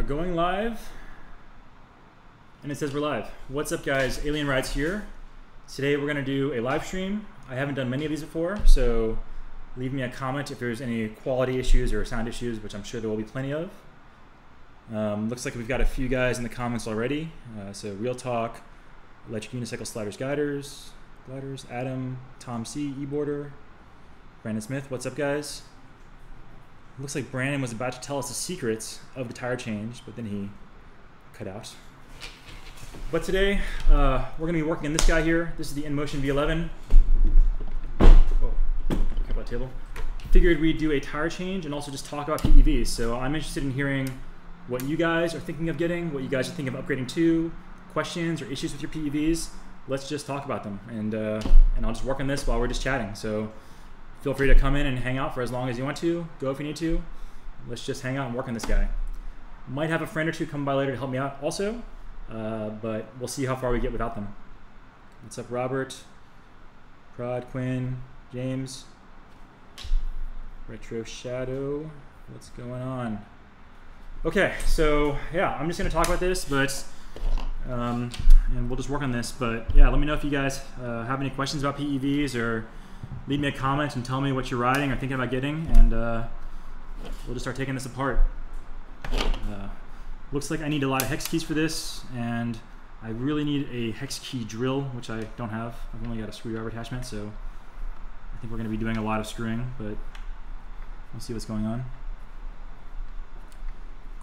are going live. And it says we're live. What's up, guys? Alien Rides here. Today we're going to do a live stream. I haven't done many of these before, so leave me a comment if there's any quality issues or sound issues, which I'm sure there will be plenty of. Um, looks like we've got a few guys in the comments already. Uh, so Real Talk, Electric Unicycle Sliders Guiders, Gliders, Adam, Tom C, eBoarder, Brandon Smith. What's up, guys? Looks like Brandon was about to tell us the secrets of the tire change, but then he cut out. But today, uh, we're going to be working on this guy here. This is the InMotion V11. Oh, that table. Figured we'd do a tire change and also just talk about PEVs. So I'm interested in hearing what you guys are thinking of getting, what you guys are thinking of upgrading to, questions or issues with your PEVs. Let's just talk about them, and uh, and I'll just work on this while we're just chatting. So feel free to come in and hang out for as long as you want to. Go if you need to. Let's just hang out and work on this guy. Might have a friend or two come by later to help me out also, uh, but we'll see how far we get without them. What's up, Robert? Prod, Quinn, James, Retro Shadow. What's going on? Okay, so yeah, I'm just gonna talk about this, but um, and we'll just work on this. But yeah, let me know if you guys uh, have any questions about PEVs or leave me a comment and tell me what you're riding or thinking about getting, and uh, we'll just start taking this apart. Uh, looks like I need a lot of hex keys for this, and I really need a hex key drill, which I don't have. I've only got a screwdriver attachment, so I think we're going to be doing a lot of screwing, but we'll see what's going on.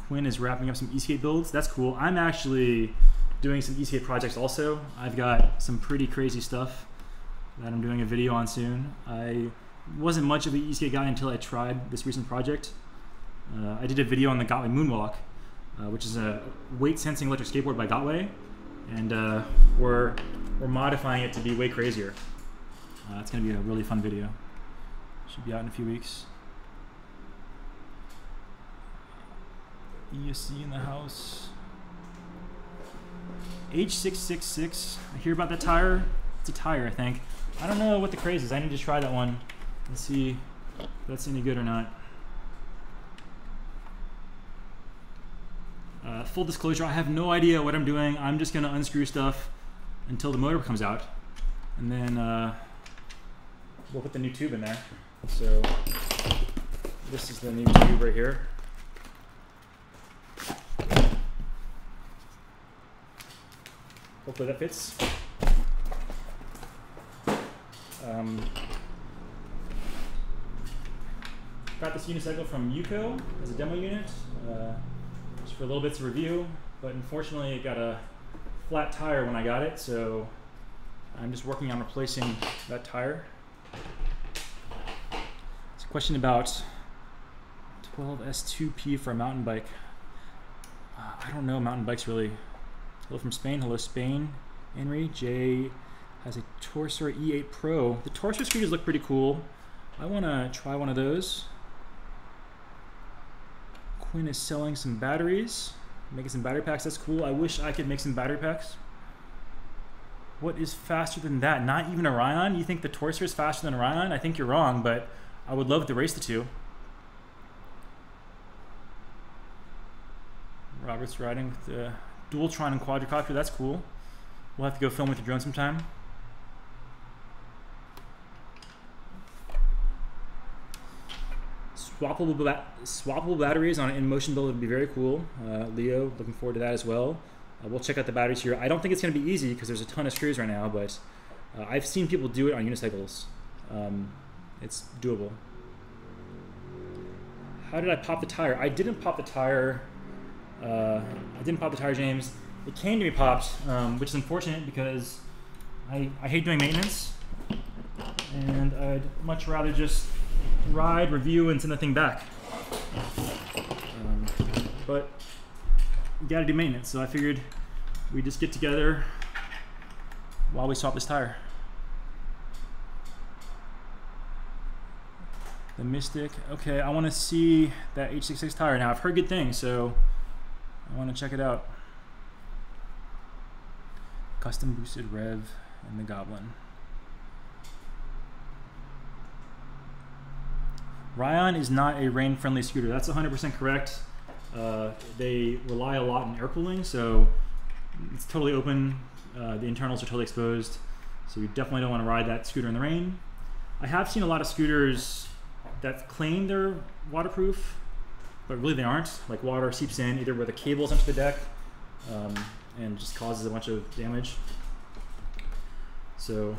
Quinn is wrapping up some esk8 builds. That's cool. I'm actually doing some esk8 projects also. I've got some pretty crazy stuff that I'm doing a video on soon. I wasn't much of an esk8 guy until I tried this recent project. Uh, I did a video on the Gotway Moonwalk, uh, which is a weight sensing electric skateboard by Gotway, and uh, we're we're modifying it to be way crazier. Uh, it's gonna be a really fun video. Should be out in a few weeks. ESC in the house. H666. I hear about that tire. It's a tire, I think. I don't know what the craze is. I need to try that one and see if that's any good or not. Uh, full disclosure, I have no idea what I'm doing. I'm just going to unscrew stuff until the motor comes out. And then uh, we'll put the new tube in there. So this is the new tube right here. Hopefully that fits. Um, got this unicycle from EUCO as a demo unit, uh, just for a little bits of review, but unfortunately it got a flat tire when I got it, so I'm just working on replacing that tire. It's a question about 12S2P for a mountain bike. Uh, I don't know mountain bikes really. Hello from Spain. Hello, Spain. Henry. Jay has a Torser E8 Pro. The Torser scooters look pretty cool. I want to try one of those. Quinn is selling some batteries. Making some battery packs. That's cool. I wish I could make some battery packs. What is faster than that? Not even Orion? You think the Torser is faster than Orion? I think you're wrong, but I would love to race the two. Robert's riding with the Dualtron and quadricopter. That's cool. We'll have to go film with the drone sometime. Swappable, ba swappable batteries on an InMotion build would be very cool. Uh, Leo, looking forward to that as well. Uh, we'll check out the batteries here. I don't think it's going to be easy because there's a ton of screws right now, but uh, I've seen people do it on unicycles. Um, it's doable. How did I pop the tire? I didn't pop the tire uh, I didn't pop the tire, James. It came to be popped, um, which is unfortunate because I, I hate doing maintenance. And I'd much rather just ride, review, and send the thing back. Um, but you gotta do maintenance, so I figured we just get together while we swap this tire. The Mystic. Okay, I want to see that H66 tire. Now, I've heard good things, so I want to check it out. Custom boosted rev and the Goblin. Rion is not a rain-friendly scooter. That's 100% correct. Uh, they rely a lot on air cooling, so it's totally open. Uh, the internals are totally exposed, so you definitely don't want to ride that scooter in the rain. I have seen a lot of scooters that claim they're waterproof, but really they aren't. Like water seeps in either where the cables onto the deck um, and just causes a bunch of damage. So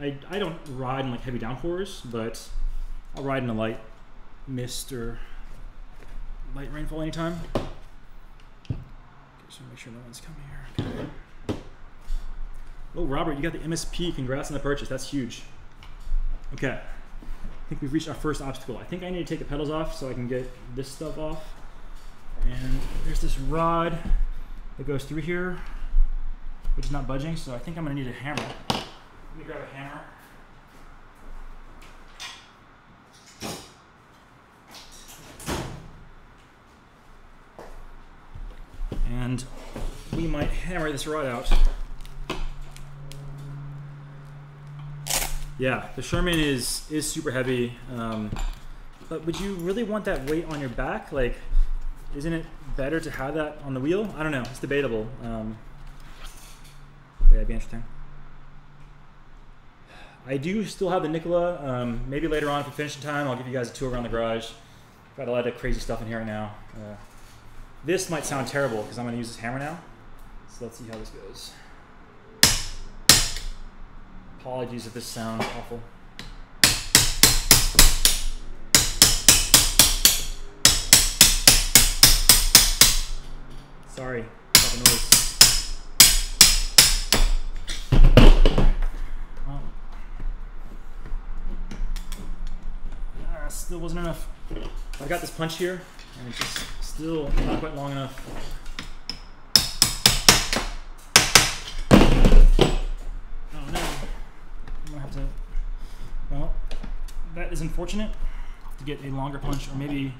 I, I don't ride in like heavy downpours, but I'll ride in a light or light rainfall anytime. Okay, so make sure no one's coming here. Okay. Oh, Robert, you got the MSP. Congrats on the purchase. That's huge. Okay. I think we've reached our first obstacle. I think I need to take the pedals off so I can get this stuff off. And there's this rod that goes through here, which is not budging, so I think I'm gonna need a hammer. Let me grab a hammer. And we might hammer this right out. Yeah, the Sherman is is super heavy, um, but would you really want that weight on your back? Like, isn't it better to have that on the wheel? I don't know. It's debatable. Um, yeah, it'd be interesting. I do still have the Nikola. Um, maybe later on, for finishing time, I'll give you guys a tour around the garage. Got a lot of crazy stuff in here right now. Uh, this might sound terrible because I'm going to use this hammer now. So let's see how this goes. Apologies if this sounds awful. Sorry noise. Oh. Ah, still wasn't enough. I got this punch here, and it's just still not quite long enough. Oh no. I'm gonna have to. Well, that is unfortunate. To get a longer punch, or maybe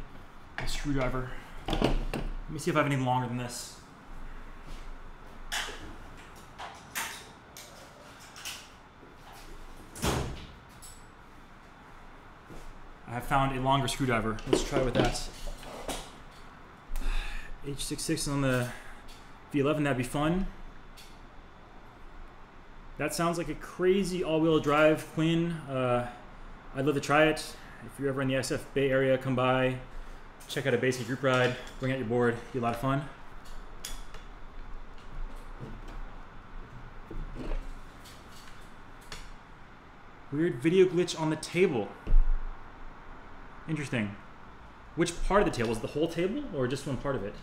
a screwdriver. Let me see if I have any longer than this. I have found a longer screwdriver. Let's try with that. H66 on the V11, that'd be fun. That sounds like a crazy all-wheel drive Quinn. Uh, I'd love to try it. If you're ever in the SF Bay Area, come by, check out a basic group ride, bring out your board, be a lot of fun. Weird video glitch on the table. Interesting. Which part of the table? Is the whole table or just one part of it?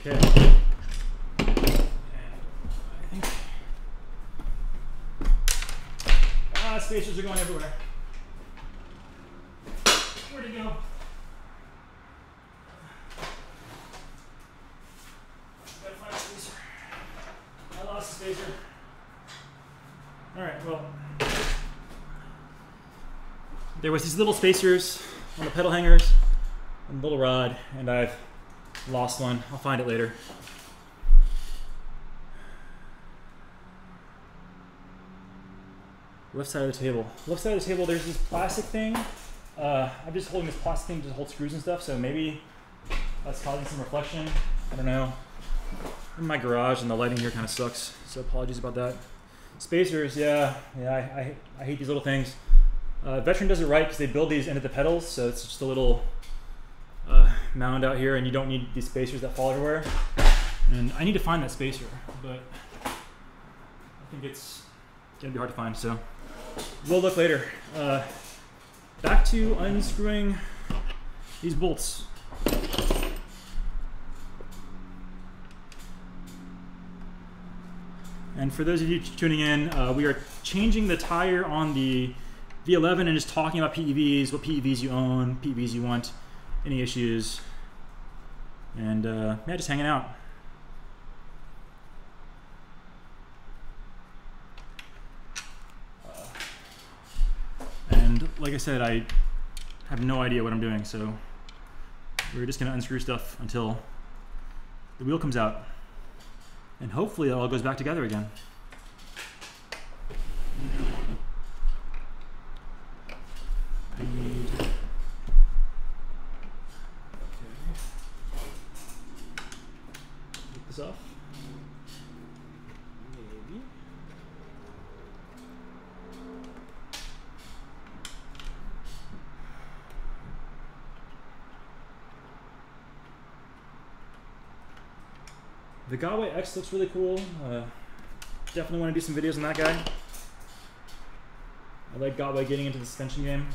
Okay. Ah, spacers are going everywhere. Where'd he go? Gotta find a spacer. I lost the spacer. Alright, well. There was these little spacers on the pedal hangers and the little rod, and I've lost one. I'll find it later. Left side of the table. Left side of the table, there's this plastic thing. Uh, I'm just holding this plastic thing to hold screws and stuff, so maybe that's causing some reflection. I don't know. In my garage, and the lighting here kind of sucks, so apologies about that. Spacers, yeah, yeah, I, I, I hate these little things. Uh, Veteran does it right because they build these into the pedals, so it's just a little uh, mound out here, and you don't need these spacers that fall everywhere. And I need to find that spacer, but I think it's gonna be hard to find. So we'll look later. Uh, back to unscrewing these bolts. And for those of you tuning in, uh, we are changing the tire on the V11 and just talking about PEVs, what PEVs you own, PEVs you want, any issues, and uh, yeah, just hanging out. Uh, and like I said, I have no idea what I'm doing, so we're just gonna unscrew stuff until the wheel comes out. And hopefully it all goes back together again. The Gotway X looks really cool. Uh, definitely want to do some videos on that guy. I like Gotway getting into the suspension game.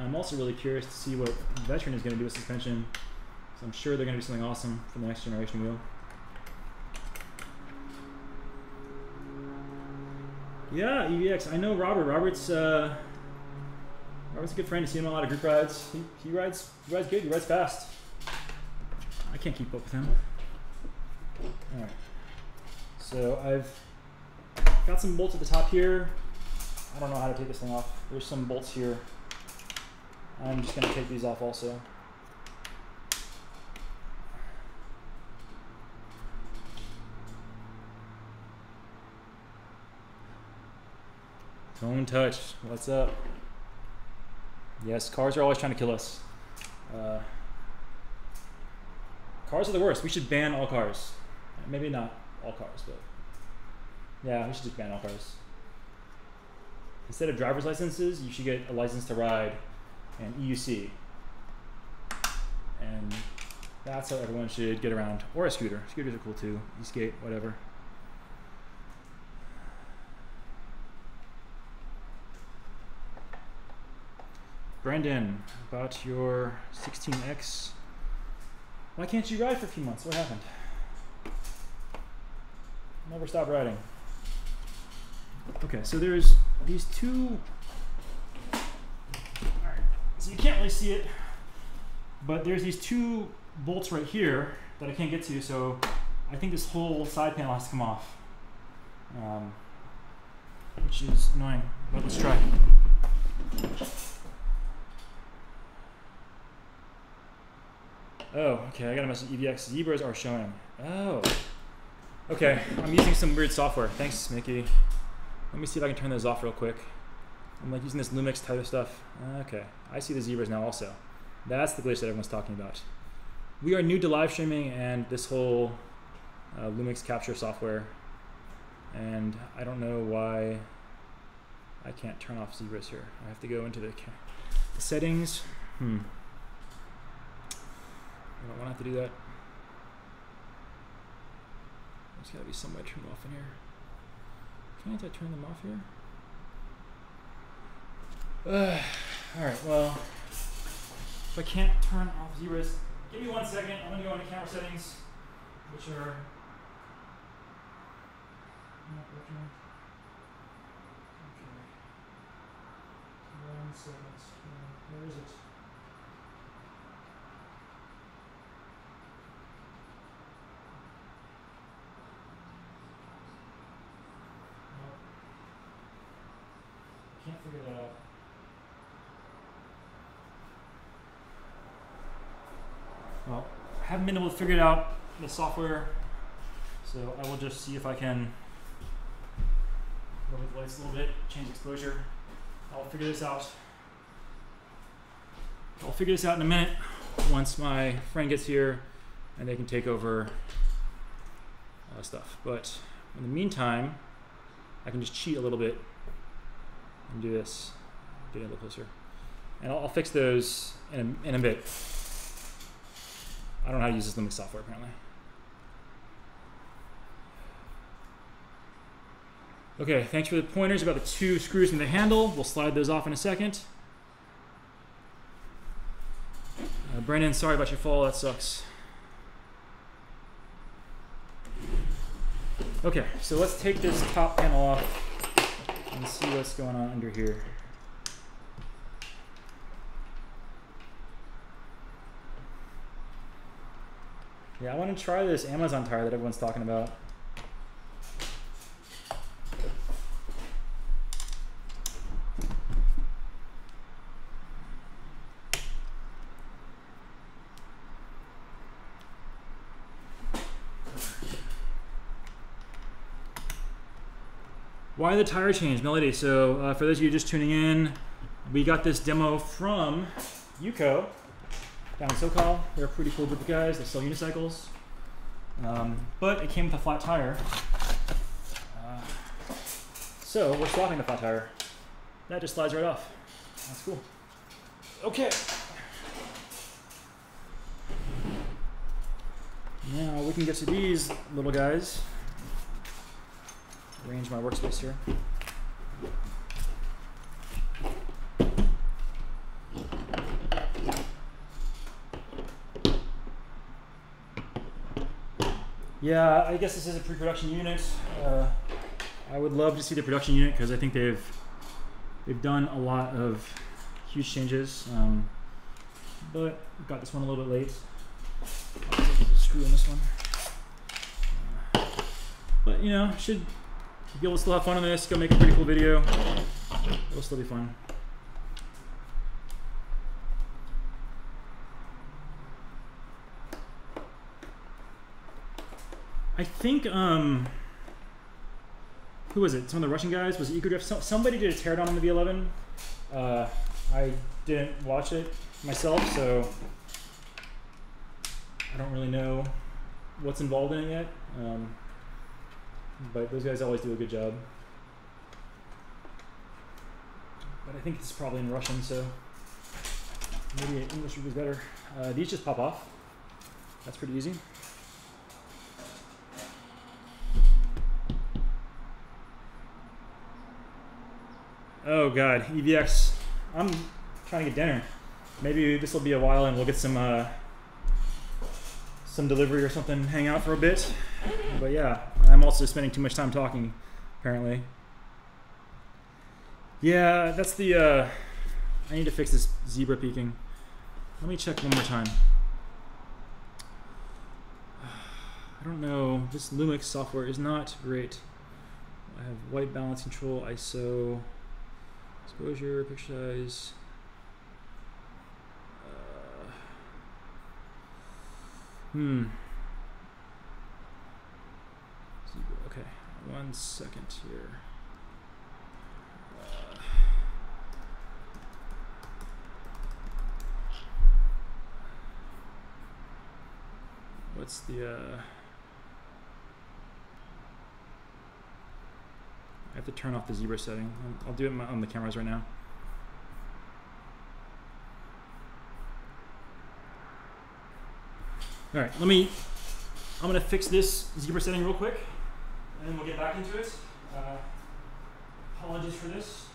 I'm also really curious to see what Veteran is going to do with suspension. So I'm sure they're going to do something awesome for the next generation wheel. Yeah, EVX. I know Robert. Robert's uh, Robert's a good friend. You see him on a lot of group rides. He, he rides he rides good. He rides fast. I can't keep up with him. All right. So I've got some bolts at the top here. I don't know how to take this thing off. There's some bolts here. I'm just going to take these off also. Tone touch, what's up? Yes, cars are always trying to kill us. Uh, cars are the worst. We should ban all cars. Maybe not all cars, but yeah, we should just ban all cars. Instead of driver's licenses, you should get a license to ride and EUC. And that's how everyone should get around. Or a scooter. Scooters are cool too. E-skate, whatever. Brendan, about your 16X. Why can't you ride for a few months? What happened? Never stop riding. Okay, so there's these two. So you can't really see it, but there's these two bolts right here that I can't get to, so I think this whole side panel has to come off. Um, which is annoying, but let's try. Oh, okay, I got a message. EVX zebras are showing. Oh. Okay, I'm using some weird software. Thanks, Mickey. Let me see if I can turn those off real quick. I'm like using this Lumix type of stuff. Okay, I see the zebras now also. That's the glitch that everyone's talking about. We are new to live streaming and this whole uh, Lumix capture software. And I don't know why I can't turn off zebras here. I have to go into the, the settings. Hmm. I don't want to have to do that. There's got to be some way to turn them off in here. Can't I turn them off here? Alright, well, if I can't turn off zebras, give me one second. I'm going to go into camera settings, which are not working. Okay. One second. Where is it? Can't figure that out. Well, I haven't been able to figure it out the software, so I will just see if I can lower the lights a little bit, change exposure. I'll figure this out. I'll figure this out in a minute once my friend gets here and they can take over uh, stuff. But in the meantime, I can just cheat a little bit and do this. Get a little closer. And I'll, I'll fix those in a, in a bit. I don't know how to use this Lumix software apparently. Okay, thanks for the pointers about the two screws in the handle. We'll slide those off in a second. Uh, Brendan, sorry about your fall. That sucks. Okay, so let's take this top panel off and see what's going on under here. Yeah, I want to try this Amazon tire that everyone's talking about. Why the tire change, Melody? So uh, for those of you just tuning in, we got this demo from EUCO down in SoCal. They're a pretty cool group of guys. They sell unicycles. Um, but it came with a flat tire. Uh, so we're swapping the flat tire. That just slides right off. That's cool. Okay. Now we can get to these little guys. Arrange my workspace here. Yeah, I guess this is a pre-production unit. Uh, I would love to see the production unit because I think they've they've done a lot of huge changes. Um, but got this one a little bit late. Screw in this one. Uh, but you know, should be able to still have fun on this. Go make a pretty cool video. It'll still be fun. I think um, who was it? Some of the Russian guys was it Ecodrift? So, somebody did a teardown on the V11. Uh, I didn't watch it myself, so I don't really know what's involved in it yet. Um, but those guys always do a good job. But I think it's probably in Russian, so maybe English would be better. Uh, these just pop off. That's pretty easy. Oh god, EVX. I'm trying to get dinner. Maybe this will be a while and we'll get some uh, some delivery or something, hang out for a bit. But yeah, I'm also spending too much time talking, apparently. Yeah, that's the, uh, I need to fix this zebra peaking. Let me check one more time. I don't know, this Lumix software is not great. I have white balance control, ISO, exposure, picture size. Uh, hmm. Okay, one second here. Uh, what's the, uh, I have to turn off the zebra setting. I'll, do it on the cameras right now. All right, let me, I'm gonna fix this zebra setting real quick and then we'll get back into it. Uh, apologies for this.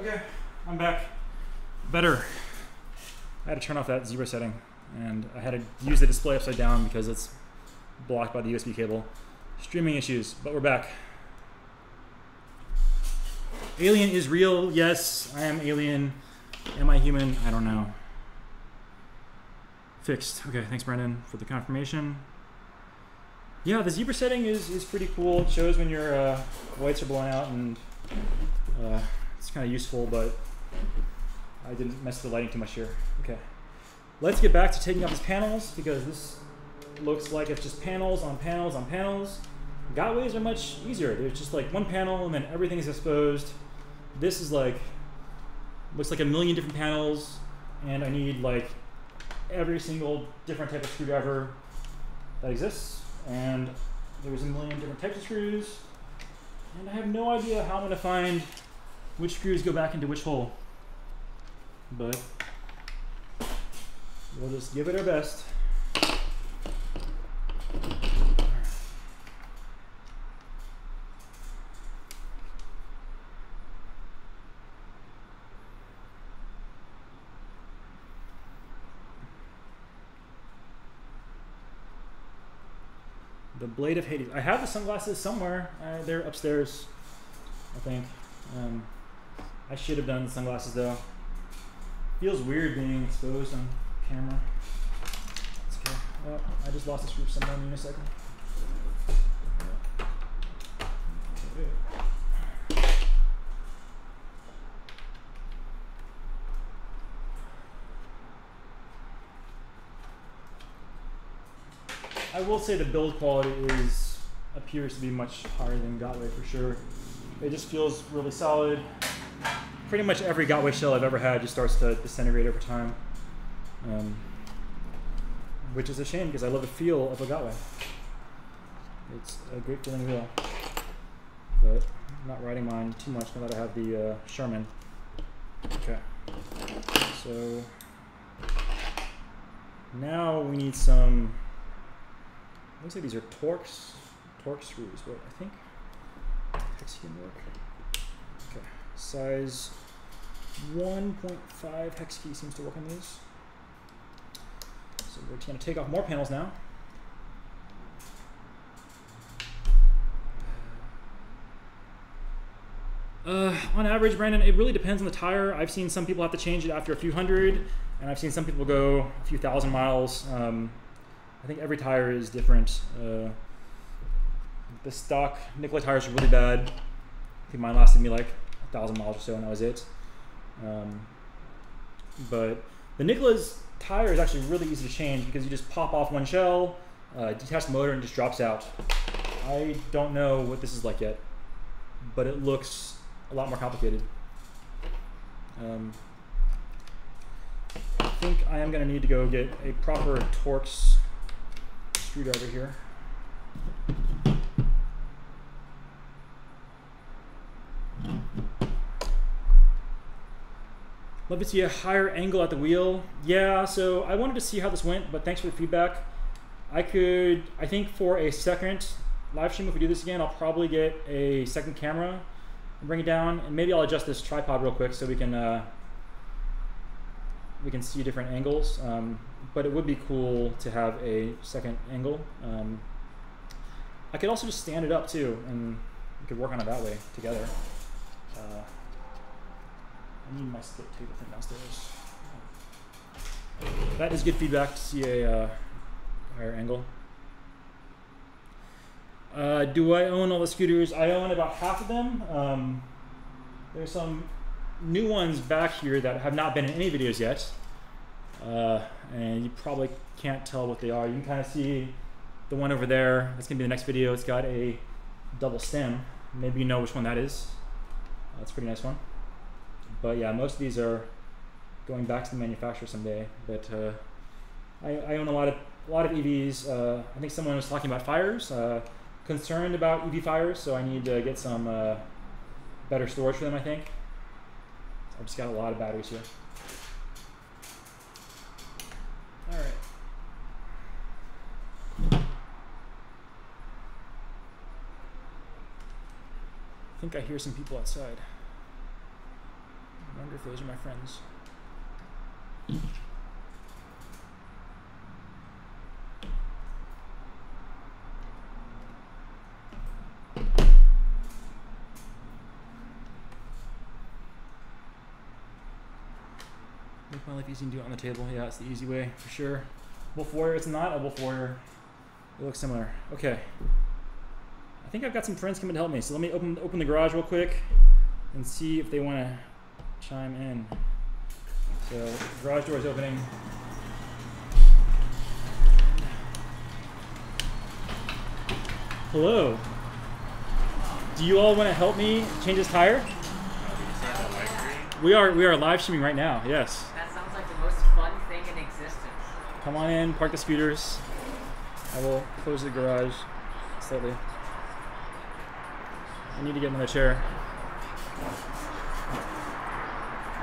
Okay, I'm back. Better. I had to turn off that zebra setting and I had to use the display upside down because it's blocked by the USB cable. Streaming issues, but we're back. Alien is real. Yes, I am alien. Am I human? I don't know. Fixed. Okay, thanks Brendan for the confirmation. Yeah, the zebra setting is, is pretty cool. It shows when your uh, whites are blown out and uh, it's kind of useful, but I didn't mess the lighting too much here. Okay. Let's get back to taking off these panels because this looks like it's just panels on panels on panels. Gotways are much easier. There's just like one panel and then everything is exposed. This is like, looks like a million different panels and I need like every single different type of screwdriver that exists. And there's a million different types of screws. And I have no idea how I'm gonna find which screws go back into which hole. But we'll just give it our best. The Blade of Hades. I have the sunglasses somewhere. Uh, they're upstairs, I think. Um, I should have done the sunglasses though. Feels weird being exposed on camera. It's okay. Oh, I just lost the screw somewhere in a second. I will say the build quality is appears to be much higher than Gotway for sure. It just feels really solid. Pretty much every Gotway shell I've ever had just starts to disintegrate over time. Um, which is a shame because I love the feel of a Gotway. It's a great feeling wheel. But I'm not riding mine too much now that I have the uh, Sherman. Okay. So now we need some looks like these are Torx, Torx screws, but I think hex key work. Size 1.5 hex key seems to work on these. So we're going to take off more panels now. Uh, on average, Brandon, it really depends on the tire. I've seen some people have to change it after a few hundred, and I've seen some people go a few thousand miles. Um, I think every tire is different. Uh, the stock Nikola tires are really bad. I think mine lasted me like thousand miles or so, and that was it. Um, but the Nikola's tire is actually really easy to change because you just pop off one shell, uh, detach the motor, and it just drops out. I don't know what this is like yet, but it looks a lot more complicated. Um, I think I am going to need to go get a proper Torx screwdriver here. Love to see a higher angle at the wheel. Yeah, so I wanted to see how this went, but thanks for the feedback. I could, I think for a second live stream, if we do this again, I'll probably get a second camera and bring it down, and maybe I'll adjust this tripod real quick so we can uh, we can see different angles. Um, but it would be cool to have a second angle. Um, I could also just stand it up too, and we could work on it that way together. Uh, I need my split table thing downstairs. That is good feedback to see a uh, higher angle. Uh, do I own all the scooters? I own about half of them. Um, there's some new ones back here that have not been in any videos yet. Uh, and you probably can't tell what they are. You can kind of see the one over there. That's gonna be the next video. It's got a double stem. Maybe you know which one that is. That's a pretty nice one. But yeah, most of these are going back to the manufacturer someday. But uh, I, I, own a lot of a lot of EVs. Uh, I think someone was talking about fires. Uh, concerned about EV fires, so I need to get some uh, better storage for them. I think. I've just got a lot of batteries here. All right. I think I hear some people outside. I wonder if those are my friends. Make my life easy and do it on the table. Yeah, it's the easy way for sure. Warrior, it's not a Warrior. It looks similar. Okay. I think I've got some friends coming to help me. So let me open open the garage real quick and see if they want to chime in. So garage door is opening. Hello. Do you all want to help me change this tire? We are we are live streaming right now. Yes. That sounds like the most fun thing in existence. Come on in, park the scooters. I will close the garage slightly. I need to get another chair.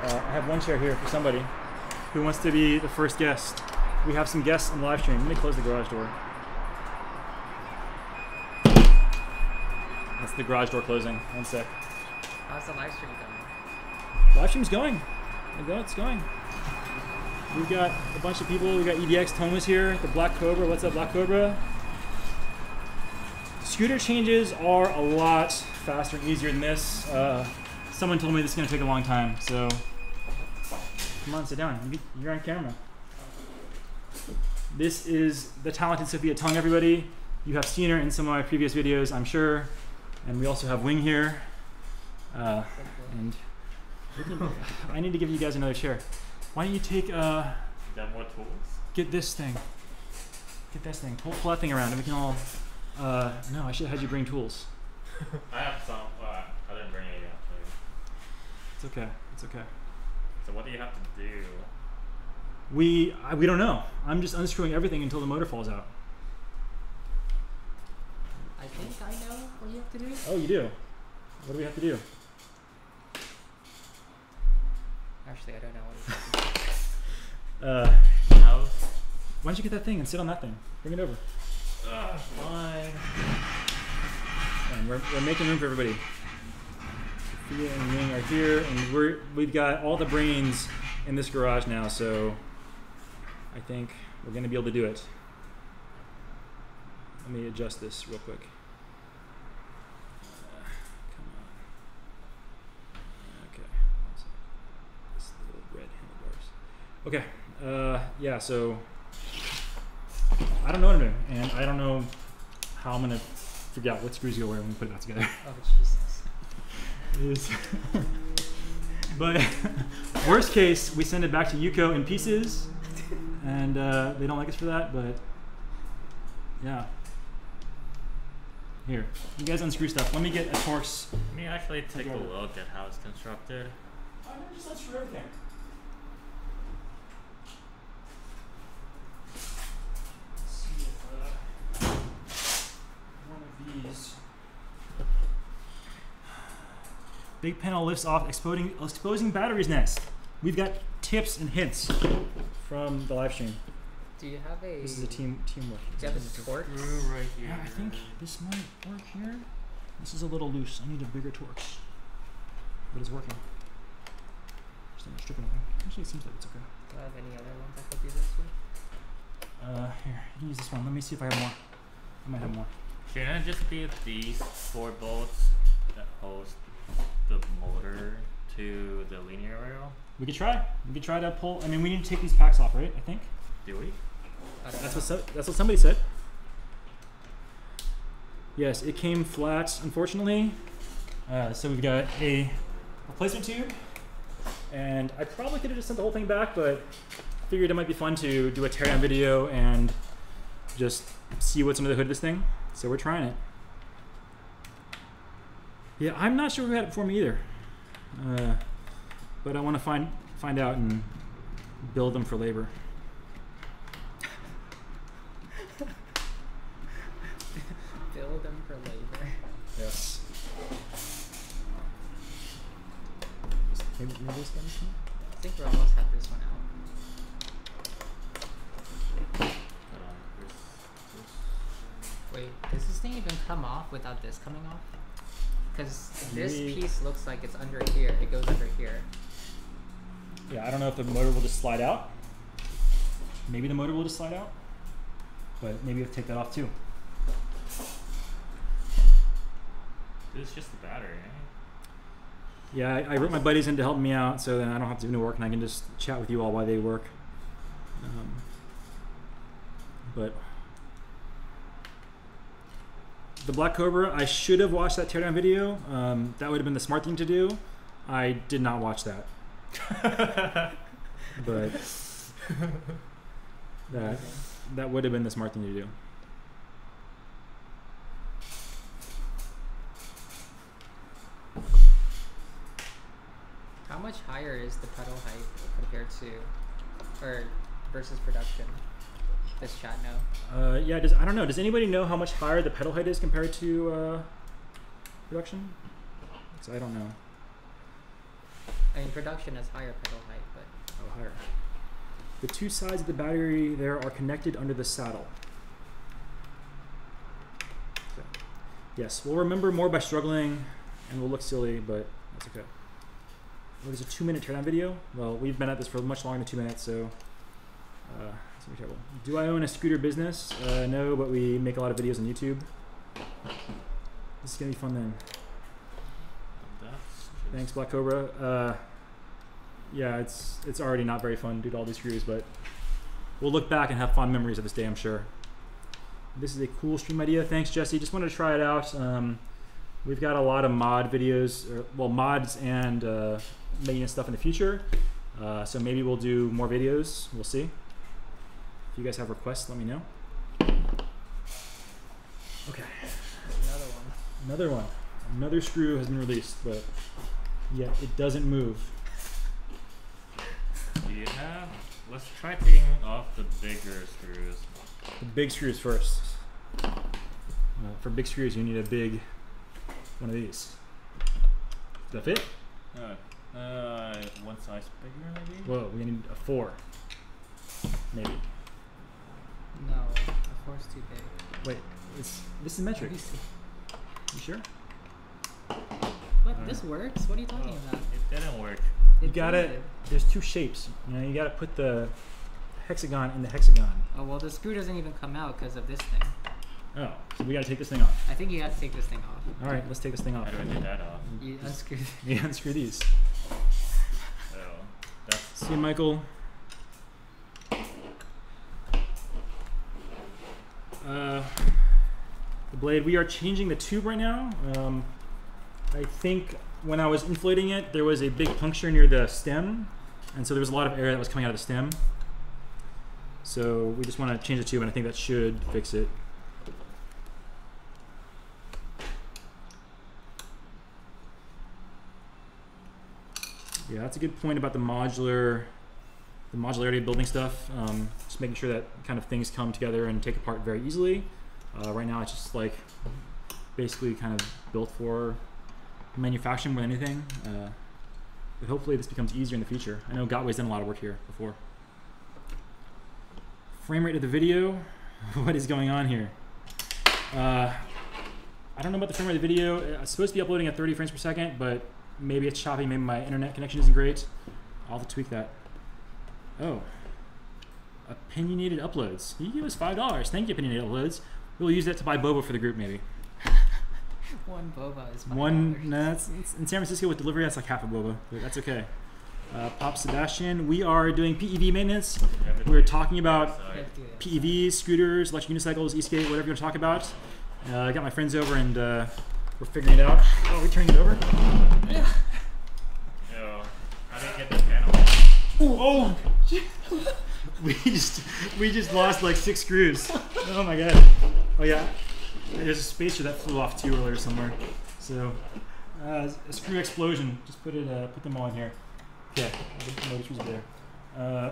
Uh, I have one chair here for somebody who wants to be the first guest. We have some guests on the live stream. Let me close the garage door. That's the garage door closing. One sec. How's the live stream going? Live stream's going. It's going. We've got a bunch of people. We've got EVX Thomas here, the Black Cobra. What's up, Black Cobra? scooter changes are a lot faster and easier than this. Uh, someone told me this is gonna take a long time, so come on, sit down. You- You're on camera. This is the talented Sophia Tong, everybody. You have seen her in some of my previous videos, I'm sure. And we also have Wing here. Uh, and I need to give you guys another chair. Why don't you take uh, Got more tools? get this thing? Get this thing. Pull, pull that thing around, and we can all. Uh, no, I should have had you bring tools. I have some. Uh, I didn't bring any. It's okay. It's okay. So what do you have to do? We I, we don't know. I'm just unscrewing everything until the motor falls out. I think I know what you have to do. Oh, you do. What do we have to do? Actually, I don't know what you have to do. Uh, House. why don't you get that thing and sit on that thing? Bring it over. Ugh, fine. And we're, we're making room for everybody. Sophia and Ming are here, and we're we've got all the brains in this garage now, so I think we're gonna be able to do it. Let me adjust this real quick. Uh, come on. Okay. This little red handlebars. Okay. Uh, yeah. So I don't know what I'm doing, and I don't know how I'm gonna figure out what screws you wear when we put it back together. Is but worst case, we send it back to EUCO in pieces, and uh, they don't like us for that. But yeah, here you guys unscrew stuff. Let me get a Torx. Let me actually take a look at how it's constructed. I never just unscrew everything. see if uh, one of these. Big panel lifts off, exposing exposing batteries next. We've got tips and hints from the live stream. Do you have a? This is a team teamwork. Do you have a torque? right here. Yeah, I think this might work here. This is a little loose. I need a bigger Torx. But it's working. Just not stripping anything. Actually, it seems like it's okay. Do I have any other ones I could do this with? Uh, here, you can use this one. Let me see if I have more. I might have more. Shouldn't it just be these four bolts that holds the motor to the linear rail? We could try. We could try to pull. I mean, we need to take these packs off, right? I think Do we? That's what so, that's what somebody said. Yes, it came flat, unfortunately. Uh, so we've got a replacement tube, and I probably could have just sent the whole thing back, but figured it might be fun to do a teardown video and just see what's under the hood of this thing. So we're trying it. Yeah, I'm not sure who had it before me either, uh, but I want to find find out and build them for labor. Build them for labor. Yes. Maybe, maybe this one? I think we almost have this one out. Hold on, this- this- Wait, does this thing even come off without this coming off? Because this Maybe- piece looks like it's under here. It goes under here. Yeah, I don't know if the motor will just slide out. Maybe the motor will just slide out. But maybe we'll take that off too. This is just the battery, right? Yeah, I, I wrote my buddies in to help me out so then I don't have to do any work and I can just chat with you all while they work. Um, but the Black Cobra, I should have watched that teardown video. Um, that would have been the smart thing to do. I did not watch that. but that that would have been the smart thing to do. How much higher is the pedal height compared to, or versus production? Does chat know? Uh, yeah, does I don't know. Does anybody know how much higher the pedal height is compared to uh, production? 'Cause I don't know. I mean, production has higher pedal height, but Oh, higher. The two sides of the battery there are connected under the saddle. So, yes, we'll remember more by struggling, and we'll look silly, but that's okay. Well, there's a two-minute teardown video. Well, we've been at this for much longer than two minutes, so uh, it's gonna be terrible. Do I own a scooter business? Uh, no, but we make a lot of videos on YouTube. This is gonna be fun then. Thanks, Black Cobra. Uh, yeah, it's it's already not very fun due to all these screws, but we'll look back and have fond memories of this day, I'm sure. This is a cool stream idea. Thanks, Jesse. Just wanted to try it out. Um, we've got a lot of mod videos, or, well, mods and uh, maintenance stuff in the future. Uh, so maybe we'll do more videos. We'll see. If you guys have requests, let me know. Okay. Another one. Another one. Another screw has been released, but yet it doesn't move. Do you have? Let's try taking off the bigger screws. The big screws first. Uh, for big screws, you need a big one of these. Does that fit? Uh, uh, one size bigger maybe. Whoa, we need a four. Maybe. No, of course too big. Wait, it's, this is metric. Let. You sure? What? Alright. This works? What are you talking Oh, about? It didn't work. You It gotta. did. There's two shapes. You know, you gotta put the hexagon in the hexagon. Oh well, the screw doesn't even come out because of this thing. Oh, so we gotta take this thing off. I think you have to take this thing off. All right, let's take this thing off. How do I take that off? You unscrew. You unscrew these. Oh, that's See you, Michael. Uh, the blade. We are changing the tube right now. Um, I think when I was inflating it, there was a big puncture near the stem, and so there was a lot of air that was coming out of the stem. So we just want to change the tube, and I think that should fix it. Yeah, that's a good point about the modular, the modularity of building stuff. Um, just making sure that kind of things come together and take apart very easily. Uh, right now, it's just like basically kind of built for manufacturing than anything. Uh, but hopefully, this becomes easier in the future. I know Gotway's done a lot of work here before. Frame rate of the video. what is going on here? Uh, I don't know about the frame rate of the video. It's supposed to be uploading at 30 frames per second, but maybe it's choppy. Maybe my internet connection isn't great. I'll have to tweak that. Oh. Opinionated uploads. You give us five dollars. Thank you, opinionated uploads. We'll use that to buy boba for the group, maybe. One boba is five One. dollars. No, that's, it's in San Francisco with delivery. That's like half a boba, but that's okay. Uh, Pop Sebastian. We are doing PEV maintenance. We're talking about Sorry. Let's do this. PEVs, scooters, electric unicycles, e-skate, whatever you want to talk about. Uh, I got my friends over and uh, we're figuring it out. Oh, we turning it over? Yeah. Yo, how do you get the panel? Oh, we just we just lost like six screws. Oh my god. Oh yeah, there's a spacer that flew off too earlier somewhere. So uh, a screw explosion. Just put it uh, put them all in here. Okay, no screws there. Uh,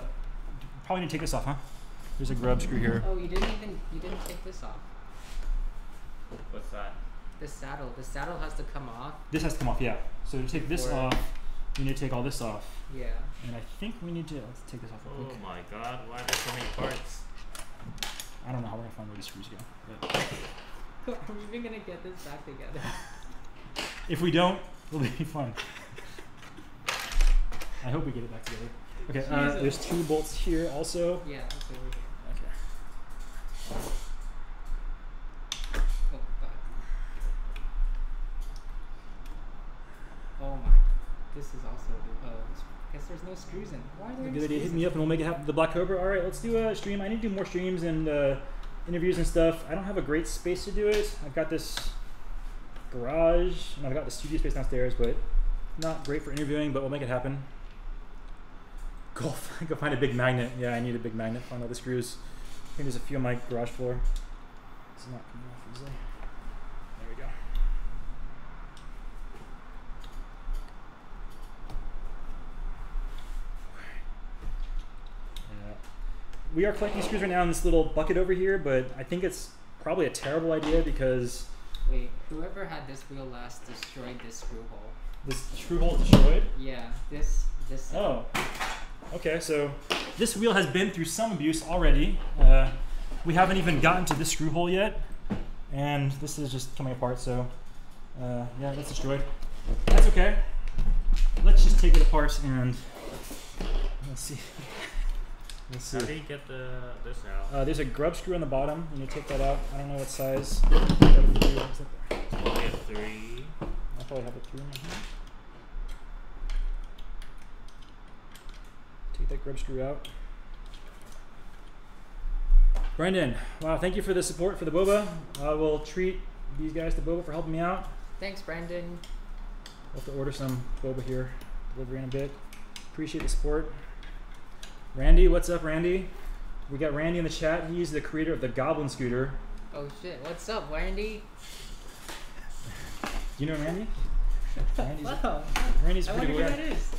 probably need to take this off, huh? There's a grub screw here. Oh, you didn't even you didn't take this off. What's that? The saddle. The saddle has to come off. This has to come off, yeah. So to take this Or- off, you need to take all this off. Yeah. And I think we need to let's take this off real Oh quick. my god, why are there so many parts? I don't know how we're gonna find where the screws go. But Are we even gonna get this back together? if we don't, it'll be fun. I hope we get it back together. Okay, uh, there's two bolts here also. yeah. It's over here. Okay. Oh god. Oh my. This is also. Oh, I guess there's no screws in. Why are there Good idea. Hit me up and we'll make it happen. The Black Cobra. All right, let's do a stream. I need to do more streams and uh, interviews and stuff. I don't have a great space to do it. I've got this garage and I've got the studio space downstairs, but not great for interviewing. But we'll make it happen. Go, go find a big magnet. Yeah, I need a big magnet. Find all the screws. I think there's a few on my garage floor. It's not coming off easily. There we go. Yeah. We are collecting screws right now in this little bucket over here, but I think it's probably a terrible idea because Wait, whoever had this wheel last destroyed this screw hole. this screw hole destroyed. Yeah, this this. Oh. Okay, so this wheel has been through some abuse already. Uh, we haven't even gotten to this screw hole yet, and this is just coming apart. So, uh, yeah, that's destroyed. That's okay. Let's just take it apart and let's see. Let's see. How do you get the this out? Uh, there's a grub screw on the bottom. and You need to take that out. I don't know what size. Is that a three? Is that there? Only a it through in my hand. Take that grub screw out. Brendan, wow, thank you for the support for the boba. I will treat these guys to boba for helping me out. Thanks, Brendan. We'll have to order some boba here, delivery in a bit. Appreciate the support. Randy, what's up, Randy? We got Randy in the chat. He's the creator of the Goblin Scooter. Oh shit, what's up, Randy? Do you know Randy? Randy's, Wow. Randy's I pretty wonder who good. that is.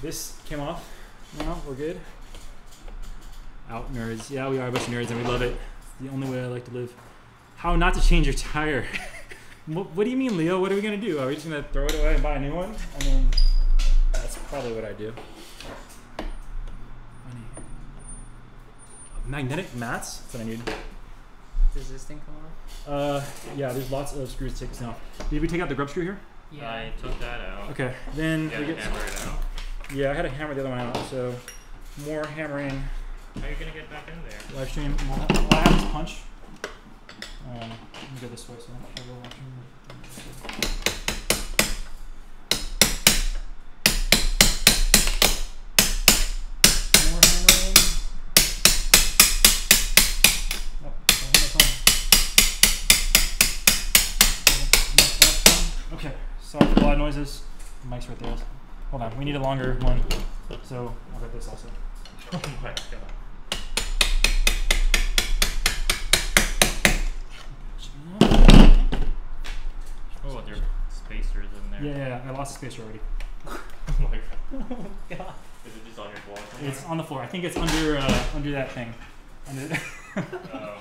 This came off. Now we're good. Out nerds. Yeah, we are a bunch of nerds and we love it. It's the only way I like to live. How not to change your tire. what, what do you mean, Leo? What are we gonna do? Are we just gonna throw it away and buy a new one? I mean, that's probably what I do. Money. Magnetic mats. That's what I need. Does this thing come off? Uh, yeah. There's lots of screws to take this out. Did we take out the grub screw here? Yeah. I took that out. Okay. Then Yeah, we get. hammer it out. Yeah, I had to hammer the other one out. So more hammering. How are you gonna get back in there? live stream. Well, well, I have this punch. Um, let me go this way so I don't live Okay, sorry for the loud noises. The mic's right there. Hold on, we need a longer one. So I'll get this also. Oh my god. Oh, there are spacers in there. Yeah, yeah, yeah, I lost the space already. Oh my god. Oh god. Is it just on your floor? somewhere? It's on the floor. I think it's under uh, under that thing. Under uh, Oh.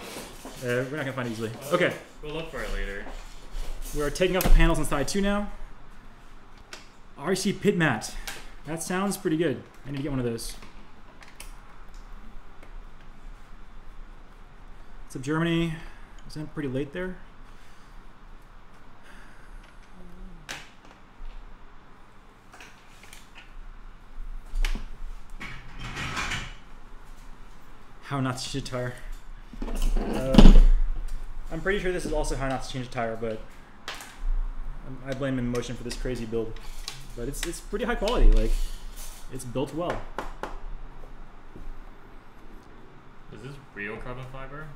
we're not gonna find it easily. Okay, We'll look for it later. We're taking off the panels inside two now. RC pit mat. That sounds pretty good. I need to get one of those. What's up, Germany? Isn't it pretty late there? How not to change a tire. Uh, I'm pretty sure this is also how not to change a tire, but I blame Inmotion for this crazy build. But it's it's pretty high quality. Like it's built well. Is this real carbon fiber?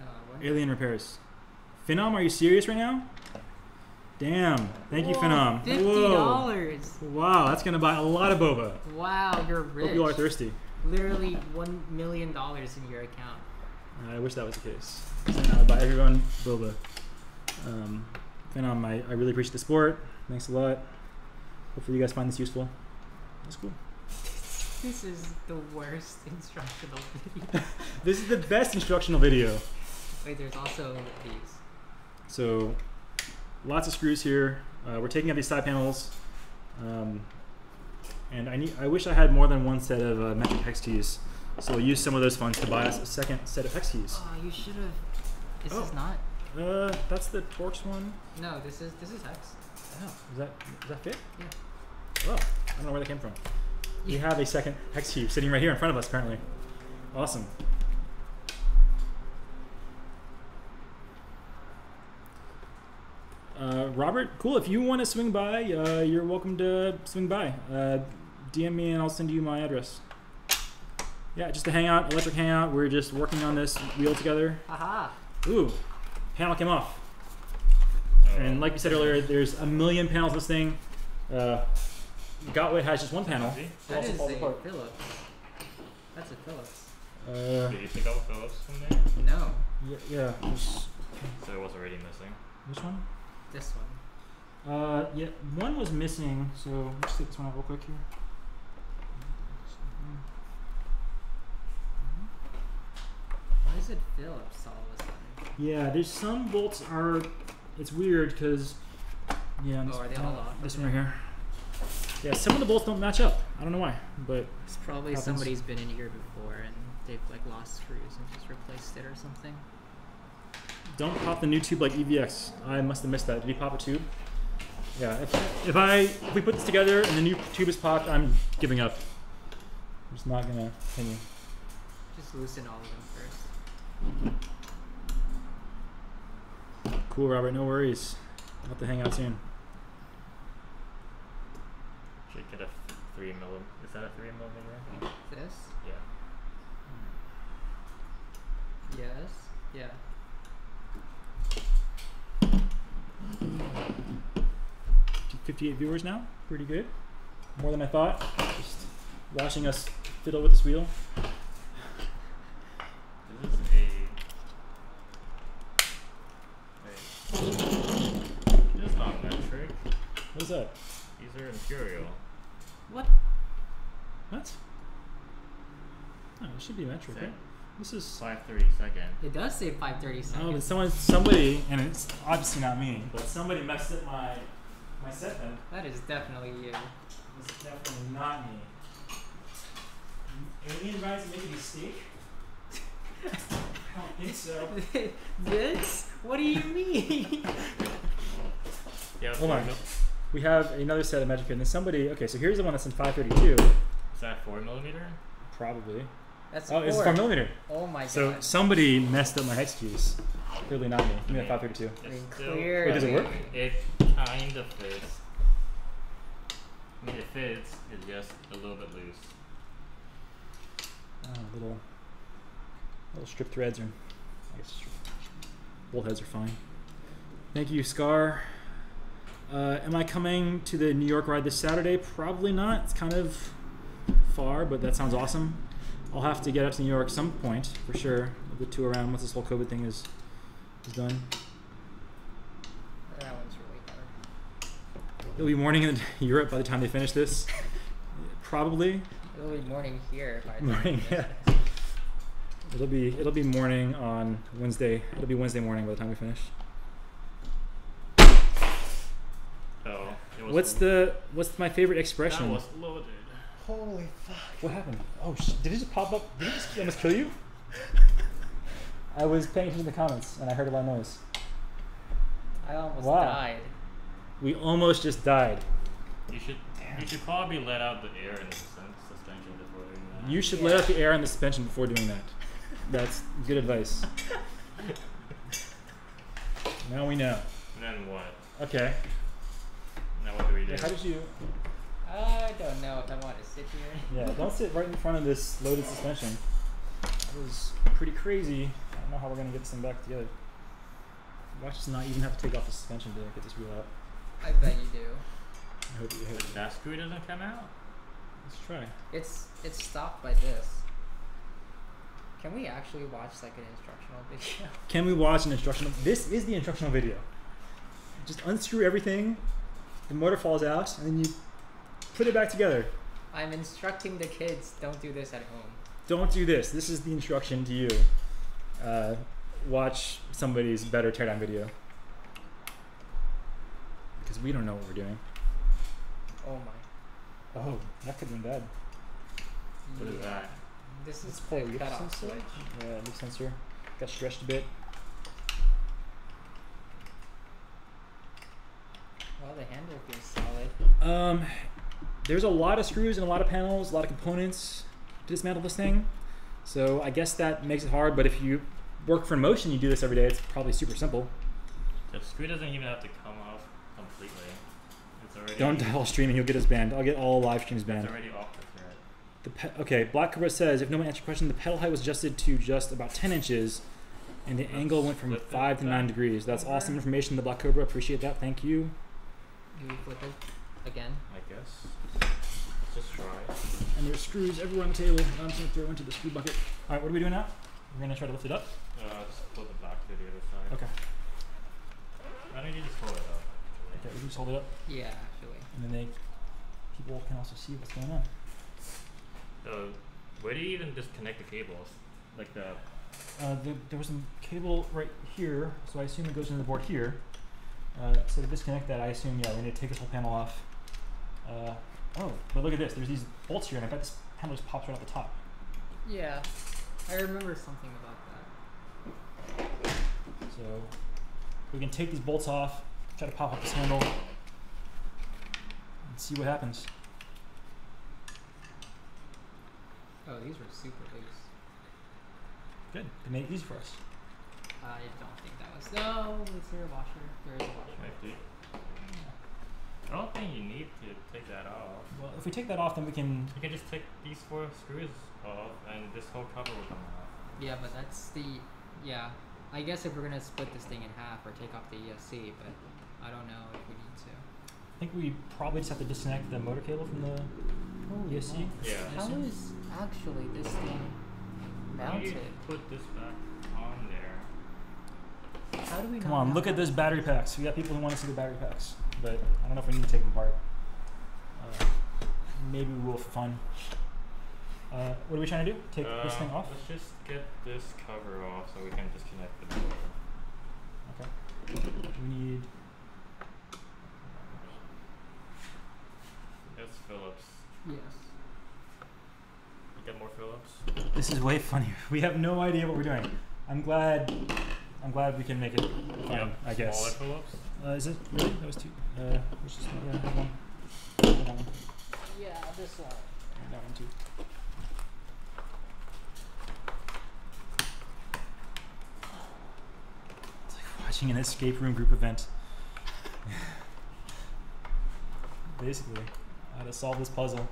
Uh. Alien repairs. Phenom, are you serious right now? Damn. Thank you, Phenom. Fifty Whoa. dollars. Wow, that's gonna buy a lot of boba. Wow, you're rich. Hope you are thirsty. Literally one million dollars in your account. I wish that was the case. So I would buy everyone boba. Um, Phenom, I, I really appreciate the support. Thanks a lot. Hopefully you guys find this useful. That's cool. This is the worst instructional video. This is the best instructional video. Wait, there's also these. So, lots of screws here. Uh, we're taking out these side panels, um, and I need. I wish I had more than one set of uh, metric hex keys. So we'll use some of those funds to buy us a second set of hex keys. Oh, you should have. This Oh. is not. Uh, that's the Torx one. No, this is this is Hex. Oh, is that is that fit? Yeah. Oh, I don't know where that came from. We have a second hex cube sitting right here in front of us. Apparently, awesome. Uh, Robert, cool. If you want to swing by, uh, you're welcome to swing by. Uh, DM me and I'll send you my address. Yeah, just a hangout, electric hangout. We're just working on this wheel together. Haha. Ooh, panel came off. Oh. And like you said earlier, there's a million panels in this thing. Uh, Gotway has just one panel. See? It That also is falls a. Phillips. That's a Phillips. Uh, Did you pick up Phillips from there? No, yeah, yeah. there's- So it was already missing. Which one? this one. Uh, yeah, one was missing. So let's take this one out real quick here. Why is it Phillips all of a sudden? Yeah, there's some bolts are. It's weird because. Yeah. Oh, this, are they all off? This one right here. Yeah, some of the bolts don't match up. I don't know why, but It's probably Happens. somebody's been in here before and they've like lost screws and just replaced it or something. Don't pop the new tube like EVX. I must have missed that. Did he pop a tube? Yeah. If, if I if we put this together and the new tube is popped, I'm giving up. I'm just not gonna continue. Just loosen all of them first. Cool, Robert. No worries. I'll have to hang out soon. Should get a three millimeter. Is that a three millimeter? This? Yeah. Hmm. Yes. Yeah. Fifty-eight viewers now. Pretty good. More than I thought. Just watching us fiddle with this wheel. A. Wait. This is not metric. What is that? These are imperial. What? What? Oh, it should be metric, right? This is. Five thirty second. It does say 530 seconds. Oh, but someone, somebody, and it's obviously not me, but somebody messed up my my set then. That is definitely you. This is definitely not me. Alien rides make a mistake? I don't think so. this? What do you mean? Yeah. Hold on. mil- We have another set of Magic and then somebody. Okay, so here's the one that's in 532. Is that four millimeter? Probably. That's Oh, it's four. millimeter. Oh my god. So somebody messed up my hex keys. Clearly not me. Give me a 532. I mean, It's still. Wait, does it work? It kind of fits. I mean, it fits. It's just a little bit loose. Oh, little little strip threads are. I guess bolt heads are fine. Thank you, Scar. Uh, am I coming to the New York ride this Saturday? Probably not. It's kind of far, but that sounds awesome. I'll have to get up to New York some point for sure. I'll go around once this whole COVID thing is is done. That one's really hard. It'll be morning in Europe by the time they finish this. Probably. It'll be morning here. By the time. Morning, yeah. This- It'll be it'll be morning on Wednesday. It'll be Wednesday morning by the time we finish. Oh. It was What's the what's my favorite expression? That was loaded. Holy fuck. What happened? Oh, sh- did it just pop up? Did it just almost kill you? I was paying attention to the comments and I heard a lot of noise. I almost Wow. died. We almost just died. You should. You should probably let out the air in the sus- suspension before doing that. You should Yeah. let out the air on the suspension before doing that. That's good advice. now we know. Then what? Okay. Now what do we do? Wait, how did you? I don't know if I want to sit here. Yeah, don't sit right in front of this loaded suspension. That was pretty crazy. I don't know how we're gonna get this thing back together. Watch us not even have to take off the suspension to get this wheel out. I bet you do. I hope you hope. that screw doesn't come out? Let's try. It's it's stopped by this. Can we actually watch like an instructional video? Can we watch an instructional? This is the instructional video. Just unscrew everything. The motor falls out, and then you put it back together. I'm instructing the kids. Don't do this at home. Don't do this. This is the instruction to you. Uh, watch somebody's better teardown video. Because we don't know what we're doing. Oh my. Oh, that could have been bad. What is that? This Let's is play the leaf sensor. switch. Yeah, leaf sensor. Got stretched a bit. Well, the handle feels solid. Um, there's a lot of screws and a lot of panels, a lot of components to dismantle this thing. So I guess that makes it hard. But if you work for motion, you do this every day. It's probably super simple. The screw doesn't even have to come off completely. It's already. Don't dial streaming; you'll get us banned. I'll get all live streams It's banned. already off the pe- okay, Black Cobra says if no one answered your question, the pedal height was adjusted to just about 10 inches, and the Let's angle went from five to nine degrees. That's over. awesome information, the Black Cobra. Appreciate that. Thank you. Do we flip it again? I guess. Let's just try. And there's screws everywhere on the table. I'm just gonna throw into the screw bucket. All right, what are we doing now? We're gonna try to lift it up. Uh, just pull it back to the other side. Okay. Why don't you just hold it up? Okay, we can just hold it up, Yeah, actually. and then they people can also see what's going on. So, where do you even disconnect the cables? Like the. Uh, the, there was some cable right here, so I assume it goes into the board here. Uh, so to disconnect that, I assume yeah, we need to take this whole panel off. Uh, oh, but look at this. There's these bolts here, and I bet this panel just pops right off the top. Yeah, I remember something about that. So we can take these bolts off, try to pop up this handle, and see what happens. Oh, these were super loose. Good. They made it easy for us. I don't think that was. No, is there a washer? There is a washer. Might be. I don't think you need to take take that off. Well, if we take that off, then we can. You can just take these four screws off, and this whole cover will come off. Yeah, but that's the yeah. I guess if we're gonna split this thing in half or take off the ESC, but I don't know if we need to. I think we probably just have to disconnect the motor cable from the ESC. Yeah. How is actually this thing Why you mounted? put this back on there. How do we? Come on, look at that? those battery packs. We got people who want to see the battery packs, but I don't know if we need to take them apart. Uh, maybe we will for fun. Uh, what are we trying to do? Take this thing Uh, off? Let's just get this cover off so we can disconnect the motor. Okay. We need. That's Phillips. Yes. You got more Phillips? This is way funnier. We have no idea what we're doing. I'm glad. I'm glad we can make it fun. Yep, I guess. Smaller Phillips? Uh, is it really? That was two. Uh, which is yeah, that one. That one. Yeah, this one. And that one too. It's like watching an escape room group event. Basically, how to solve this puzzle.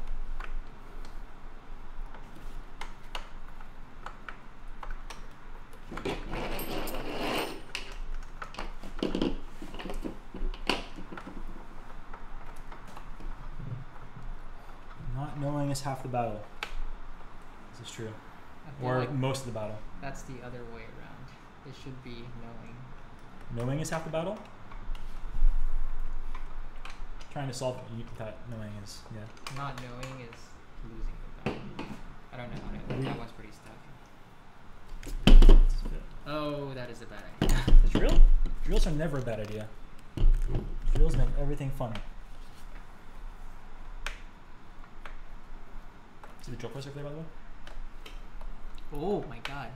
Not knowing is half the battle. This is true. Or like most of the battle. that's the other way around. It should be knowing. Knowing is half the battle. Trying to solve it without knowing is yeah. Not knowing is losing the battle. I don't know. how to- That one's pretty stuck. Oh, that is a bad idea. The drill? Drills are never a bad idea. Drills make everything funny. See the drill over there, by the way? Oh my god.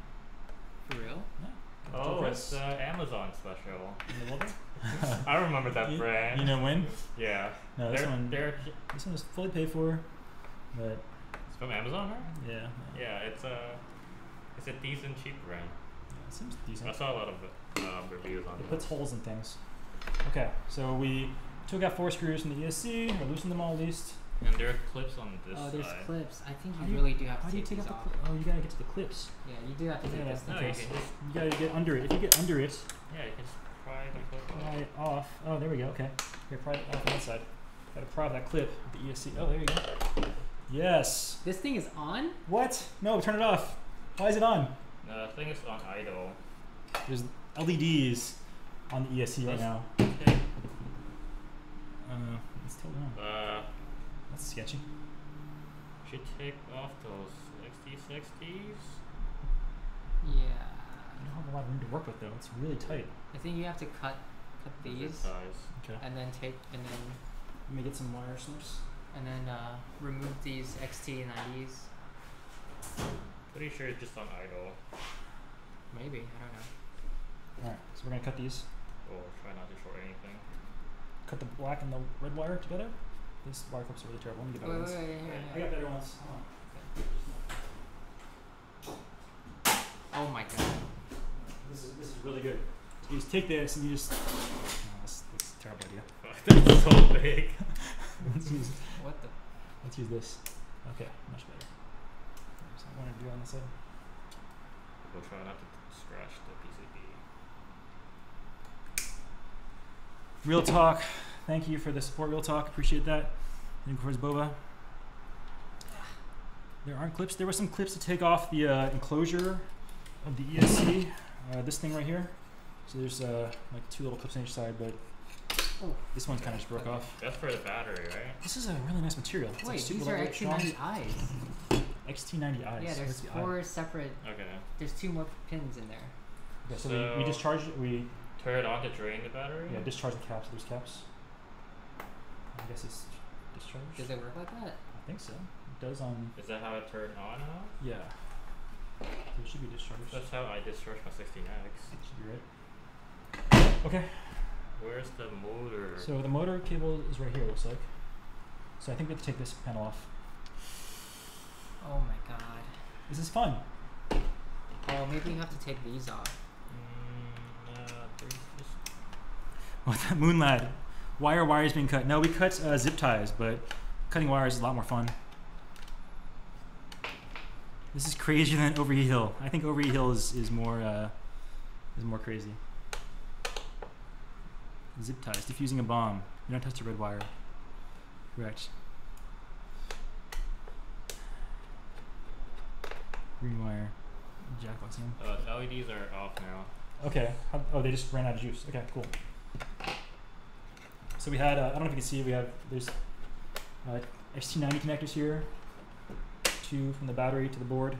For real? Yeah. Oh, it's uh, Amazon special. the I remember that you, brand. You know when? Yeah. No, this they're, one. They're, This one was fully paid for, but it's from Amazon, right? yeah. Yeah, it's a, it's a decent cheap brand. yeah, it seems decent. I saw a lot of um, reviews on It it. puts holes in things. Okay, so we took out four screws from the ESC, or loosened them all at least. And there are clips on this oh, there's side. clips. I think you you- really do have How to do you take take these out off. the cli- Oh, you gotta get to the clips. Yeah, you do have to take Yeah, this thing No, okay. you off. can just, You gotta get under it. If you get under it, yeah, you can just pry the clip off. pry it off. Oh, there we go. Okay. Here, pry it off on that side. Gotta pry that clip with the ESC. Oh, there you go. Yes. This thing is on? What? No, turn it off. Why is it on? No, I think it's on idle. There's LEDs on the ESC right Let's- now. Okay. Uh, it's still on. Uh, That's sketchy. should take off those XT60s. Yeah. You don't have a lot of room to work with though. It's really tight. I think you have to cut cut This these size. Okay. and then take and then Let me get some wire snips. and then uh, remove these XT90s. Pretty sure it's just on idle. Maybe I don't know. Alright, so we're gonna cut these. Or try not to short anything. Cut the black and the red wire together. This wire clips are really terrible. Let me get better Wait, wait, ones. wait, here, I got better ones. Hold on. Oh my god. This is this is really good. You just take this and you just. Oh, that's, that's a terrible idea. That's so big. let's use What the? let's use this. Okay, much better. So I want to do on this side. We'll try not to scratch the PCB. Real talk. Thank you for the support. Real talk. Appreciate that. Thank you for his boba. There aren't clips. There were some clips to take off the uh, enclosure of the ESC. Uh, this thing right here. So there's uh, like two little clips on each side, but Oh. this one kind of just broke off. That's for the battery, right? This is a really nice material. It's like Wait, super these are. XT90Is. XT90Is. Yeah, What's there's the I? four separate. Okay. There's two more pins in there. Okay, so, we, we discharge it. We Turn it on to drain the battery? yeah discharge the caps. There's caps. I guess it's discharged. Does it work like that? I think so. It does on Is that how it turned on now? yeah. So it should be discharged. That's how I discharged my 16X. Should be right. Okay. Where's the motor? So the motor cable is right here. it Looks like. So I think we have to take this panel off. Oh my god. This is fun. Oh, maybe we have to take these off. Mm, uh, there's just What that moon lad? Why are wires being cut? No, we cut uh, zip ties, but Cutting wires is a lot more fun. This is crazier than Overheat Hill. I think Overheat Hill is, is more uh, is more crazy. Zip ties, diffusing a bomb. You don't touch the red wire. Correct. Green wire. Jackbox him. Uh, LEDs are off now. Okay. Oh, they just ran out of juice. Okay, cool. So we had, uh, I don't know if you can see, we have, there's uh, XT90 connectors here, two from the battery to the board.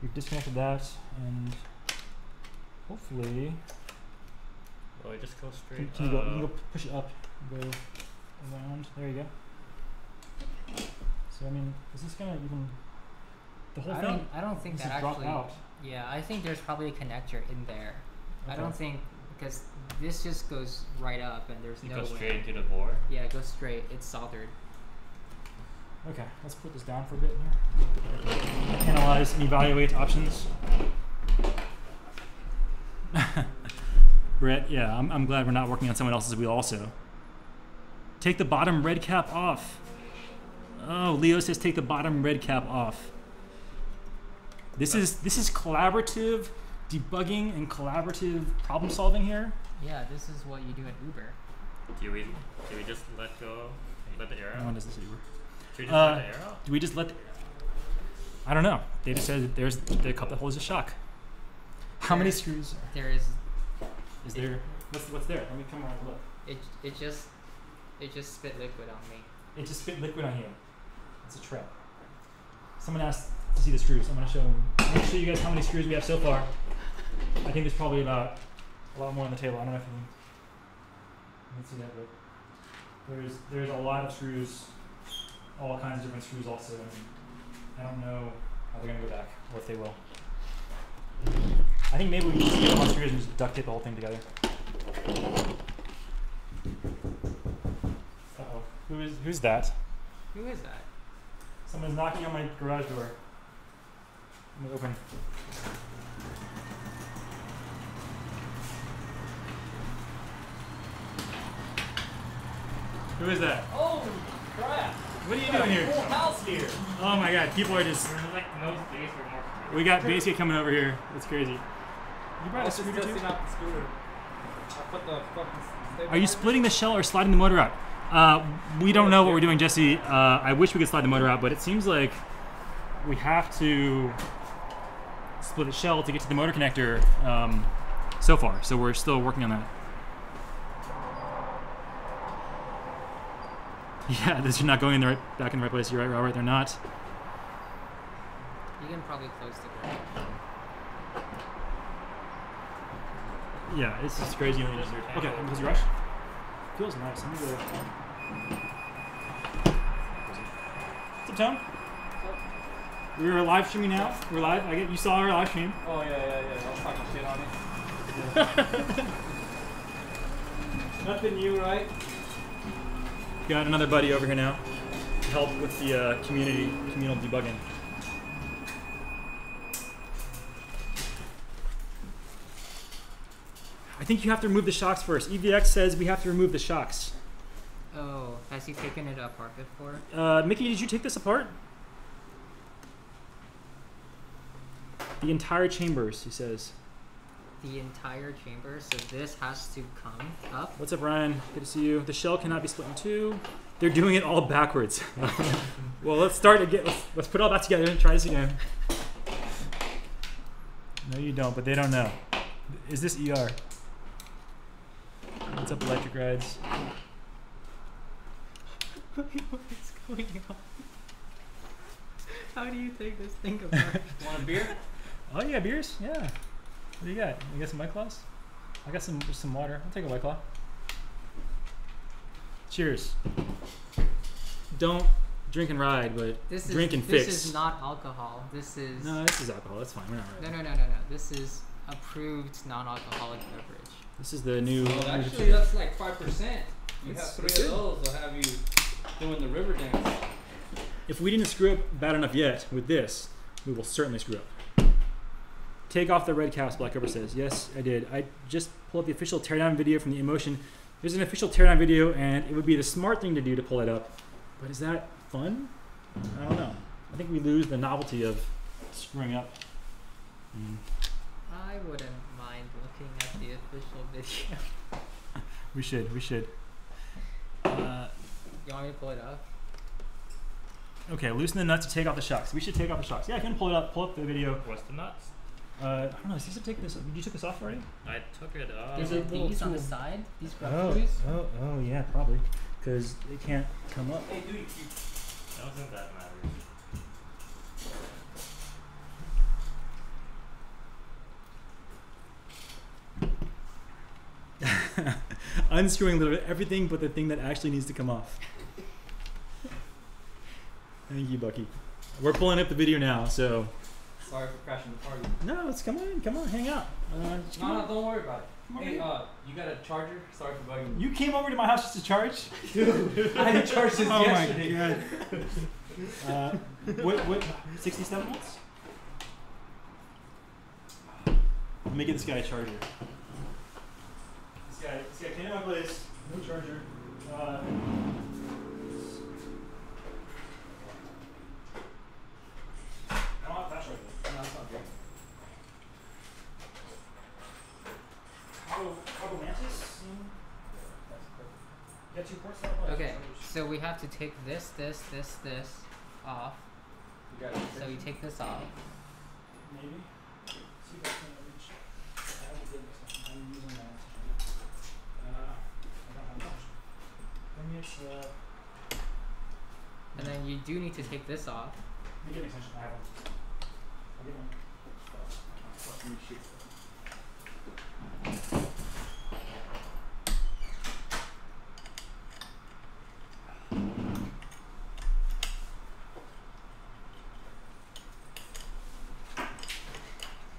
We've disconnected that, and hopefully, Oh, it just goes can, straight. can you, go, you can uh, go push it up, and go around. There you go. So I mean, is this gonna even the whole I thing? don't. I don't think this that is drop actually. out. Yeah, I think there's probably a connector in there. I don't think because this just goes right up and there's it no goes way. straight into the board. Yeah, it goes straight. It's soldered. Okay, let's put this down for a bit here. Analyze and evaluate options. Brett, yeah, I'm, I'm glad we're not working on someone else's wheel also. Take the bottom red cap off. Oh, Leo says take the bottom red cap off. This is this is collaborative debugging and collaborative problem solving here. Yeah, this is what you do at Uber. Do we do we just let go? Let the air No out? one does this anymore. Should we just Uh, let the air out? Do we just let? The, I don't know. They just said there's the cup that holds the shock. How many screws There is is there? What's what's there? Let me come around and look. it. It just it just spit liquid on me. It just spit liquid on you. It's a trap. Someone asked to see the screws. I'm gonna show. Them. I'm gonna show you guys how many screws we have so far. I think there's probably about a lot more on the table. I don't know if you can, you can see that, but there's there's a lot of screws, all kinds of different screws also. And I don't know how they're gonna go back or if they will. I think maybe we can just get screws and just duct tape the whole thing together. Uh oh. Who is who's that? Who is that? Someone's knocking on my garage door. Let me open. Who is that? Oh crap! What are you doing here? Full house here. Oh my god, people are just. There's like no space for more. We got Basic coming over here. It's crazy. You I brought a was scooter too? out the scooter. I put the fucking. Are you splitting the shell or sliding the motor out? Uh, we don't know what we're doing, Jesse. Uh, I wish we could slide the motor out, but it seems like we have to split the shell to get to the motor connector um, so far. So we're still working on that. Yeah, this are not going in the right, back in the right place. You're right, Robert. They're not. You can probably close the door. Yeah, it's just crazy. when you just- Okay, does it rush? Feels nice. Let me go. What's up, Tom? We're live streaming now. We're live. I get you saw our live stream. Oh yeah, yeah, yeah. I was talking shit on it. Nothing new, right? Got another buddy over here now to help with the uh, community communal debugging. I think you have to remove the shocks first. EVX says we have to remove the shocks. Oh, has he taken it apart before? Uh, Mickey, did you take this apart? The entire chambers, he says. The entire chamber. So this has to come up. What's up, Ryan? Good to see you. The shell cannot be split in two. They're doing it all backwards. well, let's start again. Let's, let's put all that together and try this again. No, you don't, but they don't know. Is this ER? What's up, electric rides? What's going on? How do you take this thing apart? Want a beer? Oh, yeah, beers? Yeah. What do you got? You got some White Claws? I got some some water. I'll take a White Claw. Cheers. Don't drink and ride, but This is drink and this fix. is not alcohol. This is no, this is alcohol. That's fine. We're not no riding. no no no no. This is approved non-alcoholic beverage. This is the new. Well, new- actually, that's like five percent. You It's- have three of those, they'll have you doing the river dance. if we didn't screw up bad enough yet with this, we will certainly screw up. Take off the red caps, Black Cobra says. Yes, I did. I just pulled up the official teardown video from the Inmotion. There's an official teardown video, and it would be the smart thing to do to pull it up. But is that fun? I don't know. I think we lose the novelty of screwing up. Mm. I wouldn't mind looking at the official video. We should. We should. Uh, you want me to pull it up? okay, loosen the nuts to take off the shocks. We should take off the shocks. Yeah, I can pull it up. Pull up the video. What's the nuts? Uh, I don't know. Is this to take this? You took this off already? I took it off. There's a little these on the side. These grub Oh, screws. oh, oh, yeah, probably. Because it can't come up. Hey, dude, you, Doesn't that matter? Unscrewing literally everything but the thing that actually needs to come off. Thank you, Bucky. We're pulling up the video now, so sorry for crashing the party. no, it's come on, come on, hang out. Uh, No, no, on. don't worry about it. Come Hey, uh, you got a charger? Sorry for bugging you. You came over to my house just to charge? Dude, I had charged this oh yesterday. my god. Uh, what, what, 67 volts? Let me get this guy a charger. This guy, this guy came to my place, no charger. Uh, Okay, so we have to take this, this, this, this off. You. So you take this off. Maybe. See if I can reach. I have a good extension. I'm using that. Uh, I don't have much. Let me just, uh, And then you do need to take this off. let me get an extension. I have one. I'll get one. Fucking shit.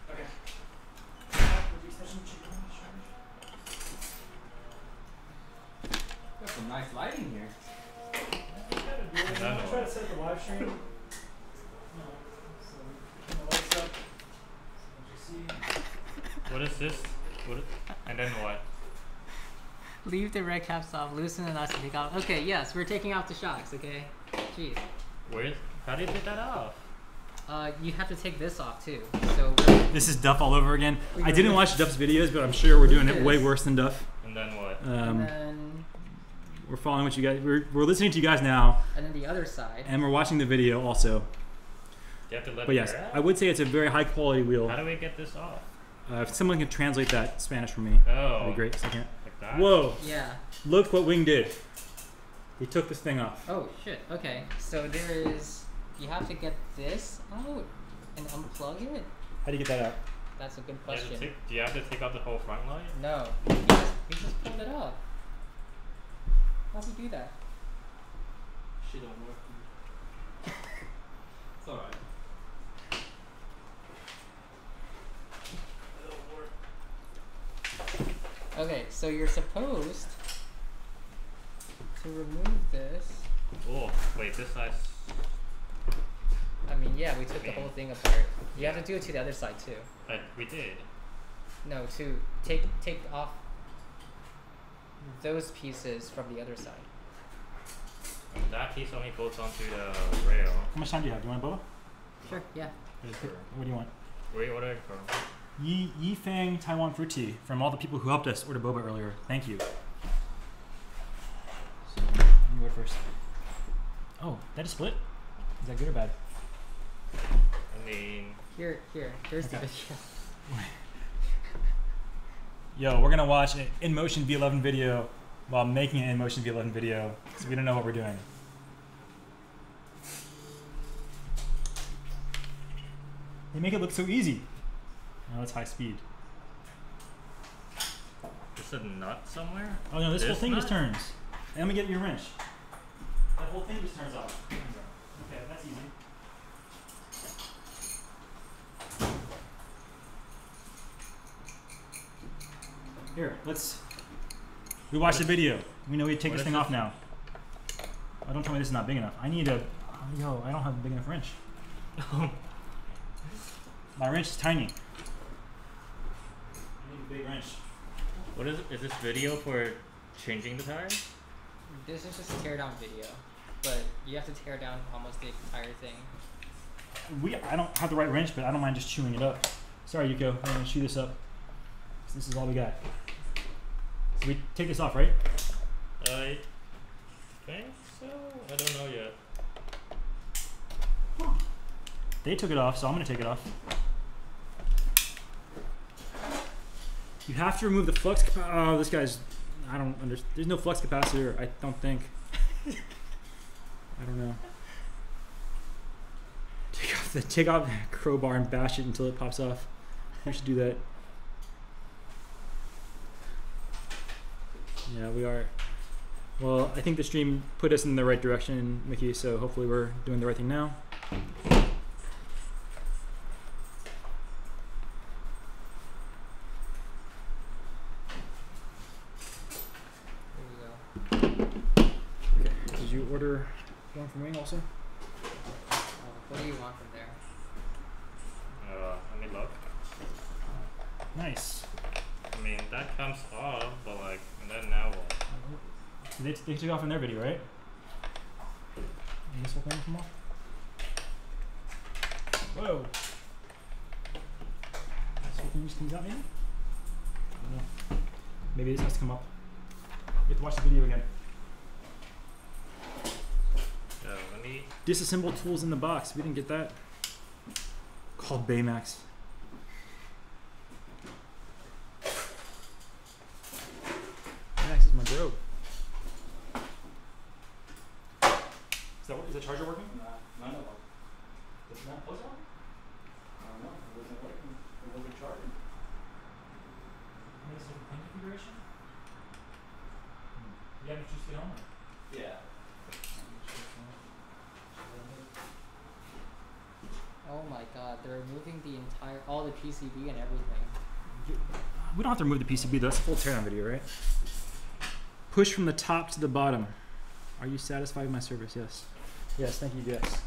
Okay. With the extension, check it out, charge. Got some nice lighting here. I'm gonna try to set up the live stream. No, so turn the lights up. So you see. What is this? What? Is, and then what? Leave the red caps off, loosen the nuts to take off. Okay, yes, we're taking off the shocks, okay? Jeez. Where is? How do you take that off? Uh, you have to take this off too. So This is Duff all over again. We I didn't watch Duff's videos, but I'm sure we're doing it way worse than Duff. And then what? Um, and then we're following what you guys. We're, we're listening to you guys now, and then the other side. and we're watching the video also. You have to let But it yes, air out? I would say it's a very high quality wheel. How do we get this off? Uh, if someone can translate that Spanish for me, Oh. that'd be great. 'cause I can't. Like that? Whoa! Yeah. Look what Wing did. He took this thing off. Oh shit. Okay. So there is. You have to get this out and unplug it. How do you get that out? That's a good You have question. take- do you have to take out the whole front light? No. You just, you just pulled it off. How do you do that? Shit don't work. it's alright. Okay, so you're supposed to remove this. Oh, wait, this size. I mean, yeah, we took the whole thing apart. You have to do it to the other side too. I, we did. No, to take take off those pieces from the other side. And that piece only bolts onto the rail. How much time do you have? Do you want a boba? Sure. Yeah. Sure. What do you want? Where are you ordering from? Yi Yi Fang Taiwan fruit tea from all the people who helped us order boba earlier. Thank you. So, you go first. Oh, that is split. Is that good or bad? I mean, Here, here. Here's the video. Yo, we're gonna watch an Inmotion V11 video while making an Inmotion V11 video, so we don't know what we're doing. They make it look so easy. Oh, it's high speed. is a nut somewhere? Oh no, this, whole This thing just turns. And let me get your wrench. That whole thing just turns off. Okay, that's easy. Here, let's. We watched the video. We know we take this thing off now. Oh, don't tell me this is not big enough. I need a. Oh, Yo, I don't have a big enough wrench. My wrench is tiny. I need a big wrench. What is it? Is this video for changing the tires? This is just a teardown video. but you have to tear down almost the entire thing. We I don't have the right wrench, but I don't mind just chewing it up. Sorry, EUCO. I'm gonna chew this up. This is all we got. So we take this off, right? I think so. I don't know yet. They took it off, so I'm gonna take it off. You have to remove the flux. Oh, this guy's. I don't understand. There's no flux capacitor. I don't think. I don't know. Take off the take off the crowbar and bash it until it pops off. We should do that. Yeah, we are. Well, I think the stream put us in the right direction, Mickey. So hopefully we're doing the right thing now. There you go. Okay. Did you order one from Wing also? Uh, what do you want from there? Uh, let me look. Nice. I mean, that comes off, but like, and then now what? They, they took off in their video, right? And this whole thing come off? Whoa. This whole thing just comes out maybe? I don't know. Maybe this has to come up. You have to watch the video again. Uh, let me. Disassemble tools in the box. We didn't get that. Called Baymax is my bro. Is that what, is the charger working? Nah, none of them. Does it not close on? I don't know. It wasn't working. It wasn't charging. Maybe it's a pin configuration? You haven't just get on it. Yeah. Oh my god, they're removing the entire, all the PCB and everything. We don't have to remove the PCB though. That's a full teardown video, right? Push from the top to the bottom. Are you satisfied with my service? Yes. Yes, thank you, yes.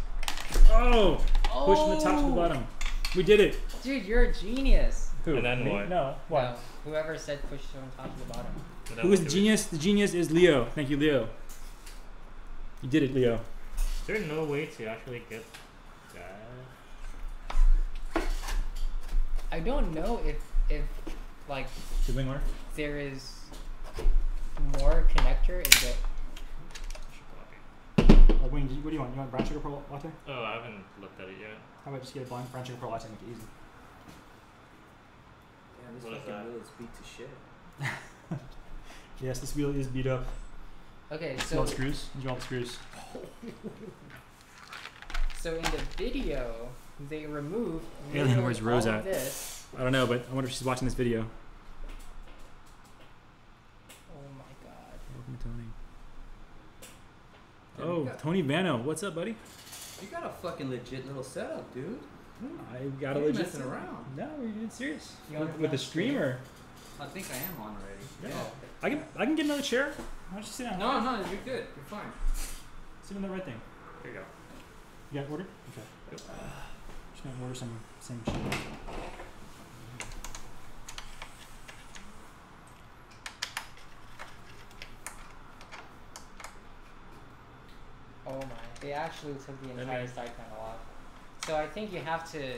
Oh! Push from the top to the oh! bottom. We did it. Dude, you're a genius. Who? And then Me? what? No. What? No, whoever said push from top to the bottom. and then Who what is the do we- genius? The genius is Leo. Thank you, Leo. You did it, Leo. Is there no way to actually get that? I don't know if, if, like, Did wing work? there is more connector in the, Uh, wing, do you- what do you want? You want brown sugar pearl latte? Oh, I haven't looked at it yet. How about just get a blind brown sugar pearl latte and make it easy? Damn, this What is fucking that? wheel is beat to shit. Yes, this wheel is beat up. okay, See all so, the screws? Enjoy all the screws. so in the video, they remove Alien, literally where's Rose at? this. I don't know, but I wonder if she's watching this video. Oh my god. Welcome, Tony. Damn, Oh, got- Tony Vano, what's up, buddy? You got a fucking legit little setup, dude. Hmm, I got a You ain't legit. messing around. No, we're getting serious. You With, wanna with the be on stream? streamer. I think I am on already. Yeah. I can I can get another chair. Why don't you sit down? No, no, you're good. You're fine. Sit on the right thing. There you go. You got order? Okay. Yep. Just gonna order some same shit. Oh my. They actually took the entire me- side panel off. So I think you have to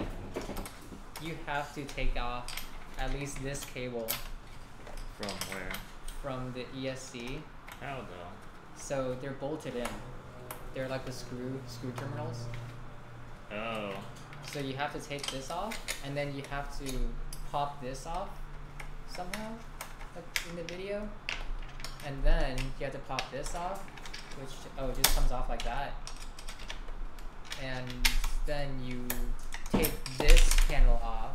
you have to take off at least this cable From where? from the ESC. How though? So they're bolted in. They're like the screw screw terminals. Oh. So you have to take this off and then you have to pop this off somehow in the video. And then you have to pop this off, which oh it just comes off like that. And then you take this panel off.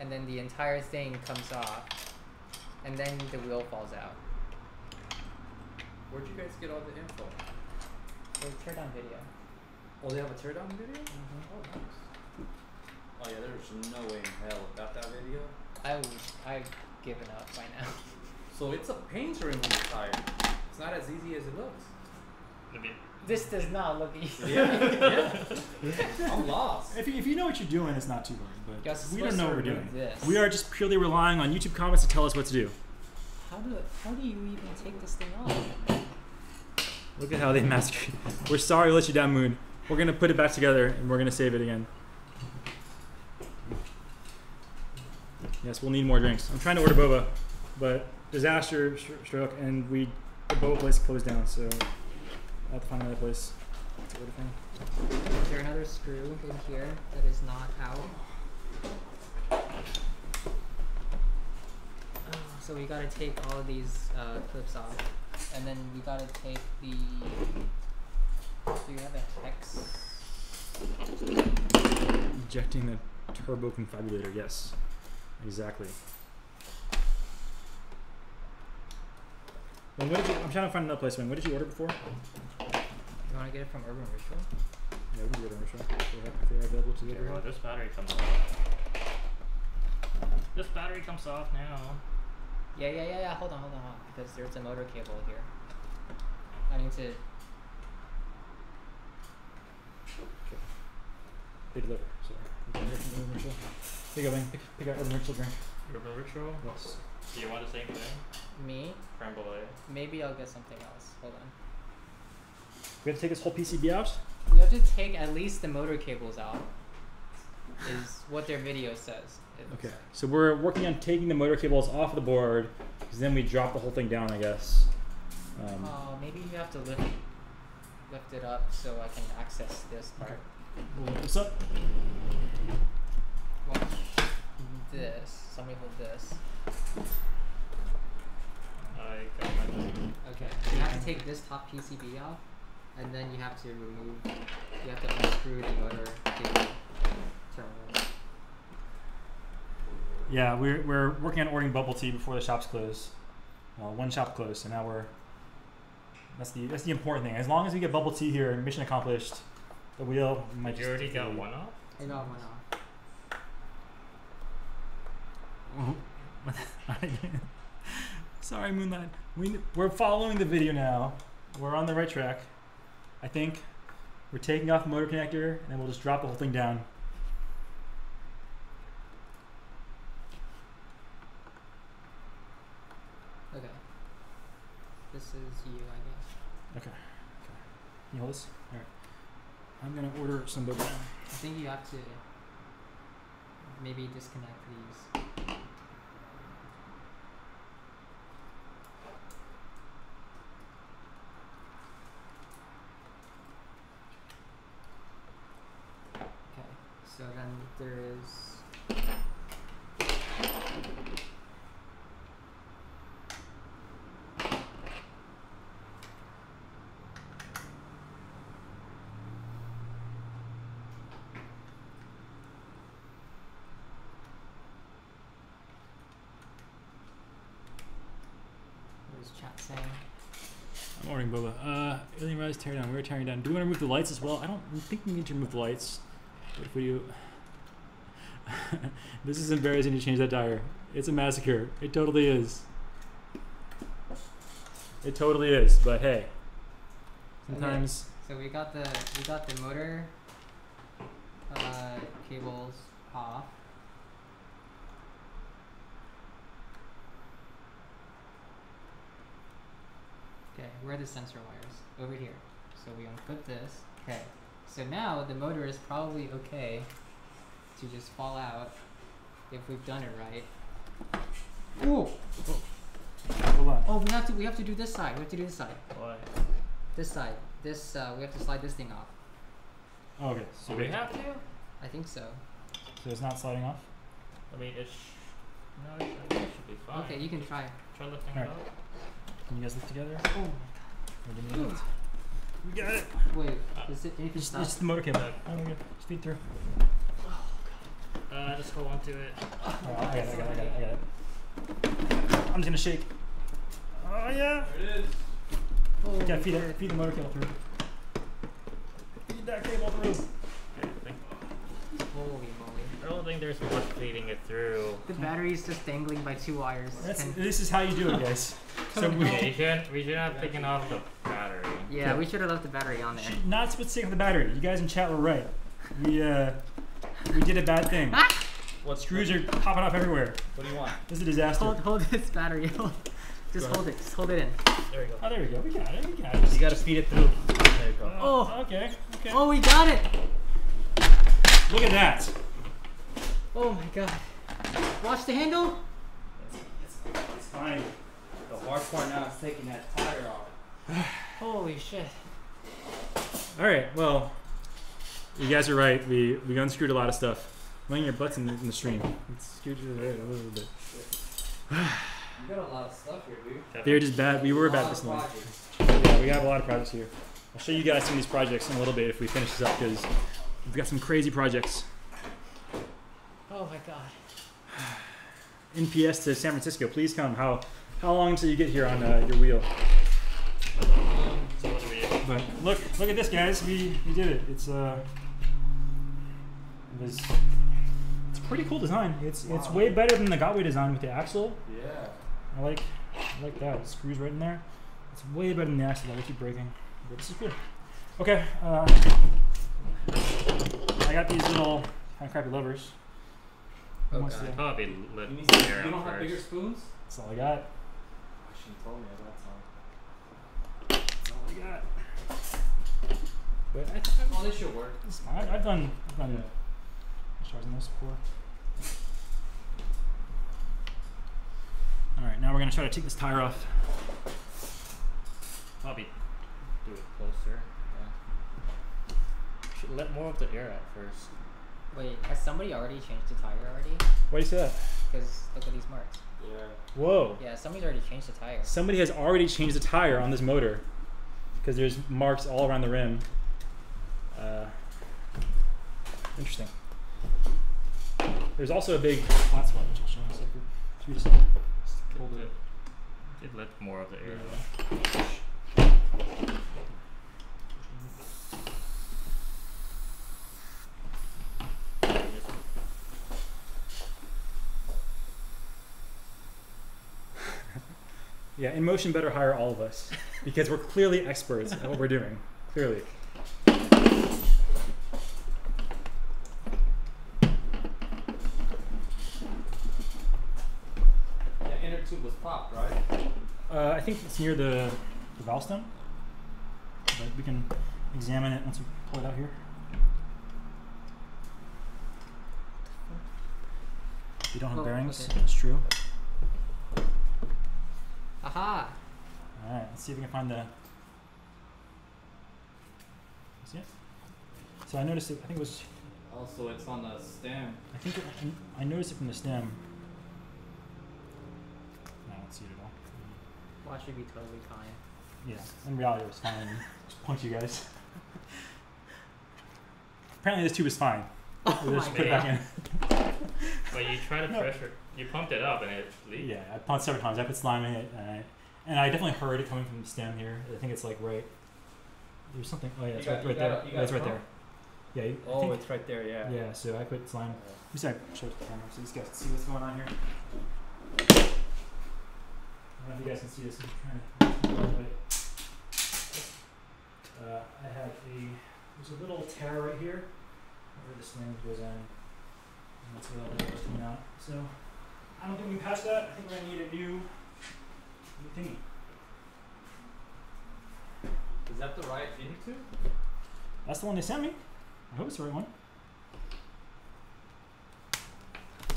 And then the entire thing comes off. And then the wheel falls out. Where'd you guys get all the info? So tear down video. Oh, they have a teardown video? Mm-hmm. Oh, nice. Oh yeah, there's no way in hell about that video. I would I've given up by now. So it's a pain to remove the tire. It's not as easy as it looks. Let me. this does not look easy. Yeah, yeah. I'm lost. If you, if you know what you're doing, it's not too hard. But we don't know what we're doing. This. We are just purely relying on YouTube comments to tell us what to do. How do how do you even take this thing off? Look at how they massacred. We're sorry we let you down, Moon. We're gonna put it back together and we're gonna save it again. Yes, we'll need more drinks. I'm trying to order boba, but disaster struck and we the boba place closed down, so I'll have to find another place to order from. Is there another screw in here that is not out? Oh, So we gotta take all of these uh, clips off, and then we gotta take the. Do you have a hex? Ejecting the turbo confabulator. Yes, exactly. Well, what did you, I'm trying to find another place. Man, what did you order before? You wanna get it from Urban Ritual? Yeah, we can get a restaurant. If they're- they're available to Okay, deliver. well, this battery comes off. This battery comes off now. Yeah, yeah, yeah, yeah. Hold on, hold on, hold on. Because there's a motor cable here. I need to. They deliver. So we can get from Urban Ritual. Pick up, man. Pick, pick up Urban Ritual drink. Urban Ritual? Yes. Do you want the same thing? Me? Creme brulee. Maybe I'll get something else. Hold on. We have to take this whole PCB out. We have to take at least the motor cables out. Is what their video says. Okay. like. So we're working on taking the motor cables off the board, because then we drop the whole thing down, I guess. Um, Oh, maybe you have to lift lift it up so I can access this part. We'll lift this up. Watch this. Somebody hold this. I got my Okay. You have to take this top PCB off, and then you have to remove. You have to unscrew the motor cable terminals. Yeah, we're, we're working on ordering bubble tea before the shops close. Uh, one shop closed, so now we're. That's the that's the important thing. As long as we get bubble tea here, mission accomplished. The wheel might Did you already got one off? It all went off. Sorry, Moonlight. We we're following the video now. We're on the right track. I think we're taking off the motor connector, and then we'll just drop the whole thing down. Okay. This is you, I guess. Okay. Okay. Can you hold this? I'm gonna order some boba. I think you have to maybe disconnect these. Okay, so then there is. Chat saying? I'm ordering boba. Uh, Alien Rides tear down. We're tearing down. Do we want to remove the lights as well? I don't think we need to remove the lights. But if we do, this is embarrassing to change that tire. It's a massacre. It totally is. It totally is. But hey, sometimes So we got the we got the motor uh, cables off. Okay, where are the sensor wires? Over here. So we unput this. Okay. So now the motor is probably okay to just fall out if we've done it right. Ooh! hold on. Oh, we have to we have to do this side. We have to do this side. What? This side. This uh, we have to slide this thing off. Oh, okay. So Do we have to? I think so. So it's not sliding off. I mean, it's. No, it should, be fine. Okay, you can try. Try lifting Alright. it up. Can you guys lift together? Oh We got it. Wait, Uh, is it anything It's, stop? it's the motor cable. Oh, we're good. Just feed through. Uh, just hold on to it. Oh, I got it. I got it. I got it. I got it. I'm just gonna shake. Oh yeah. There it is. Oh, Yeah, feed it. Feed the motor cable through. Feed that cable through. Okay, I think- Holy moly. I don't think there's much feeding it through. The battery is just dangling by two wires. That's, and- this is how you do it, guys. so we Yeah, shouldn't. We should have taken off the battery. yeah, we should have left the battery on there. should not split stick with the battery. You guys in chat were right. We uh, we did a bad thing. What Screws are popping off everywhere. What do you want? This is a disaster. Hold, hold this battery. Just hold it. Just hold it in. There you go. Oh, there we go. We got it. We got it. You gotta feed it through. There you go. Oh, okay. Okay. Oh, we got it. Look at that. Oh my god. Watch the handle. It's, it's fine. The hard part now is taking that tire off. Holy shit. All right. Well, you guys are right. We we unscrewed a lot of stuff. Laying your butts in the, in the stream. It's screwed you there a little bit. You got a lot of stuff here, dude. They're just bad. We were bad this of morning. Yeah, we have a lot of projects here. I'll show you guys some of these projects in a little bit if we finish this up because we've got some crazy projects. Oh my god. NPS to San Francisco, please come. How how long until you get here on uh, your wheel? So what do we do? But look, look at this, guys. We we did it. It's uh, it was it's a pretty cool design. It's it's way better than the Gotway design with the axle. Yeah. I like I like that. It screws right in there. It's way better than the axle that we keep breaking. But this is good. Okay. Uh, I got these little kind of crappy levers. Who Oh wants god. to- Probably let You, need the some, air you don't out have bigger spoons? That's all I got. I should have told me about That's all I got. But I, some. Oh, this should work. It's. I, I've done I've done stars on this before. All right, now we're gonna try to take this tire off. Probably do it closer. Yeah. Should let more of the air out first. Wait, has somebody already changed the tire already? Why do you say that? Because look at these marks. Yeah. Whoa! Yeah, somebody's already changed the tire. Somebody has already changed the tire on this motor because there's marks all around the rim. Uh, interesting. There's also a big flat spot which I'll show in a second. Should we just hold it? Did let more of the air Yeah. out. Yeah, Inmotion better hire all of us because we're clearly experts at what we're doing. Clearly. The inner tube was popped, right? Uh, I think it's near the, the valve stem, but we can examine it once we pull it out here. We don't have Oh, bearings. okay. That's true. Aha! All right, let's see if we can find the. See it? So I noticed it. I think it was. Also, it's on the stem. I think it, I noticed it from the stem. No, I don't see it at all. Watch should be totally fine. Yeah, in reality, it was fine. Just point you guys. Apparently, this tube is fine. Oh We'll just my put it back god. in. But you try to No. pressure. You pumped it up and it leaked. Yeah, I pumped several times. I put slime in it, and I, and I definitely heard it coming from the stem here. I think it's like right. There's something. Oh yeah, it's got- right, right got there. a- Yeah, got it's right pump? there. Yeah. I Oh, think- it's right there, yeah. yeah. So I put slime. Let me see. I show it to the camera so you guys can see what's going on here. I don't know if you guys can see this. I'm trying to. Uh, I have a. There's a little tear right here where the sling goes in. And that's where all the air's coming out. So I don't think we can patch that. I think we're gonna need a new, new thingy. Is that the right inner tube? That's the one they sent me. I hope it's the right one.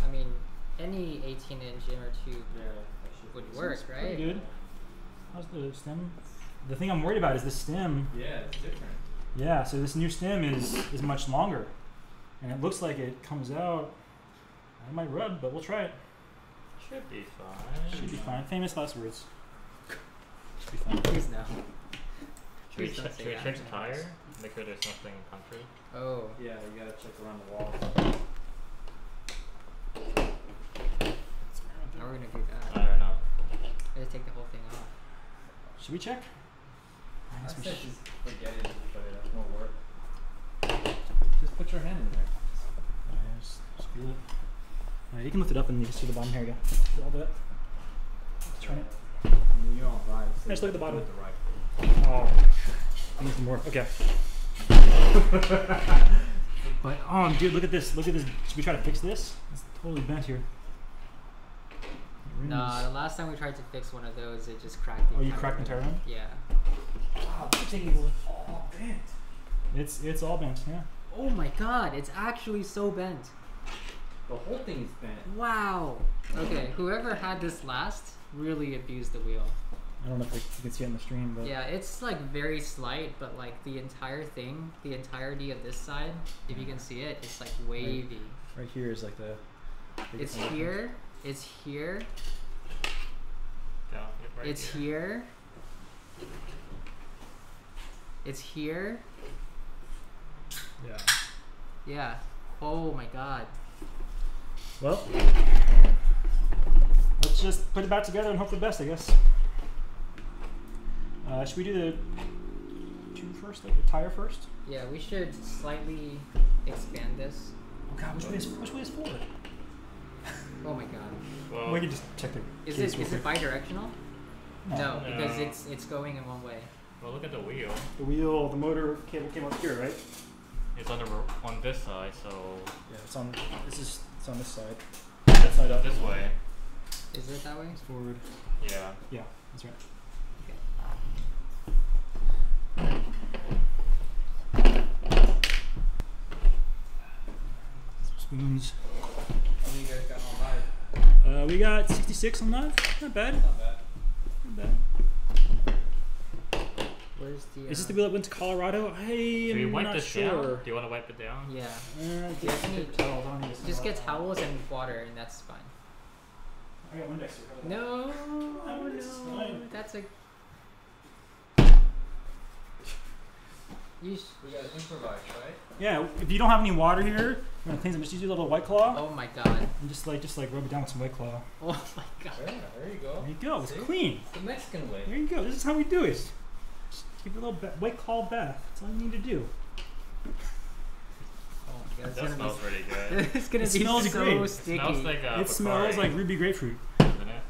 I mean, any 18 inch inner tube Yeah. that would be- work, Pretty good. How's the stem? The thing I'm worried about is the stem. Yeah, it's different. Yeah, so this new stem is is much longer, and it looks like it comes out. I might rub, but we'll try it. Should be fine. Should be fine. Famous last words. Should be fine. Please no. Should we, Please don't say should we that. check the tire? Make sure there's nothing punctured. Oh. Yeah, you gotta check around the wall. How are we gonna do I that? don't know. We have to take the whole thing off. Should we check? I I guess we said should. just forget it, but that's more work. Just put your hand in there. Yeah, just, just feel it. Uh, you can lift it up and you can see the bottom. Here you go. See all that. Turn it. I mean, you're on right. so Just look at the bottom. with the right. Oh, I need some more. Okay. but oh, dude, look at this. Look at this. Should we try to fix this? It's totally bent here. Nah, the last time we tried to fix one of those, it just cracked. The Oh, you entire cracked the rim. entire rim? Yeah. Wow, this thing is all bent. It's it's all bent. Yeah. Oh my god, it's actually so bent. The whole thing is bent. Wow. Okay, whoever had this last really abused the wheel. I don't know if you can see it in the stream, but Yeah, it's like very slight, but like the entire thing, the entirety of this side, if you can see it, it's like wavy. right here is like the. It's here, it's here, Down, right it's here. here. It's here. Yeah. Yeah. Oh my god. Well, let's just put it back together and hope for the best, I guess. Uh, should we do the two first, like the tire first? Yeah, we should slightly expand this. Oh God, which way is which way is forward? Oh my god. Well, we can just check the. Is case it real is it quick. bidirectional? No, because it's it's going in one way. well, look at the wheel. The wheel, the motor cable came up here, right? It's on the on this side, so Yeah, it's on. This is it's on this side. this side up. This way. Is it that way? It's forward. Yeah. Yeah, that's right. Okay. Spoons. How many you guys got on live? Uh, we got 66 on live. Not bad. Not bad. Not bad. Where's the? Is this uh, the wheel that went to Colorado? I Should we am wipe not this sure. down? Do you want to wipe it down? Yeah. Uh, Do you have any- towels? I don't need to Just get towels and water, and that's fine. I got Windex here. No, Oh, this is no, fine. that's a. You sh- We gotta improvise, right? Yeah, if you don't have any water here, you want to clean them. Just use a little white claw oh my god. and just like just like rub it down with some white claw. Oh my god. Yeah, there you go. There you go. It's See? clean. It's the Mexican way. There you go. This is how we do it. Just give it a little ba- white call Beth. That's all you need to do. Oh my god. It's That gonna smells be. pretty good. it's gonna It be smells so great. It sticky. smells like uh, it smells like ruby grapefruit. doesn't it?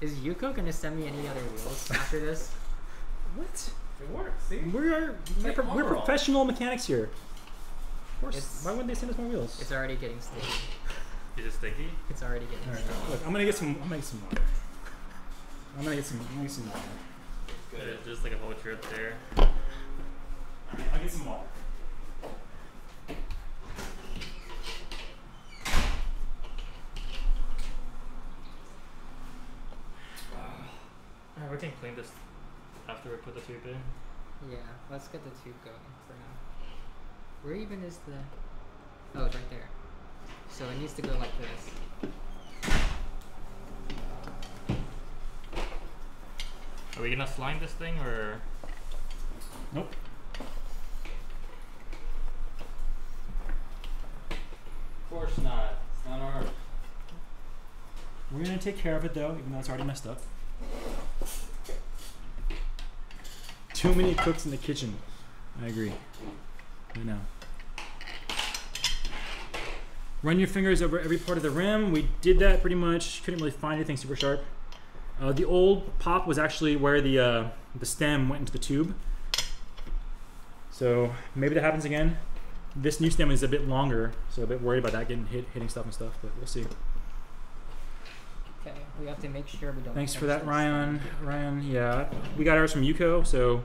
Is EUCO gonna send me any other wheels after this? What? It works, see? We are we're, Like pro- we're overall. professional mechanics here. Of course. It's- Why wouldn't they send us more wheels? It's already getting sticky. Is it sticky? It's already getting All right. sticky. Look, I'm gonna get some. I'm gonna get some water. I'm gonna get some. I'm gonna get some water. There's just like a whole trip there. I'll get some water. Uh, we can clean this after we put the tube in. Yeah, let's get the tube going for now. Where even is the? Oh, it's right there. So it needs to go like this. Are we gonna slime this thing or? Nope. Of course not. It's not art. We're gonna take care of it though, even though it's already messed up. Too many cooks in the kitchen. I agree. I know. Run your fingers over every part of the rim. We did that pretty much. Couldn't really find anything super sharp. Uh, the old pop was actually where the uh, the stem went into the tube. So maybe that happens again. This new stem is a bit longer, so a bit worried about that getting hit, hitting stuff and stuff. But we'll see. Okay, we have to make sure we don't. Thanks for that. Ryan. Ryan, yeah, we got ours from EUCO, so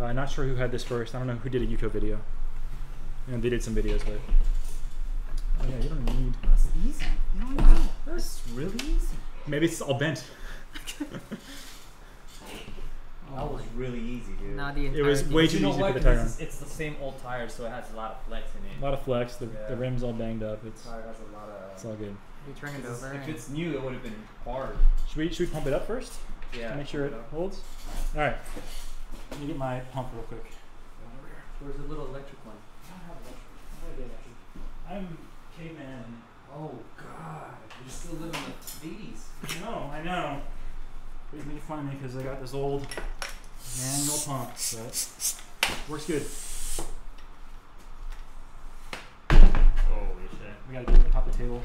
uh, not sure who had this first. I don't know who did a EUCO video. And they did some videos, but oh yeah, you don't need. That's easy. You don't even. That's really easy. Maybe it's all bent. That was really easy, dude. Now the entire It was thing- way But too you know easy to what? put the tire on. It's, it's the same old tire, so it has a lot of flex in it. A lot of flex. The, Yeah. the rim's all banged up. It's tire has a lot of. it's all good. We turn it over. If and- it's new, it would have been hard. Should we should we pump it up first? Yeah. to make sure it pump holds. All right. Let me get my pump real quick. Where's the little electric one? I'm caveman. Oh God, you're still living in the 80s. I know, I know. Please make fun of me because I got this old manual pump, but works good. Holy shit. We gotta do it on top of the table.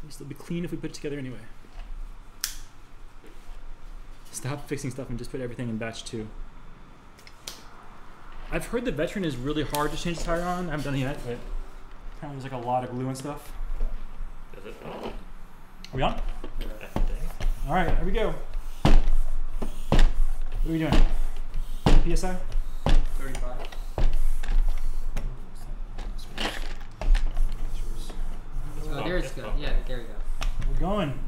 At least It'll be clean if we put it together anyway. Stop fixing stuff and just put everything in batch two. I've heard the veteran is really hard to change the tire on. I haven't done it yet, but apparently there's like a lot of glue and stuff. Does it? Are we on? I think. All right, here we go. What are we doing? PSI? 35. Oh, there it's good. Yeah, there we go. We're going.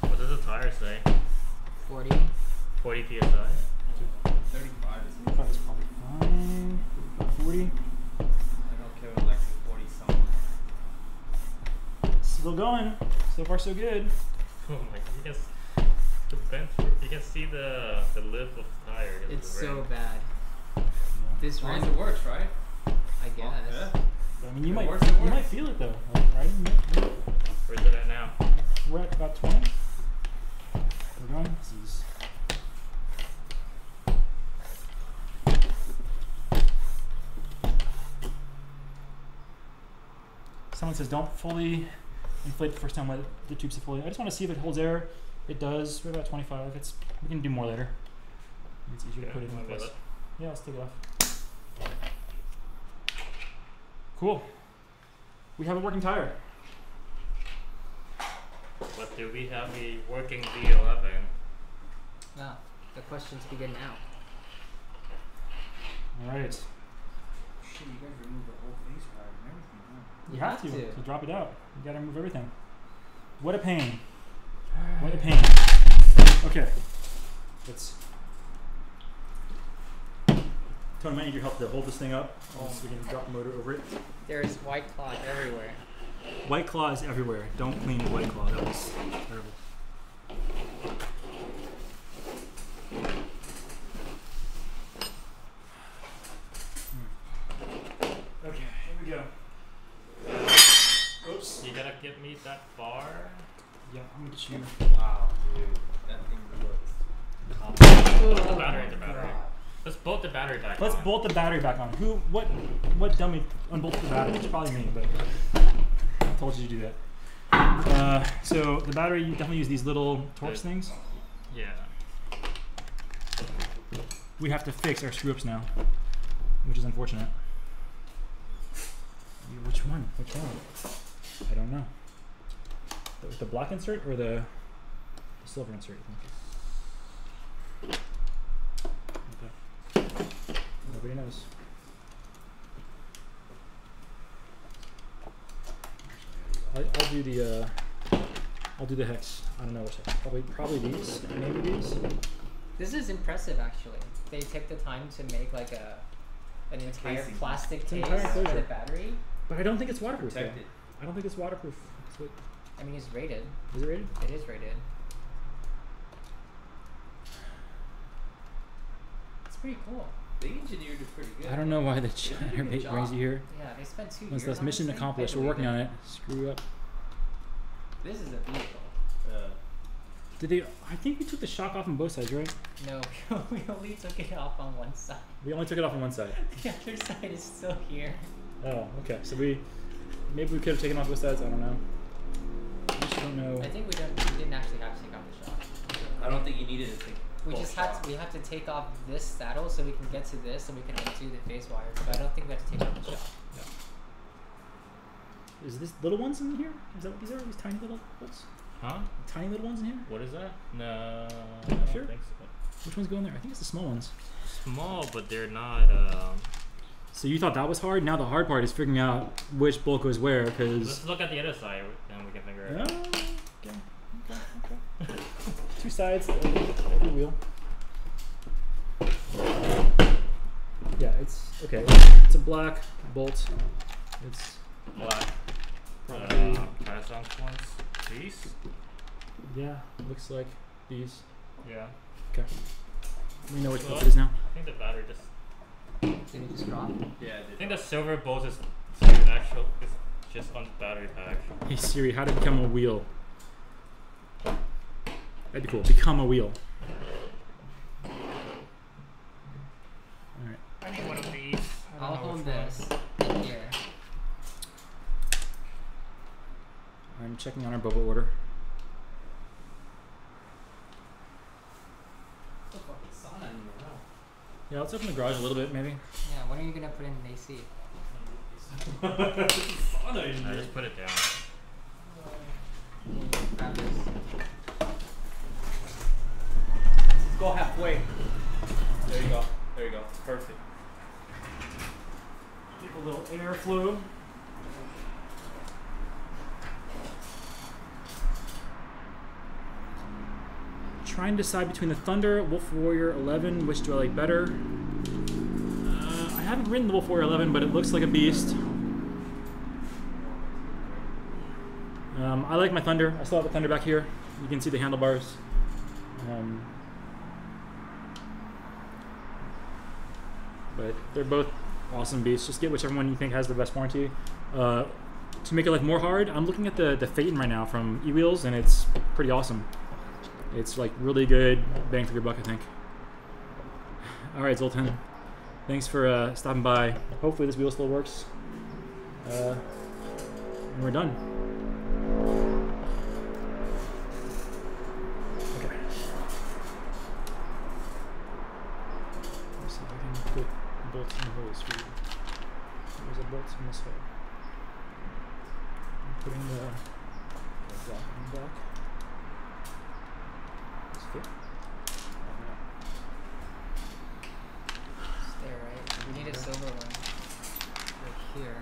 What does the tire say? 40. 40 psi. 35 is probably fine. 40. I know Kevin likes the 40 something. Still going. So far, so good. Oh my! You can the bench. You can see the the lip of the tire. 'cause of It's so ring. bad. This As long rim, it works, right? I oh, guess. Yeah. I mean, you It might works, it you might feel it though, like, right? You might- you- Where's it at now? We're at about 20. We're going. This is. Someone says don't fully inflate the first time let the tube sit fully. I just want to see if it holds air. It does. We're about 25. It's we can do more later. It's easier to put it in wanna place. it? Yeah, let's take it off. Cool. We have a working tire. But do we have a working V11? No, the questions begin now. All right. Shit, you guys removed the whole face wire and everything, huh? You, You have, have to. to. to drop it out. You gotta remove everything. What a pain. What a pain. Okay. Let's. Tony, might need your help to hold this thing up Oh. so we can drop the motor over it. There's white cloth everywhere. White claw is everywhere. Don't clean the white claw. That was terrible. Hmm. Okay, here we go. Oops. You gotta get me that far. Yeah, I'm gonna get. Wow, dude. That thing looks. Put the battery the battery. Let's bolt the battery back. Let's on. bolt the battery back on. Who? What? What dummy unbolted the battery? It's probably me, but I told you to do that. Uh, so the battery, you definitely use these little Torx The- things. Yeah. We have to fix our screw ups now, which is unfortunate. Which one? Which one? I don't know. The, the black insert or the, the silver insert? You think? Okay. Nobody knows. I, I'll do the uh, I'll do the hex. I don't know which hex. Probably probably these. Maybe these. This is impressive, actually. They take the time to make like a an entire casing. plastic case entire for the battery. But I don't think it's waterproof. though. Protected. I don't think it's waterproof. That's what, I mean, it's rated. is it rated? It is rated. It's pretty cool. They engineered it pretty good. I don't know why the did a good brings job. you here. Yeah, they spent two Once years. that's mission this accomplished, we're working believe on it. Screw up. This is a vehicle. Uh, Did they? I think we took the shock off on both sides, right? No, we only took it off on one side. We only took it off on one side. The other side is still here. Oh, okay. So we maybe we could have taken off both sides. I don't know. I just don't know. I think we don't. We didn't actually have to take off the shock. I don't think you needed to take. We just had shock. to. We have to take off this saddle so we can get to this, so we can undo the phase wires. But I don't think we have to take off the shock. Is this little ones in here? Is that what these are? These tiny little bolts? Huh? Tiny little ones in here? What is that? No. I don't Sure. think so. Which ones go in there? I think it's the small ones. Small, but they're not. Um, So you thought that was hard? Now the hard part is figuring out which bolt goes where, because. let's look at the other side and we can figure it out. okay, okay, okay. Two sides, every, every wheel. Yeah, it's okay. It's a black bolt. It's Black. probably Uh, Renaissance ones. These? yeah. Looks like these. Yeah. Okay. We know which bolt Well- it is now. I think the battery just. Did it just drop? Yeah, I it think the silver bolt is is actual. is just on the battery pack. Hey Siri, how to become a wheel? That'd be cool. Become a wheel. All right. I need one of these. I don't I'll know hold which one. this here. I'm checking on our boba order. What the fuck Yeah, let's open the garage a little bit, maybe. Yeah, when are you gonna put in an AC? I just put it down. Grab this. Let's go halfway. There you go. There you go. Perfect. Keep a little airflow. Trying to decide between the Thunder, Wolf Warrior 11, which do I like better? Uh, I haven't ridden the Wolf Warrior 11, but it looks like a beast. Um, I like my Thunder. I still have the Thunder back here. You can see the handlebars. Um, but they're both awesome beasts. Just get whichever one you think has the best warranty. Uh, to make it like more hard, I'm looking at the the Phaeton right now from eWheels, and it's pretty awesome. It's like really good bang for your buck, I think. All right, Zoltan, thanks for uh, stopping by. Hopefully this wheel still works. Uh, and we're done. Okay. Let's see if I can put bolts in. There's a bolt in hole. I'm putting the block in the back. Does it fit? Oh, no. It's there, right? We need a silver one. Right here.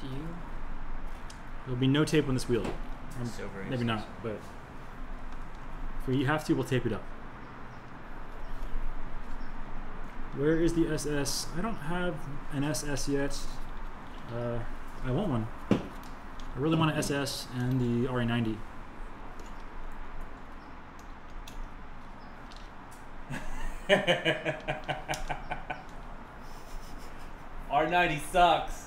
Do you? There'll be no tape on this wheel. Um, maybe not, but if you have to, we'll tape it up. Where is the SS? I don't have an SS yet. Uh, I want one. I really want an SS and the RA90. R90 sucks.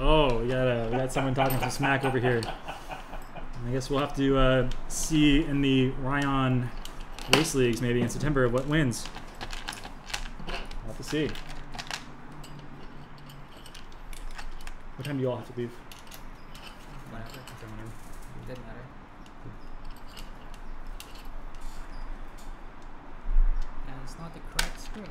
Oh, we got uh, we got someone talking some smack over here. I guess we'll have to uh, see in the Rion race leagues maybe in September what wins. We'll have to see. What time do you all have to leave? Didn't matter. And it's not the correct screw.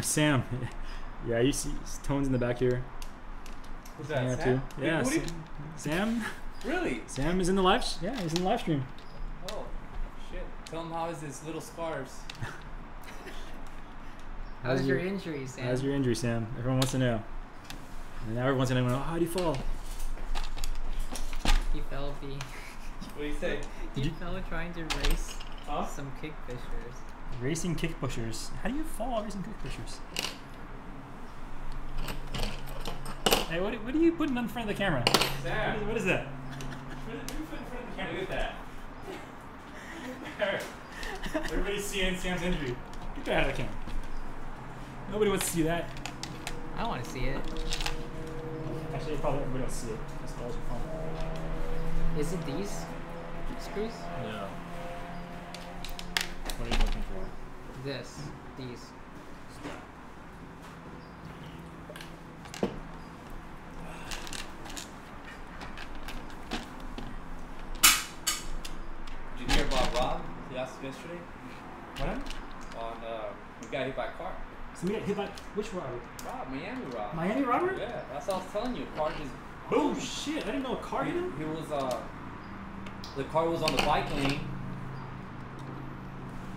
Oh, Sam. yeah, you see tones in the back here. Who's Yeah, that? too. Sam? Yeah, Big booty? Sam. Really? Sam is in the live. Yeah, he's in the live stream. Oh, shit. Tell him how is his little scars. How's How's your your- injury, Sam? How's your injury, Sam? Everyone wants to know. And now everyone wants to know, oh, how do you fall? He fell be What do you say? Did he you- fell trying to race Huh? some kick pushers. Racing kick pushers. How do you fall racing kick pushers? Hey, what, what are you putting in front of the camera? What Sam. is, what is that? What are you putting in front of the Look at that. Everybody's seeing Sam's injury. Get that out of the camera. Nobody wants to see that. I want to see it. Actually, probably everybody wants to see it. That's always fun. Is it these screws? No. What are you looking for? This. These. Did you hear about Rob? He asked yesterday What on uh, he got hit by a car. So we got hit by which Robert? Rob, Miami Rob. Miami Robert? Yeah, that's what I was telling you. Car just Oh shit! I didn't know a car hit he, him. he was uh the car was on the bike lane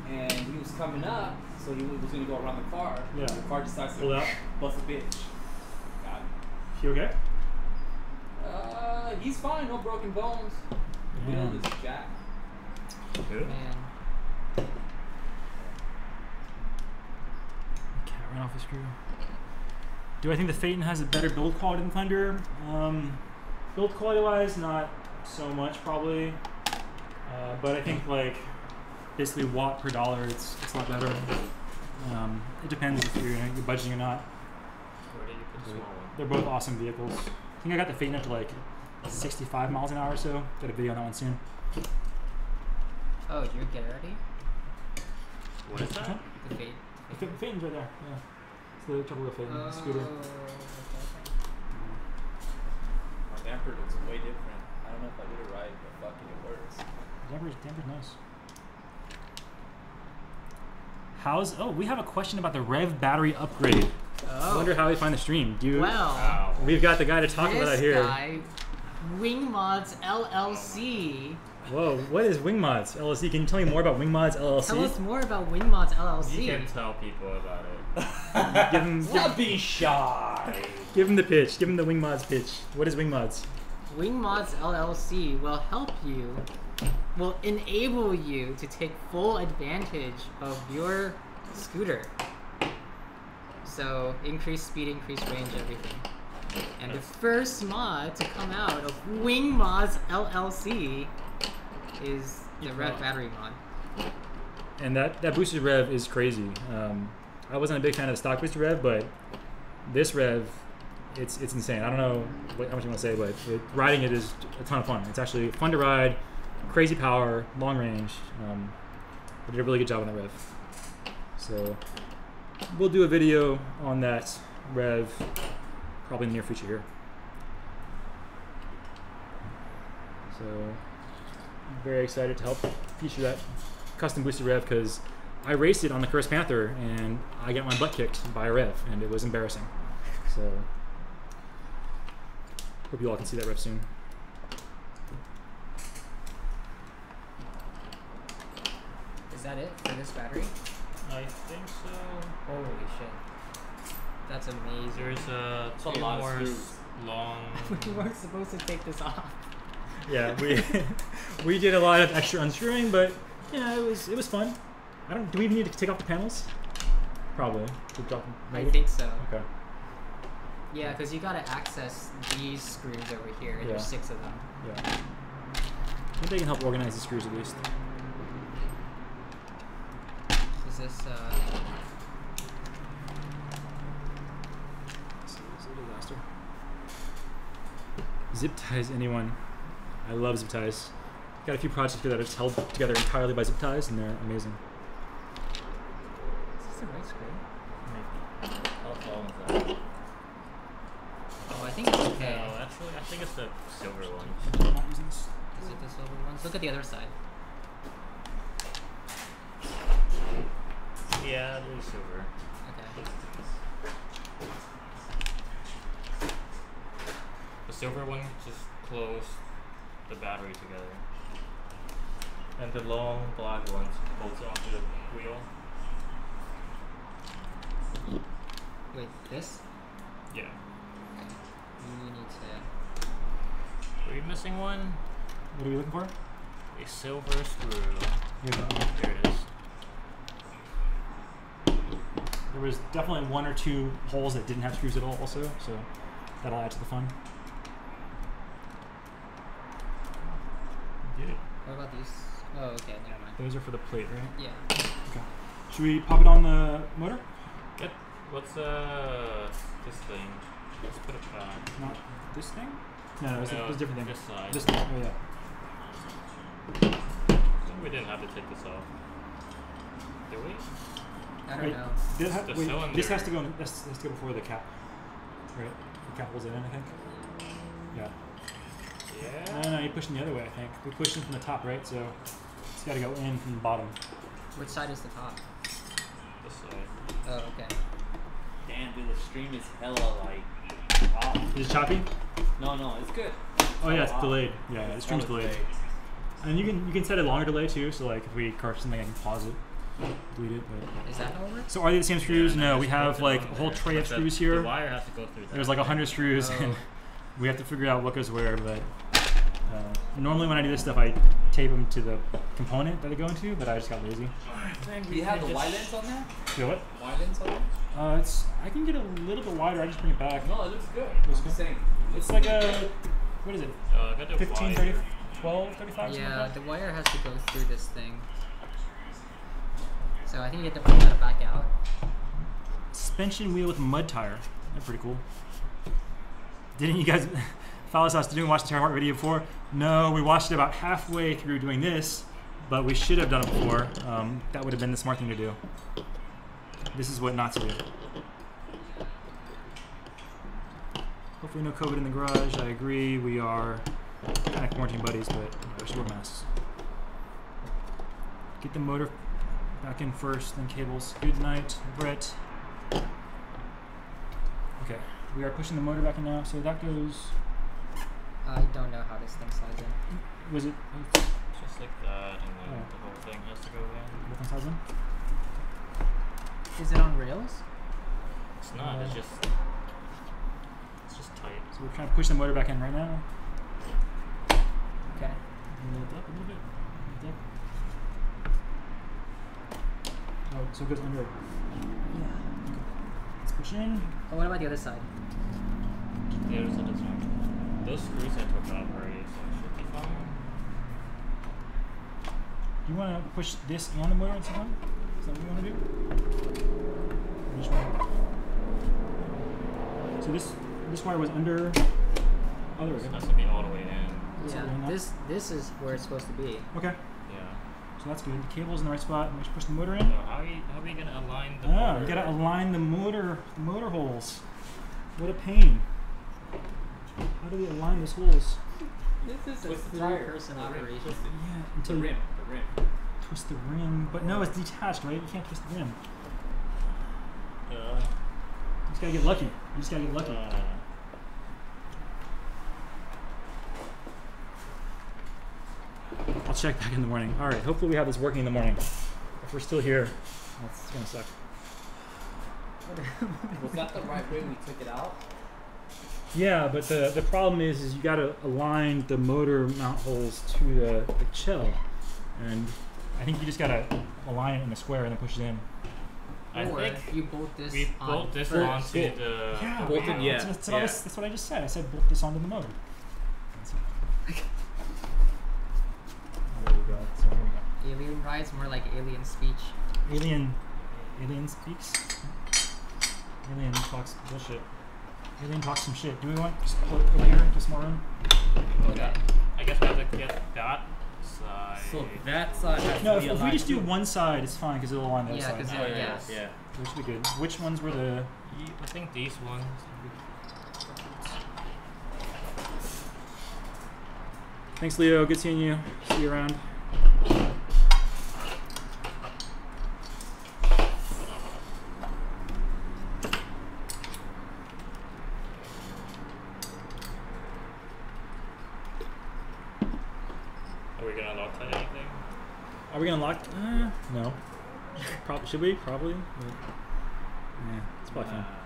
and he was coming up, so he was gonna go around the car. Yeah. The car decides Pull to out. bust a bitch. Got him. You okay? Uh, he's fine, no broken bones. The wheel Damn. is jacked. Who? Man. Cat ran off the screw. Do I think the Phaeton has a better build quality than Thunder? Um, build quality wise, not so much probably. Uh, but I think like basically watt per dollar, it's it's a lot better. Um, it depends if you're, you're budgeting or not. Where did you put the small one? They're both awesome vehicles. I think I got the Phaeton up to like 65 miles an hour or so. Got a video on that one soon. Oh, did you get ready? What is that? The fate. The Phaeton's right there. Yeah. It's the trouble with Phaeton, Oh, the scooter. okay, My damper looks way different. I don't know if I did it right, but fuck it, it works. Damper's, damper's nice. How's oh we have a question about the Rev battery upgrade. okay. I Oh. wonder how we find the stream. Do you, well, Wow. we've got the guy to talk this about it here. guy, Wingmods LLC. Whoa, what is Wing Mods LLC? Can you tell me more about Wing Mods LLC? Tell us more about Wing Mods LLC. You can tell people about it. give him Stop give, being shy. give him the pitch. Give him the Wing Mods pitch. What is Wing Mods? Wing Mods LLC will help you, will enable you to take full advantage of your scooter. So increase speed, increase range, everything. And the first mod to come out of Wing Mods LLC is the Rev battery mod. And that, that boosted rev is crazy. Um, I wasn't a big fan of the stock boosted rev, but this rev, it's it's insane. I don't know what, how much you want to say, but it, riding it is a ton of fun. It's actually fun to ride, crazy power, long range. Um, did a really good job on the rev. So we'll do a video on that rev probably in the near future here. So very excited to help feature that custom boosted rev because I raced it on the Curse Panther and I got my butt kicked by a rev and it was embarrassing. So hope you all can see that rev soon. Is that it for this battery? I think so. Holy shit. That's amazing. There's a It's a two lot more long. we weren't supposed to take this off. Yeah, we we did a lot of extra unscrewing, but yeah, it was it was fun. I don't. Do we even need to take off the panels? Probably. To drop them, I think so. Okay. Yeah, because you gotta access these screws over here, and there's six of them. Yeah. Maybe they can help organize the screws at least. Is this, uh. It's a disaster. Zip ties, anyone? I love zip ties. Got a few projects here that are just held together entirely by zip ties, and they're amazing. Is this the right screw? How tall is that? Oh, I think it's okay. No, actually, I think it's the silver one. I'm not using this. Is it the silver ones? Look at the other side. Yeah, it is silver. Okay. The silver one just close the battery together. And the long black one holds onto the wheel. Wait, this? Yeah. You need to. Are you missing one? What are we looking for? A silver screw. Here, Here it is. There was definitely one or two holes that didn't have screws at all, also, so that'll add to the fun. Did it. What about these? Oh, okay, never mind. Those are for the plate, right? Yeah. Okay. Should we pop it on the motor? Get what's uh this thing? Let's put it back. Not this thing? No, no, it's, a, it's a different thing. This side. This thing. Oh yeah. we didn't have to take this off. Did we? I don't Wait, know. did ha- The wait, this has to go. In, this has to go before the cap, right? The cap holds it in, I think. Yeah. Yeah. No, no, you're pushing the other way. I think we pushed in from the top, right? So it's got to go in from the bottom. Which side is the top? This side. Oh, okay. Damn, dude, the stream is hella like off. Is it choppy? No, no, it's good. Oh yeah, it's off. delayed. Yeah, yeah the stream's hella delayed. And you can you can set a longer delay too. So like if we carve something, I can pause it, delete it. But Is that how it works? so are they the same screws? Yeah, no, we have like a whole tray of But the- screws here. The wire has to go through that. There's like a hundred screws, Oh. and we have to figure out what goes where. But uh, normally when I do this stuff, I tape them to the component that they go into. But I just got lazy. Do you have the Y lens on that? Feel what? Y lens on that? Uh, it's I can get a little bit wider. I just bring it back. No, it looks good. Looks I'm good? saying. It's like a what is it? Uh, I got 15, wire. 30, 12, 35, Yeah, like the wire has to go through this thing. So I think you have to pull that back out. Suspension wheel with mud tire. That's pretty cool. Didn't you guys follow us? Didn't watch the Mart video before? No, we watched it about halfway through doing this, but we should have done it before. Um, that would have been the smart thing to do. This is what not to do. Hopefully, no COVID in the garage. I agree. We are kind of quarantine buddies, but you know, we should masks. Get the motor back in first, then cables. Good night, Brett. Okay, we are pushing the motor back in now, so that goes. I don't know how this thing slides in. Was it? Just like that, and then Oh. the whole thing has to go in. Both sides in? Is it on rails? It's not. It's Uh, just. It's just tight. So we're trying to push the motor back in right now. Okay. Lift up a little bit. Oh, so it goes under. Yeah. Okay. Let's push in. Oh, what about the other side? The other side does not. Those screws I took off already, so it should be fine. Do you want to push this and the motor at the same time? Is that what you want to do? Or just one? So this this wire was under. Other This way. has to be all the way in. Yeah. This this is where it's supposed to be. Okay. Yeah. So that's good. The cable's in the right spot. And we just push the motor So in. how are you, how are we gonna align the Ah, motor? you gotta align the motor the motor holes. What a pain. How do we align those holes? This is Twist the tire. person operation. twist it. Yeah, The until you rim. The rim. twist the rim. But no, it's detached, right? You can't twist the rim. Uh, You just gotta get lucky. You just gotta get lucky. uh, I'll check back in the morning. All right. Hopefully we have this working in the morning. If we're still here, that's gonna suck. Was that the right way we took it out? Yeah, but the the problem is, is you gotta align the motor mount holes to the, the shell, and I think you just gotta align it in a square and then push it in. I or think you bolt this we on bolt this first. onto Yeah. the. yeah, bolted, wow, wheel. yeah. That's, that's, what I that's what I just said. I said bolt this onto the motor. That's- there we go. So here we go. Alien rides more like alien speech. Alien, alien speaks. Alien talks bullshit. Alien talks some shit. Do we want just put it over here, just more room? Oh, okay. I guess we have to get that side. So that side has No, to if, be if we just do one side, it's fine because it'll align the other Yeah, side. 'cause Oh, it- yeah. Yeah. Which should be good. Which ones were the? I think these ones. Thanks, Leo. Good seeing you. See you around. Are we gonna lock that anything? Are we gonna lock? Uh, no. Probably should we? Probably. But, yeah, it's probably fine.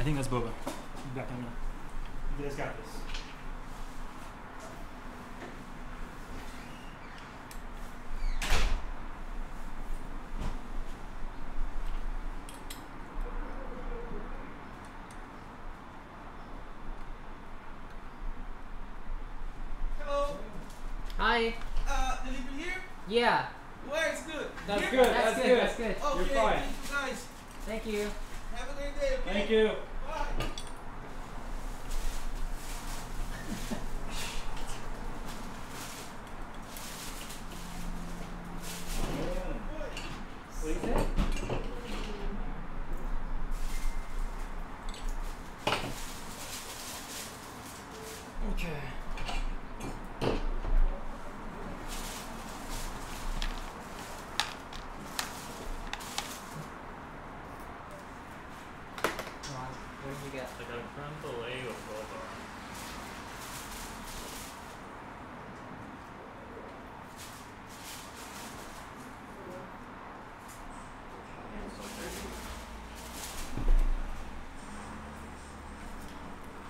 I think that's Boba. Back in a. You guys got this. Hello. Hi. Uh, delivery here? Yeah. Where is good? That's Here? good. That's That's good. good. That's good. Okay, You're fine. thank you guys. Thank you. Thank you. Bye. What is it? Okay. Come on. What did you get? Like a frontal A with roller.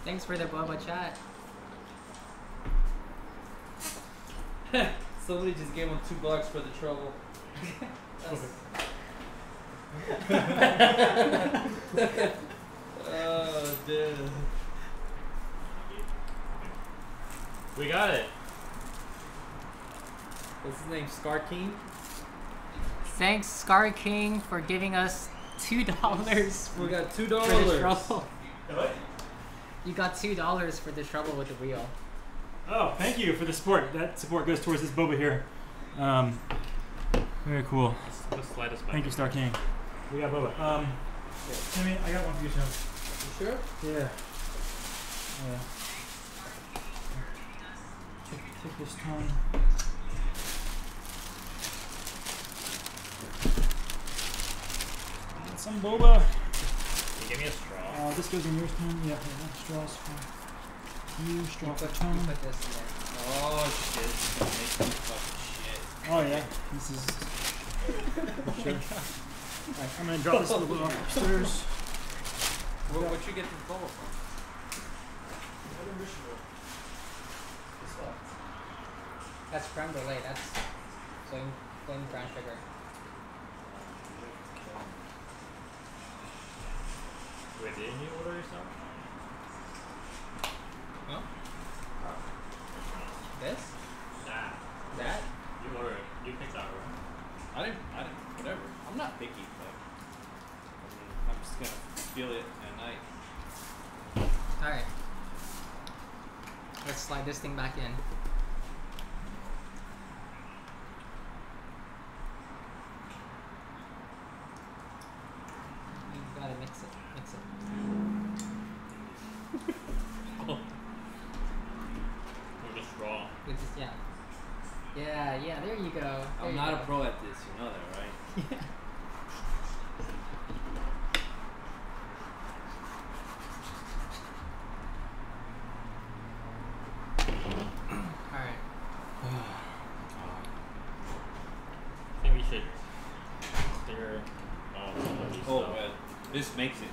Thanks for the Boba chat. Somebody just gave him two bucks for the trouble. oh, dude. We got it. What's his name? Scar King? Thanks, Scar King, for giving us two dollars We got two for the dollars. trouble. What? You got two dollars for the trouble with the wheel. Oh, thank you for the support. That support goes towards this boba here. Um, very cool. Let's, let's back. Thank you, Star King. We got boba. Um, Timmy, I got one for you too. You sure? Yeah. Yeah. Take, take this time. Get some boba. Can you give me a straw? Uh, this goes in yours, tongue. Yeah, yeah, yeah. straws for you, straw for put, you tongue. put this in there. Oh shit. This is gonna make me fucking shit. Oh yeah, this is. sure. Alright, I'm gonna drop this boba off upstairs. Where'd you get this bowl from? That's creme brulee. That's flame, flame brown sugar. Wait, didn't you order yourself? Huh? This? Nah. That? You ordered it. You picked that, right? I didn't. I didn't. Whatever. I'm not picky, but I mean, I'm just gonna feel it at night. All right. Let's slide this thing back in. You gotta mix it. Mix it. With a straw. With this, yeah. Yeah, yeah. There you go. There I'm you not go. a pro at this. You know that, right? All right. I think we should stir um, some of these Oh stuff. well, this makes it.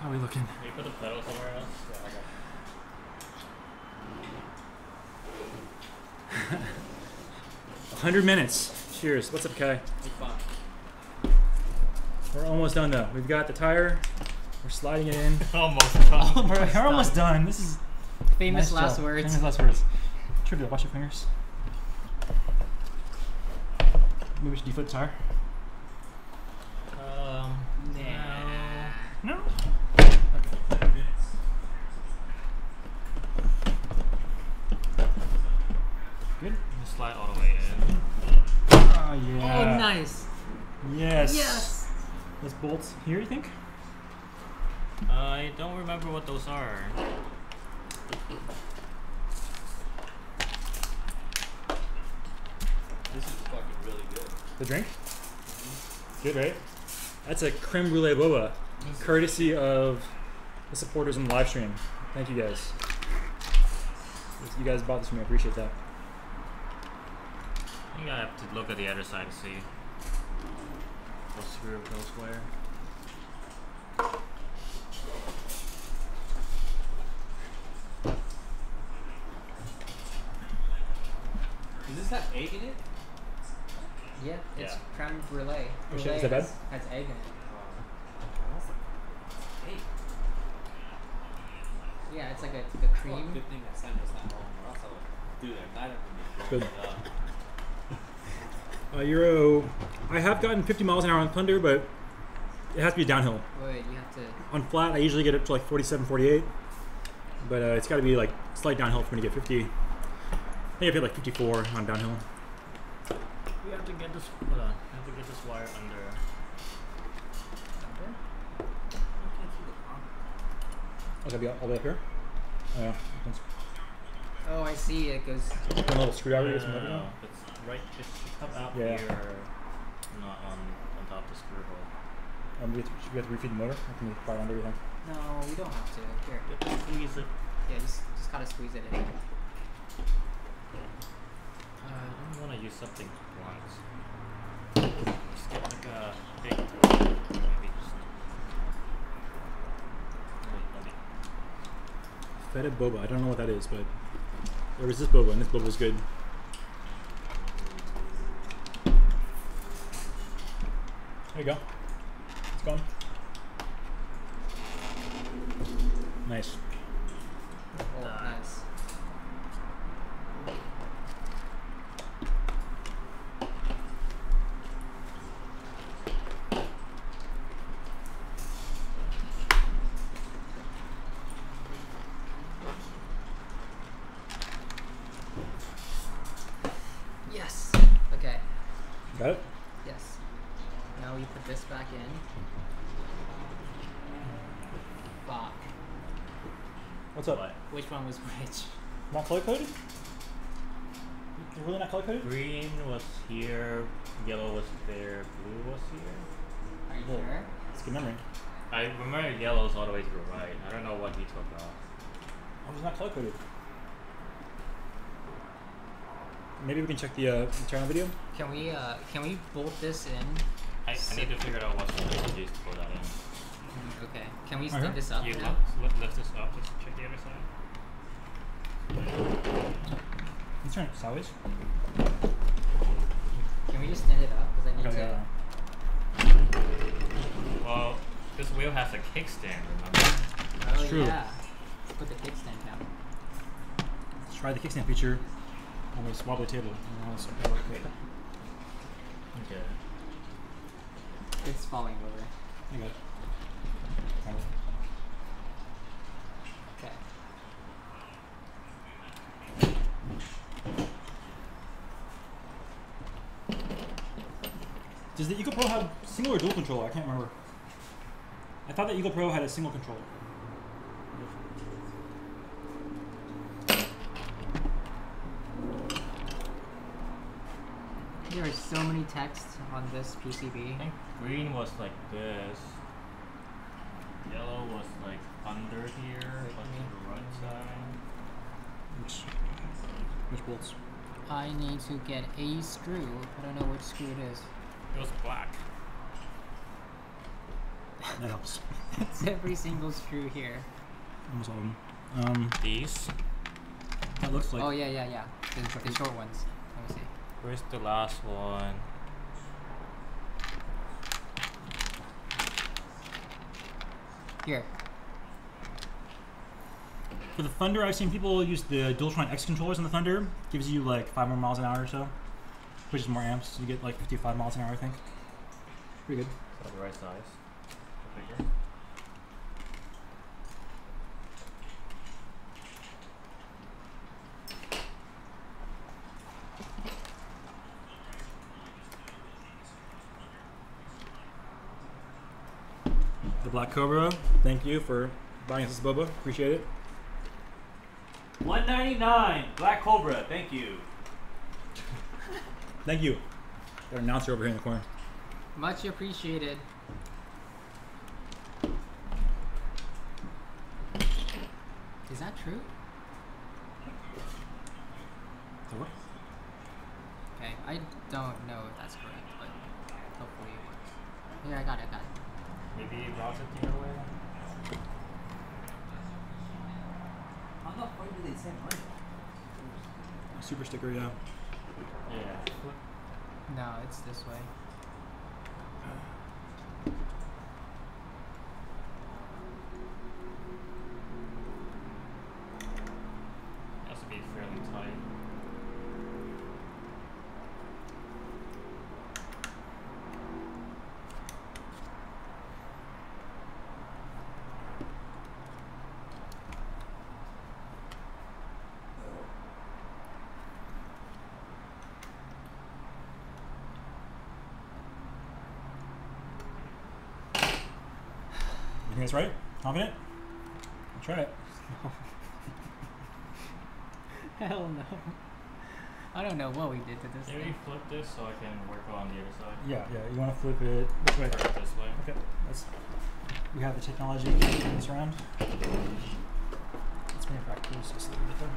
How are we looking? Can you put the pedal somewhere else? Yeah, I got it. 100 minutes. Cheers. What's up, Kai? We're almost done though. We've got the tire. We're sliding it in. Almost done. We're, we're almost done. This is Famous nice last job. words. Famous last words. Trivia. Watch your fingers. Maybe we should deflate the tire. The drink? Mm-hmm. Good, right? That's a creme brulee boba, courtesy of the supporters in the live stream. Thank you guys. You guys bought this for me. I appreciate that. I think I have to look at the other side to see. Screw goes where. Does this have egg in it? Yeah, it's Yeah. creme brulee. Oh, shit, Brulee is that bad? has, has egg in it. Hey. Yeah, it's like a, the Oh, cream. good thing that Sandra's not home, or else I would do that night of Good. me. Uh, Uh, Euro, I have gotten 50 miles an hour on Thunder, but it has to be downhill. Wait, you have to. On flat, I usually get up to like 47, 48, but uh, it's got to be like slight downhill for me to get 50. I think I hit like 54 on downhill. We have to get this. Hold on. We have to get this wire under. Okay, be all the way up here. Oh, yeah. That's Oh, I see. It goes. one little screwdriver. No, to get some no, no. It's right. It should come out Yeah. here, not on on top of the screw hole. Um, we have to, should we have to refeed the motor? Or can we fire under everything? No, we don't have to. Here. You have to squeeze it. Yeah, just just gotta squeeze it in. I don't want to use something blunt. Just get like a big. Maybe just. Wait, me. Feta boba. I don't know what that is, but there was this boba, and this boba was good. There you go. It's gone. Nice. Oh, nice. back in. Fuck. What's up? What? Which one was which? Not color coded? You're really not color coded? Green was here, yellow was there, blue was here. Are you Well, sure? It's good memory. I remember yellow's all the way to the right. I don't know what he took off. I was not color coded. Maybe we can check the uh, internal video. Can we uh can we bolt this in? I, I need to figure out what's the strategies to pull that in. Mm, Okay. Can we Okay. stand this up You now? lift, lift, lift this up just to check the other side. Let's turn it sideways. Can we just stand it up? Because I need Okay, to. yeah. Well, this wheel has a kickstand, remember? Oh True. yeah. Let's put the kickstand down. Let's try the kickstand feature on this wobbly table. And now it's okay. Okay. It's falling over. I got it. Kind of. Okay. Does the Eagle Pro have single or dual controller? I can't remember. I thought the Eagle Pro had a single controller. There are so many texts on this PCB. I think green was like this. Yellow was like under here, Wait, but to the right side. Which, which bolts? I need to get a screw. I don't know which screw it is. It was black. That helps. it's every single screw here. Almost all of them. Um, These. that looks like. oh yeah, yeah, yeah. The, the short ones. Let me see. Where's the last one? Here. For the Thunder, I've seen people use the Dualtron X controllers on the Thunder. Gives you like five more miles an hour or so. Pushes more amps. You get like 55 miles an hour, I think. Pretty good. Is that the right size? Bigger. The Black Cobra. Thank you for buying us this boba. Appreciate it. 199 Black Cobra. Thank you. Thank you. Got an announcer over here in the corner. Much appreciated. That true? So what? Okay, I don't know if that's correct, but hopefully it works. Here, I got it, I got it. Maybe it routes it the other way. How the fuck do they send money? Super sticker, yeah. Yeah. No, it's this way. Has to be fairly tight. You think that's right? Confident? I'll try it. Hell no. I don't know what we did to this Maybe thing. flip this so I can work on the other side. Yeah, yeah. You want to flip it this way. Or this way. Okay. That's, we have the technology to turn this around. Let's bring it back close just a little bit there.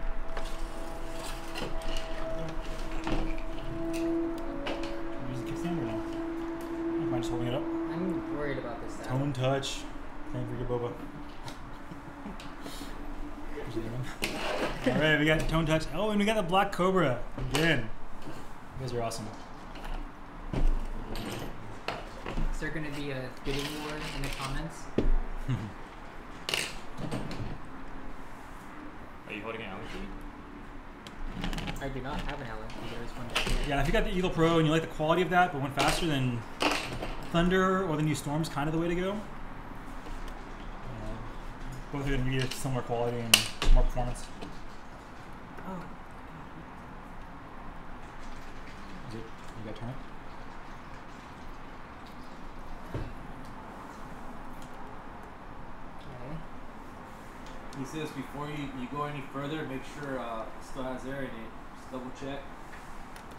Use the kickstand or no? Am I just holding it up? I'm worried about this now. Tone touch. Thank you, Boba. There's the other one. All right, we got tone touch. Oh, and we got the black cobra again. You guys are awesome. Is there gonna be a bidding war in the comments? Are you holding it out? I do not have an Allen key. There is one down here. Yeah, if you got the Eagle Pro and you like the quality of that, but went faster than Thunder or the new Storm's kind of the way to go go through and read similar quality and more performance. Oh. Is it, you got time? Okay. He says before you, you go any further, make sure uh, it still has air in it. Just double check.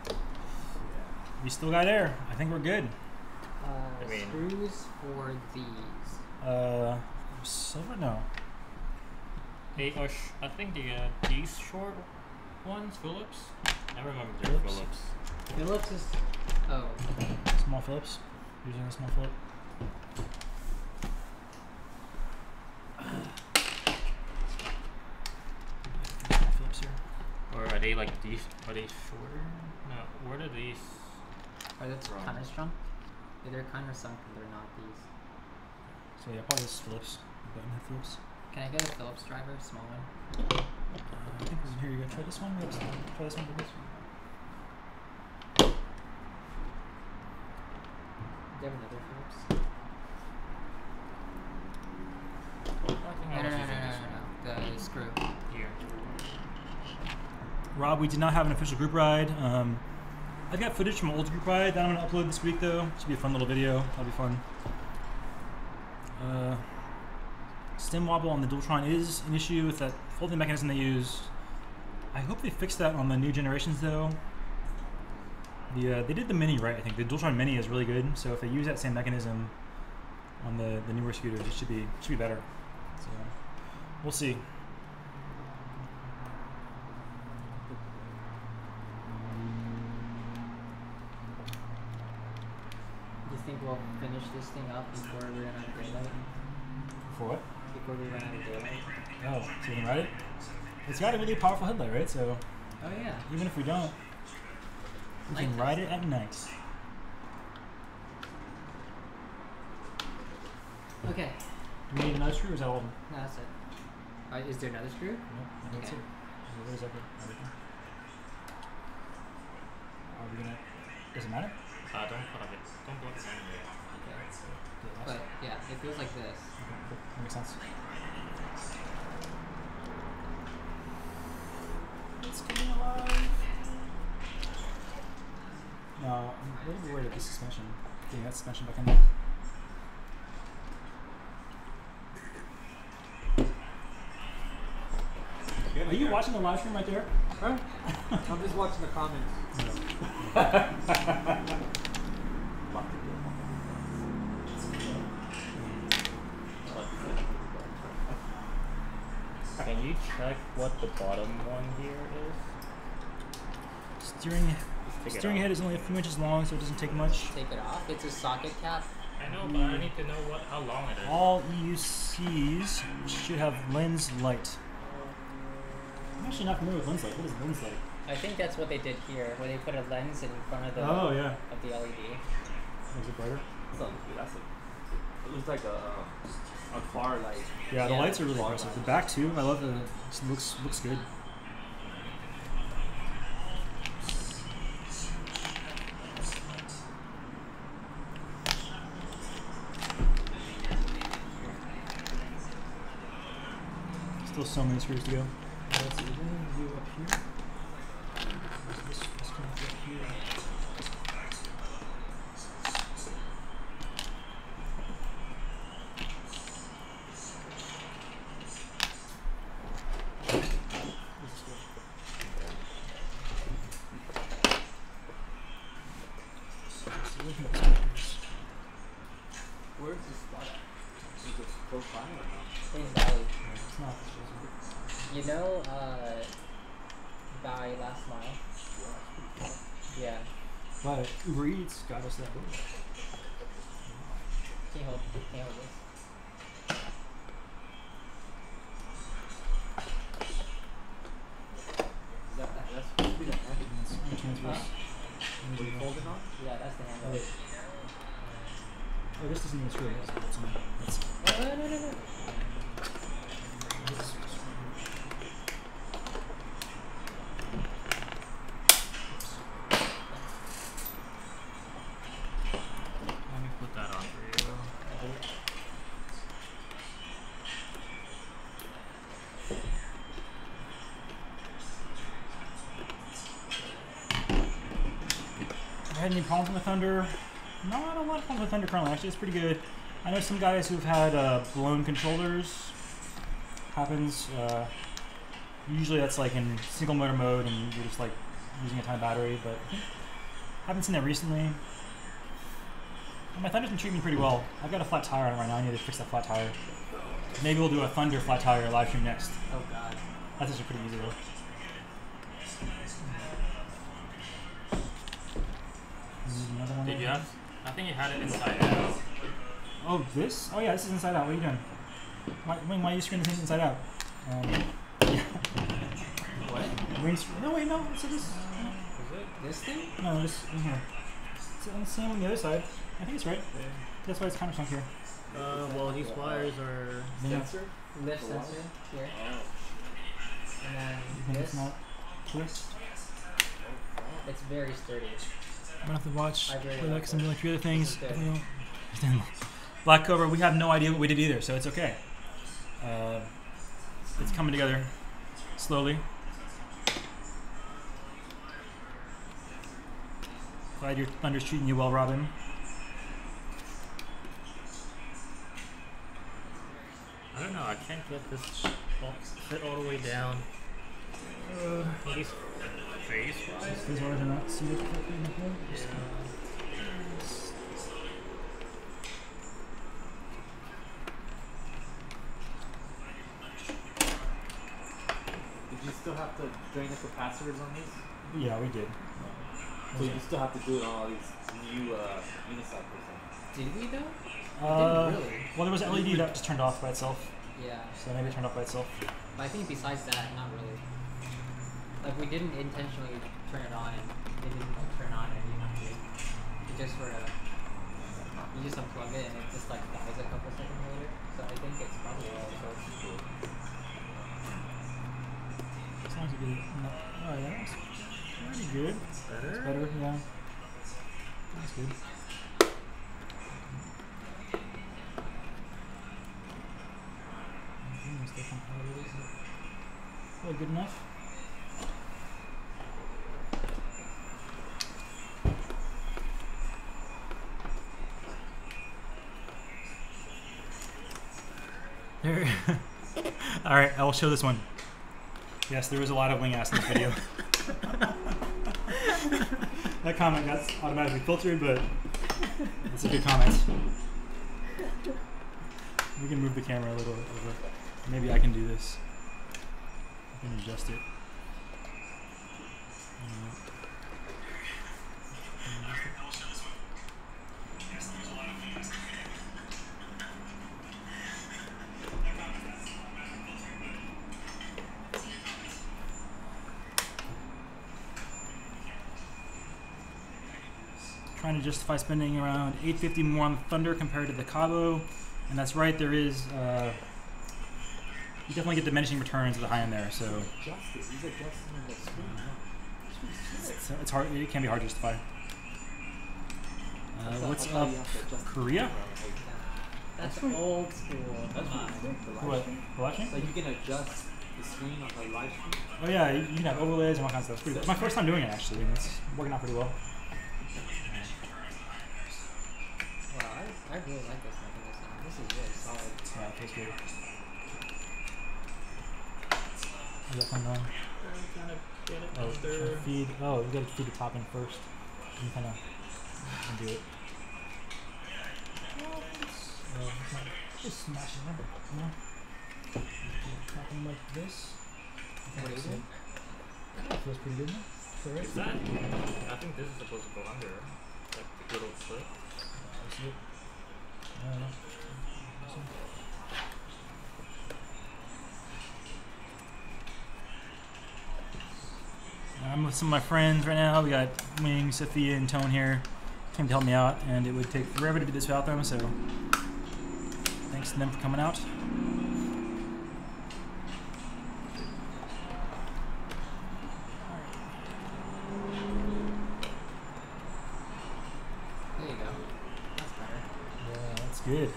Yeah. We still got air. I think we're good. Uh, I mean, screws for these. Uh, silver? No. Hey, uh, sh- I think the uh, these short ones, Phillips. I remember they're Phillips? Phillips. Phillips is. Oh. Small Phillips. Using a small Phillip. Small Phillips here. Or are they like these? Are they shorter? No. What are these? Are they Wrong. kind of strong? Yeah, they're kind of sunk, but they're not these. So yeah, probably this Phillips. Button head Phillips. Can I get a Phillips driver, small one? Uh, I think this is here. You gotta try this one. Yep. Try this one. Please. Do you have another Phillips? No, no, no, no, no, this no, one. no. The screw. Here. Rob, we did not have an official group ride. Um, I've got footage from an old group ride that I'm going to upload this week, though. Should be a fun little video. That'll be fun. Uh, stem wobble on the Dualtron is an issue with that folding mechanism they use. I hope they fix that on the new generations, though. The uh, they did the Mini right, I think. The Dualtron Mini is really good, so if they use that same mechanism on the, the newer scooters, it should be should be better. So we'll see. Do you think we'll finish this thing up before we run out of daylight? For what? Before we run out of daylight? Oh, so you can ride it? It's got a really powerful headlight, right? So Oh yeah. even if we don't, we Like can this. ride it at night. Okay. Do we need another screw or is that all? No, that's it. Uh, is there another screw? No, I think that's Okay. it. What is that? Are we gonna? Does it matter? Uh, don't put it. Don't block it anyway. Okay. Yeah, But yeah, it feels like this. Okay, cool. That makes sense. It's coming alive. No, I'm a little bit worried about the suspension. Getting that suspension back in there. Are you watching the live stream right there? Huh? I'm just watching the comments. Can check what the bottom one here is? Steering Just take it steering head is only a few inches long, so it doesn't take much. Take it off. It's a socket cap. I know, but I need to know what how long it is. All EUCs should have lens light. I'm actually not familiar with lens light. What is lens light? I think that's what they did here, where they put a lens in front of the Oh yeah. of the LED. Is it brighter? That's a, that's a, it looks like a, um, a car light. Yeah, the Yeah. lights are really impressive. The back too. I love the. It looks looks good. Still so many screws to go. Let's see, is there anything to do up here? This- this can go up here. Where's the spot at? Is it close by or not? Queens Valley. It's not. You know, uh, by Last Mile. Yeah. But Uber Eats got us that book. Can you hold? Can you hold this? Any problems with Thunder? Not a lot of problems with Thunder currently. Actually, it's pretty good. I know some guys who've had uh, blown controllers. happens. Uh, usually that's like in single motor mode and you're just like using a ton of battery, but I haven't seen that recently. And my Thunder's been treating me pretty well. I've got a flat tire on it right now. I need to fix that flat tire. Maybe we'll do a Thunder flat tire live stream next. Oh god. That's actually pretty easy though. Had it inside out. Oh, this? Oh yeah, this is inside out. What are you doing? Why, wait, why are you screwing this inside out? Um, yeah. What? Green. No, wait, no. So this. Is it? This thing? No, this in here. It's on the same on the other side. I think it's right. Yeah. That's why it's countersunk here. Uh, well, these wires are. Yeah. Sensor? Lift sensor here. Oh. And then You think this. it's not twist? It's very sturdy. I'm gonna have to watch I really play that like because I'm doing like three other things. is good. Definitely don't- Black Cobra, we have no idea what we did either, so it's okay. Uh, it's coming together slowly. Glad your Thunder's treating you well, Robin. I don't know. I can't get this all, fit all the way down. Uh, These face wise. these wires are not seated correctly in the floor. Did you still have to drain the capacitors on these? Yeah, we did. So you still have to do it on all these new uh, unicycles. then? Did we though? Uh, didn't really. well, there was an LED that just turned off by itself, Yeah. so maybe it turned off by itself. But I think besides that, not really. Like we didn't intentionally turn it on and it didn't like turn on and you have to. You just sort of you just unplug it and it just like dies a couple seconds later. So I think it's probably all sorts of cool. As long as you get it. No, oh yeah, that's pretty good. Better. It's better, yeah. That's good. Still can't find it, is it? Probably good enough. There. All right, I will show this one. Yes, there was a lot of wing ass in this video. that comment got automatically filtered, but it's a good comment. We can move the camera a little over. Maybe I can do this. I can adjust it. Justify spending around 850 more on the Thunder compared to the Kaabo, and that's right. There is. Uh, you definitely get diminishing returns at the high end there, so Adjust it. He's adjusting the screen. it's, it's hard. It can be hard to justify. Uh, what's up, you have to adjust the Korea? camera, That's old school. That's Come what on. you think, the live What? stream. Watching? Like you can adjust the screen on the live stream. Oh yeah, you, you can have overlays and all kinds of stuff. Pretty- It's my first time doing it actually, and it's working out pretty well. I, I really like this mechanism. This is really solid. Yeah, it feels good. Is that one on? Trying to get it Oh, trying to feed. Oh, you gotta feed the top in first. You kind of do it. Well, it's, it's not just smash it there, you know? Top like this. What do you do? That feels pretty good. Is right? Is that? I think this is supposed to go under, like the little clip. Let's see I'm with some of my friends right now. We got Wing, Sophia, and Tone here. Came to help me out, and it would take forever to do this without them, so thanks to them for coming out. There you go. That's better. Yeah, that's good.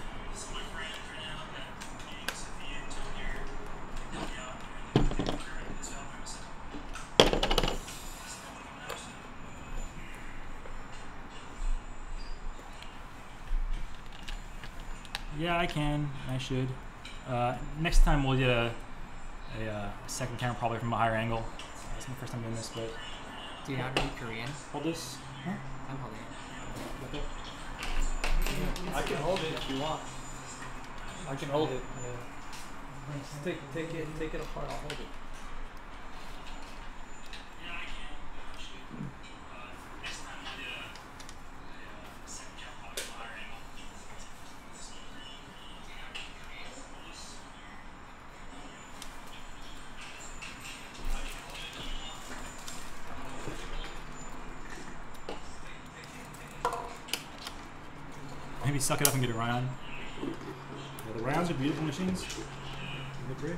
Yeah, I can. I should. Uh, next time we'll get a second camera probably from a higher angle. It's my first time doing this, but Do you know how to read Korean? hold this. Huh? I'm holding it. I can hold it if you want. I can hold it. Yeah. Take take it take it apart. I'll hold it. Maybe suck it up and get a Rion. Yeah, the Rions are beautiful machines. They look great.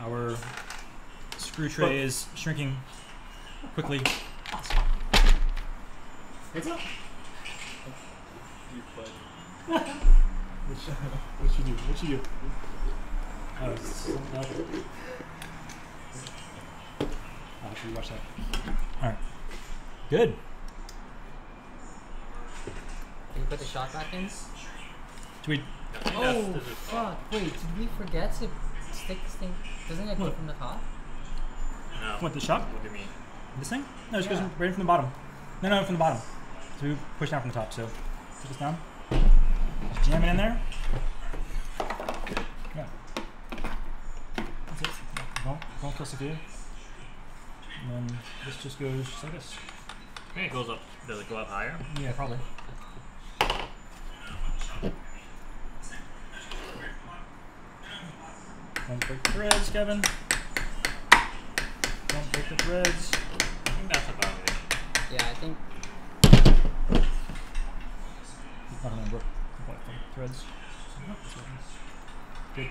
Our screw tray is shrinking quickly. What's up? You put. What what you do? What you do? Oh, it's something else. I'll have to rewatch that. Alright. Good. Can you put the shock back in? Do we Oh, that's- this is- fuck. Wait, did we forget to stick this thing? Doesn't it go from the top? What the shock? What do you mean? This thing? No, it just Yeah. goes right in from the bottom. No, no, from the bottom. So we push down from the top. So put this down. Just jam it in there. Yeah. That's it. Don't don't kill Sophia. And then this just goes just like this. I think it goes up. Does it go up higher? Yeah, probably. Don't break the threads, Kevin. Don't break the threads. I think that's about it. Yeah, I think. Not gonna break break the threads. Good.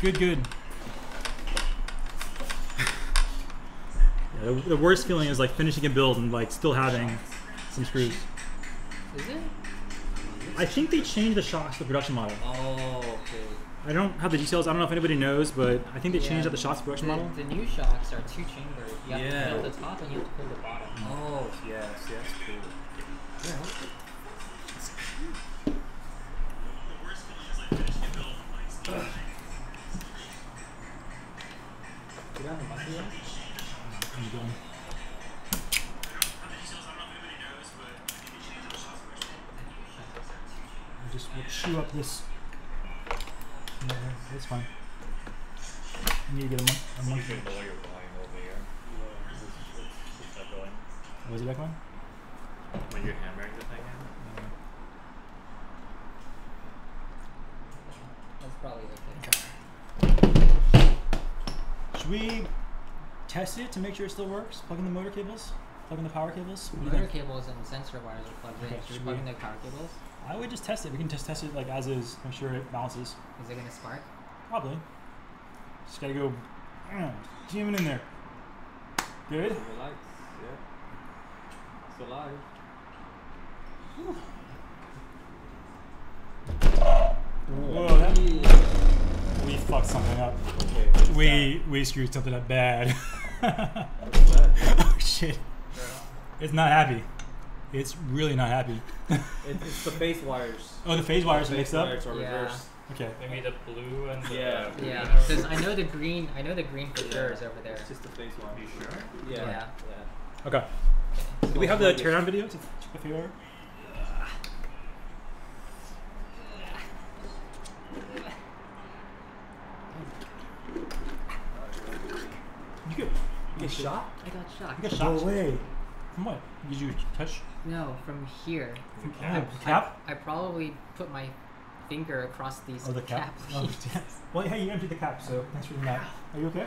Good, good. Yeah, the, the worst feeling is like finishing a build and like still having some screws. Is it? I think they changed the shocks to the production model. Oh, okay. I don't have the details. I don't know if anybody knows, but I think they changed Yeah, out the shocks to production the, model. The new shocks are two chamber. You have Yeah. to pull the top and you have to pull the bottom. Mm. Oh, yes, that's cool. Do you have a monkey one? I'm going. We'll just we'll chew up this. No, that's fine. I need to get a, mon- a You monkey. should lower your volume over here. Keep that going. Was it back one? When you're hammering the thing in. That's probably okay. Should we test it to make sure it still works? Plug in the motor cables? Plug in the power cables? What Motor cables and sensor wires are plugged Okay, in. Should we plug we- in the power cables? I would just test it. We can just test it like as is, make sure it balances. Is it gonna spark? Probably. Just gotta go mm, jam in there. Good. The lights, yeah. It's alive. Whoa, that, we fucked something up. Okay. what's We we screwed something up bad. that? What's that? oh shit. It's not happy. It's really not happy. It, it's the phase wires. Oh, the phase wires the are phase mixed up. wires are Yeah. Reversed. Okay. Maybe the blue and the Yeah. green Yeah, because I know the green. I know the green for sure is over there. It's just the phase Are wire. you sure? Yeah. Yeah. yeah. Okay. Do we have the teardown video to check the failure? You get you get shot? I got shocked. You got shot? No way. From what? Did you touch No, from here. The oh, cap. the cap? I probably put my finger across these Oh, the cap. Oh, leaves. damn. well, hey, you emptied the cap, so thanks for that. Are you okay?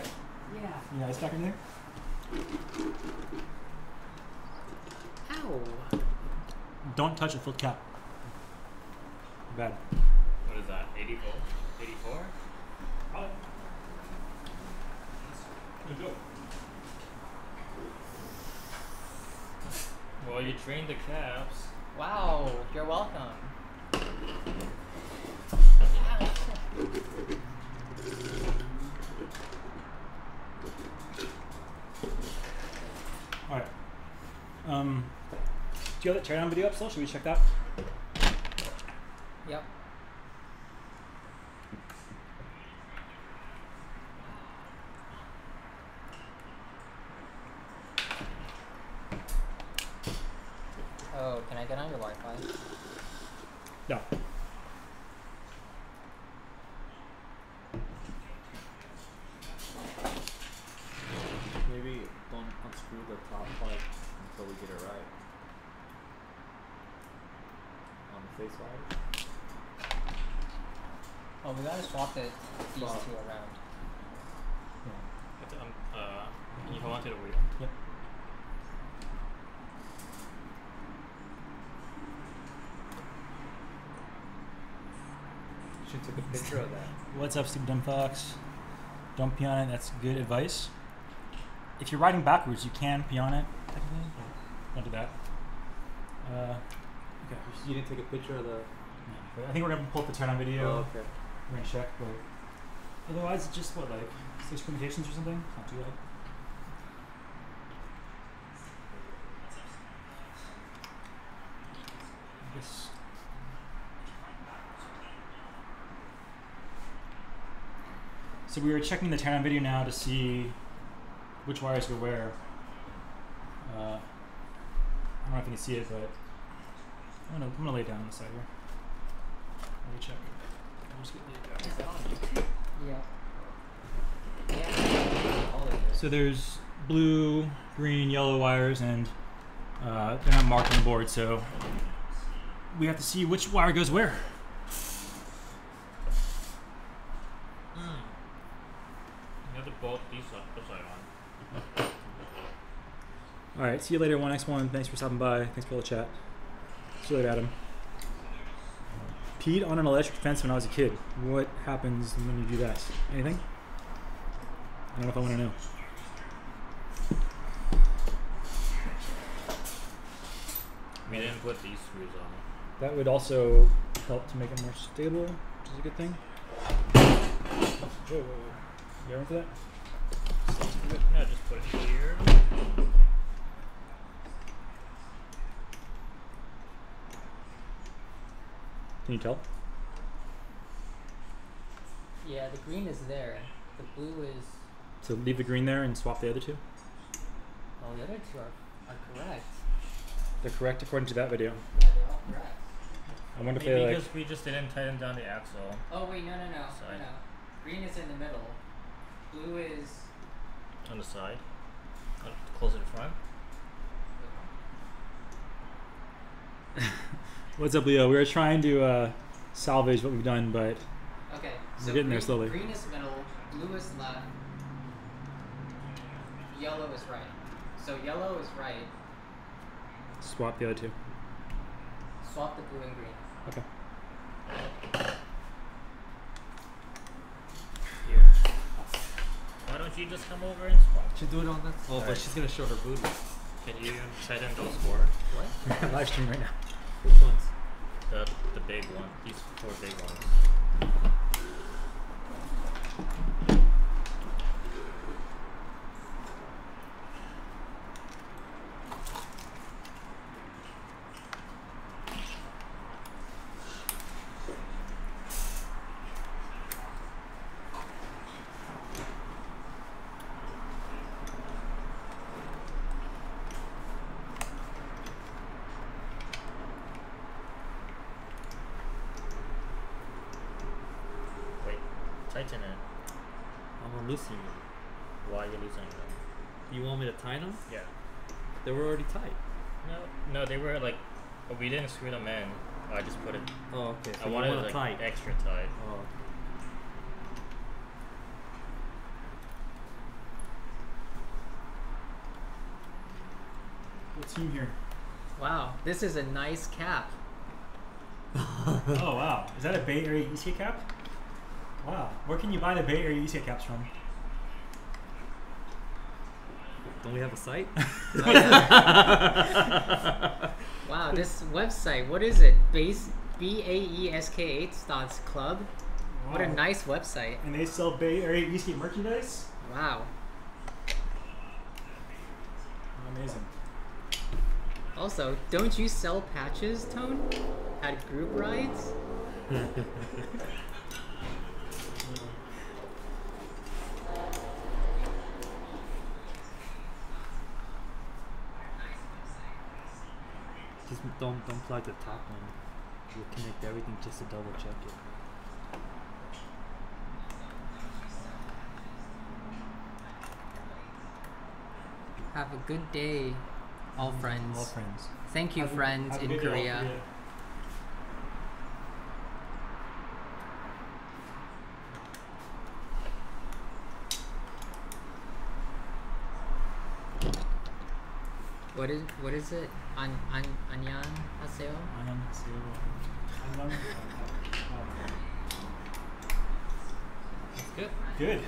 Yeah. You got ice back in there? Ow. Don't touch a filled cap. Bad. What is that? 84? 84? Good go. Well, you trained the caps. Wow, you're welcome. All right. Um, do you have that teardown video up still? Should we check that? Yep. Oh, can I get on your Wi-Fi? No. Maybe don't unscrew the top part until we get it right. On the face side. Oh, we gotta swap the these Swap. two around. It's, um, uh, can you hold on to the wheel? Yep. Should take a picture of that. What's up, Steve Dumb Fox? Don't pee on it. That's good advice. If you're riding backwards, you can pee on it. Technically, don't do that. Uh, okay. You didn't take a picture of the. But I think we're gonna pull up the turn on video. Oh, okay. Gonna check, but otherwise, it's just what like six permutations or something. Not too bad. I guess. So we were checking the teardown video now to see which wires go where. Uh, I don't know if you can see it, but I'm gonna, I'm gonna lay down on the side here. Let me check. Yeah. Yeah. All of it. So there's blue, green, yellow wires, and uh, they're not marked on the board, so we have to see which wire goes where. Mm. You have to bolt these upside on. All right, see you later, 1x1. Thanks for stopping by. Thanks for all the chat. See you later, Adam. Peed on an electric fence when I was a kid. What happens when you do that? Anything? I don't know if I want to know. We didn't put these screws on. That would also help to make it more stable, which is a good thing. Whoa, whoa, whoa. You ready for that? Yeah, just put it here. Can you tell? Yeah, the green is there. The blue is. So leave the green there and swap the other two? Well, the other two are, are correct. They're correct according to that video. Yeah, they're all correct. I wonder if Maybe they like. because we just didn't tighten down the axle. Oh wait, no, no, no, Side. no. Green is in the middle. Blue is. on the side, uh, closer to front. What's up, Leo? We were trying to uh, salvage what we've done, but Okay, We're so getting there slowly. green is middle, blue is left, yellow is right. So yellow is right. swap the other two. Swap the blue and green. Okay. Here. Why don't you just come over and swap? Should do it on that. Oh, but Alright. she's gonna show her booty. Can you tighten those four? What? Live stream right now. Which ones? The the big one. These four big ones. Wait, tighten it. I'm loosening them. Why are you losing them? You want me to tie them? Yeah. They were already tight. No, no, they were like, but we didn't screw them in. I just put it. Oh, okay. So I wanted want it it like tight. extra tight. Oh. What team here? Wow, this is a nice cap. oh wow, is that a Bay Area Esk8 cap? Wow, where can you buy the Bay Area Esk8 caps from? Don't we have a site? Yeah. wow, this website, what is it? Base B A E S K H dots club. What a nice website. And they sell Bay Area Esk8 merchandise. Wow. Amazing. Also, don't you sell patches, Tone? At group rides? Just don't don't plug the top one. We'll connect everything just to double check it. Have a good day, all friends. All friends. Thank you, Have a- friends have a in Korea. day, What is what is it? An an 안녕 하세요. 안녕하세요. 안녕. That's good. Good.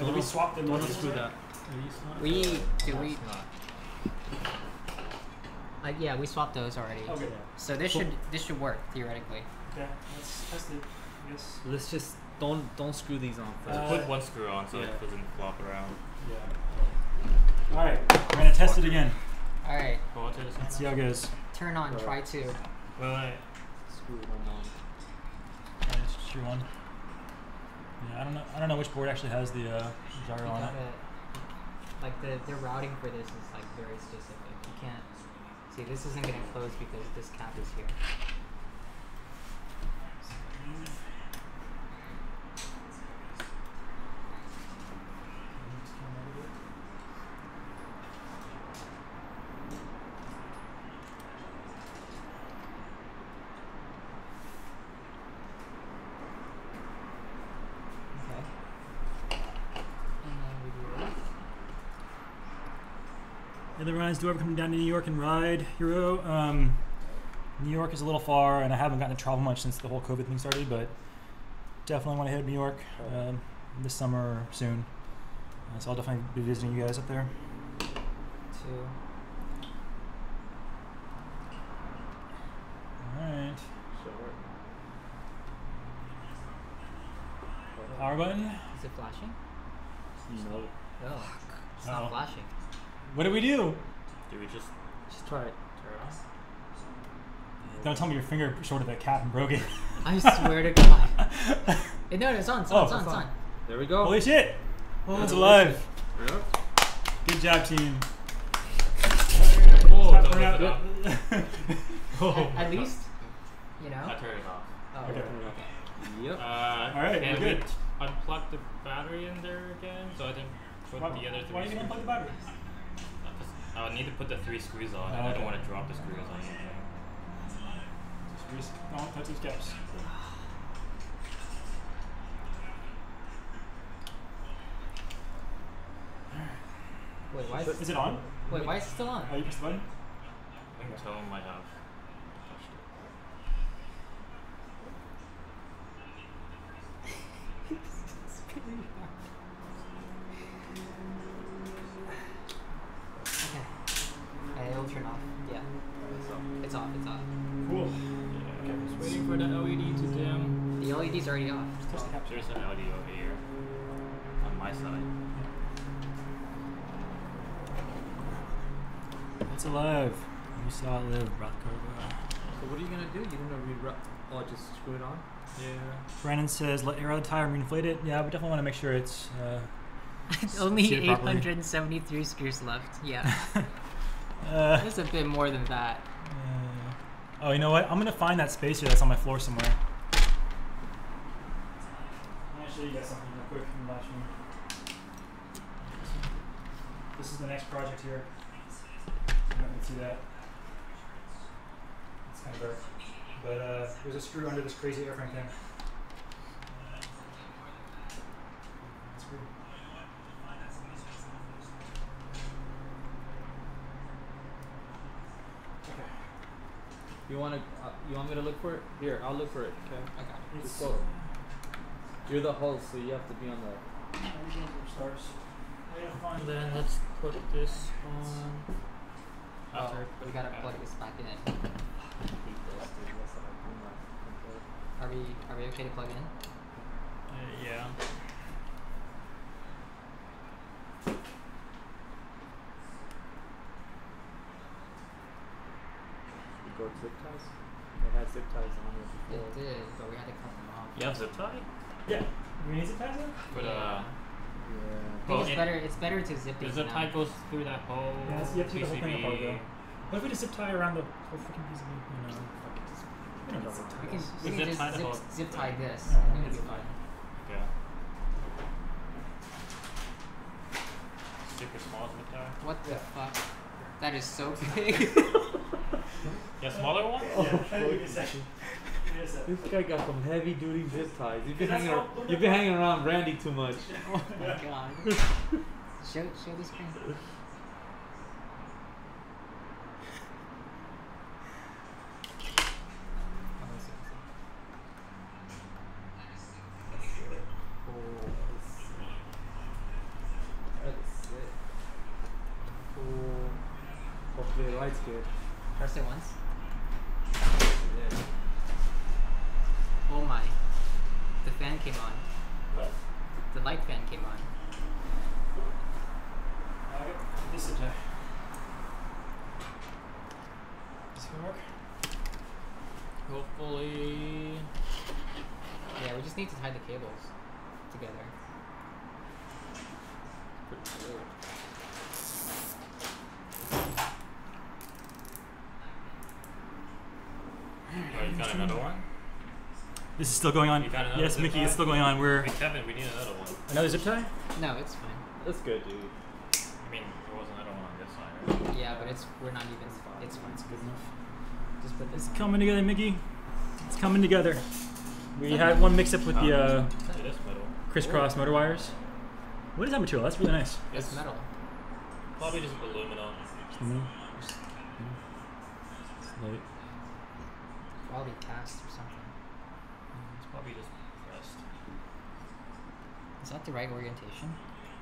Uh, did we swap the Don't logos screw today? that. We do That's we? not. Uh, yeah, we swapped those already. Okay. So this Cool. should this should work theoretically. Okay. Let's test it. I guess. Let's just don't don't screw these on first. Uh, Put one screw on so yeah. it doesn't flop around. Yeah. All right. We're gonna test it again. All right, Go on to the Let's see how it goes. turn on. Right. Try two. Wait, wait. screw one on. Alright, let's one. Yeah, I don't know. I don't know which board actually has the uh, gyro on it. like the the routing for this is like very specific. You can't see this isn't gonna close because this cap is here. Okay. And then we do this. Hey, the Ryan's do ever come down to New York and ride Hero? Um, New York is a little far, and I haven't gotten to travel much since the whole COVID thing started, but definitely want to hit New York um, this summer or soon. Uh, so I'll definitely be visiting you guys up there. Two. All right. Sure. Power button. Is it flashing? No. No. It's not Uh-oh. flashing. What do we do? Do we just Just try it. turn it on? Don't tell me your finger shorted the cap and broke it. I swear to God. Eh, no, no, it's on. It's on. Oh, it's on. it's It's on. on. There we go. Holy shit! Oh, it's alive. Yep. Good job, team. Oh, don't burning it out- up. Oh At, at least, you know. I turned it off. Oh, Okay. Yep. Uh, Alright, can we're good. unplug the battery in there again so I can put why, the other three why are you gonna screws? unplug the battery? 'Cause I would need to put the three screws on, Oh, and I don't want to drop the screws on anything. Just res- don't touch these caps. Wait, why is, Is it on? wait, why is it still on? Oh, you press the button? I think someone might have touched it. It's off. It's off. Cool. Yeah, Okay, I'm just waiting for the LED to dim. The LED's already off. Just touch. There's an LED over here on my side. It's alive. You saw it live, Rothkova. So what are you gonna do? You're gonna re Oh, just screw it on. Yeah. Brandon says, let air out the tire and reflate it. Yeah, we definitely want to make sure it's. Uh, Only 873 screws left. Yeah. uh, There's a bit more than that. Uh, oh, you know what? I'm gonna find that spacer that's on my floor somewhere. I'm gonna show you guys something real quick from last room. This is the next project here. You can see that. It's kind of dark, but uh, there's a screw under this crazy airframe thing. Screw. Okay. You wanna? Uh, you want me to look for it? Here, I'll look for it. Okay. I got it. Just go. You're the host, so you have to be on the. Stars. And then let's put this on. Oh, After we gotta plug this back in. I hate this, dude. That's what I do not complain. Are we are we okay to plug in? Uh, yeah. You go zip ties? They had zip ties on it before. It did, but we had to cut them off. You have zip tie? Yeah. You need zip ties then? But uh, Yeah. Yeah. I think Well, it's it- better. It's better to zip the zip now. tie goes through that whole Yeah, so you have to get the whole thing apart though. What if we just zip tie around the whole freaking piece of you know? We don't need zip We can, ties. Zip just tie the zip, whole- zip tie this. Yeah, I think it'll be fine. Yeah. Super small zip tie. What the fuck? That is so big. Yeah, smaller one? Yeah, give me a second. Give me a second. This guy got some heavy duty zip ties. You've been hanging, all- ar- you've been hanging around Randy too much. oh my god. show show the screen. Oh, I see, I see. That is sick. Cool. Hopefully the light's good. Press it once. Oh my. The fan came on. What? The light fan came on. Okay. This tie. This gonna work? Hopefully. Yeah, we just need to tie the cables together. Pretty good. You got another one? This is still going on. You got another Yes, zip Mickey, tie? it's still going on. We're Hey Kevin, we need another one. another zip tie. No, it's fine. That's good, dude. I mean, there was another one on this side, right? Yeah, but it's we're not even. It's fine. It's good enough. Just put this. It's on. coming together, Mickey. It's coming together. We had one mix up with the uh, It is metal. crisscross motor wires. What is that material? That's really nice. It's metal. Probably just aluminum. Probably cast or something. Mm, it's probably just pressed. Is that the right orientation?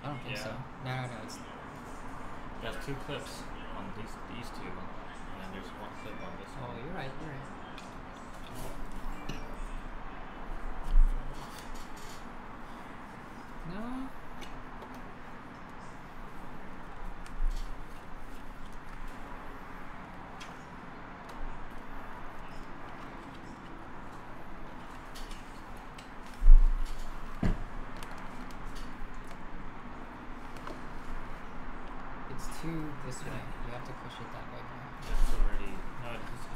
I don't think Yeah. so. No, no, no. It's It has two clips on these these two, and then there's one clip on this Oh, one. you're right. You're right. No. It's too this way. You have to push it that way more. It's already no. It just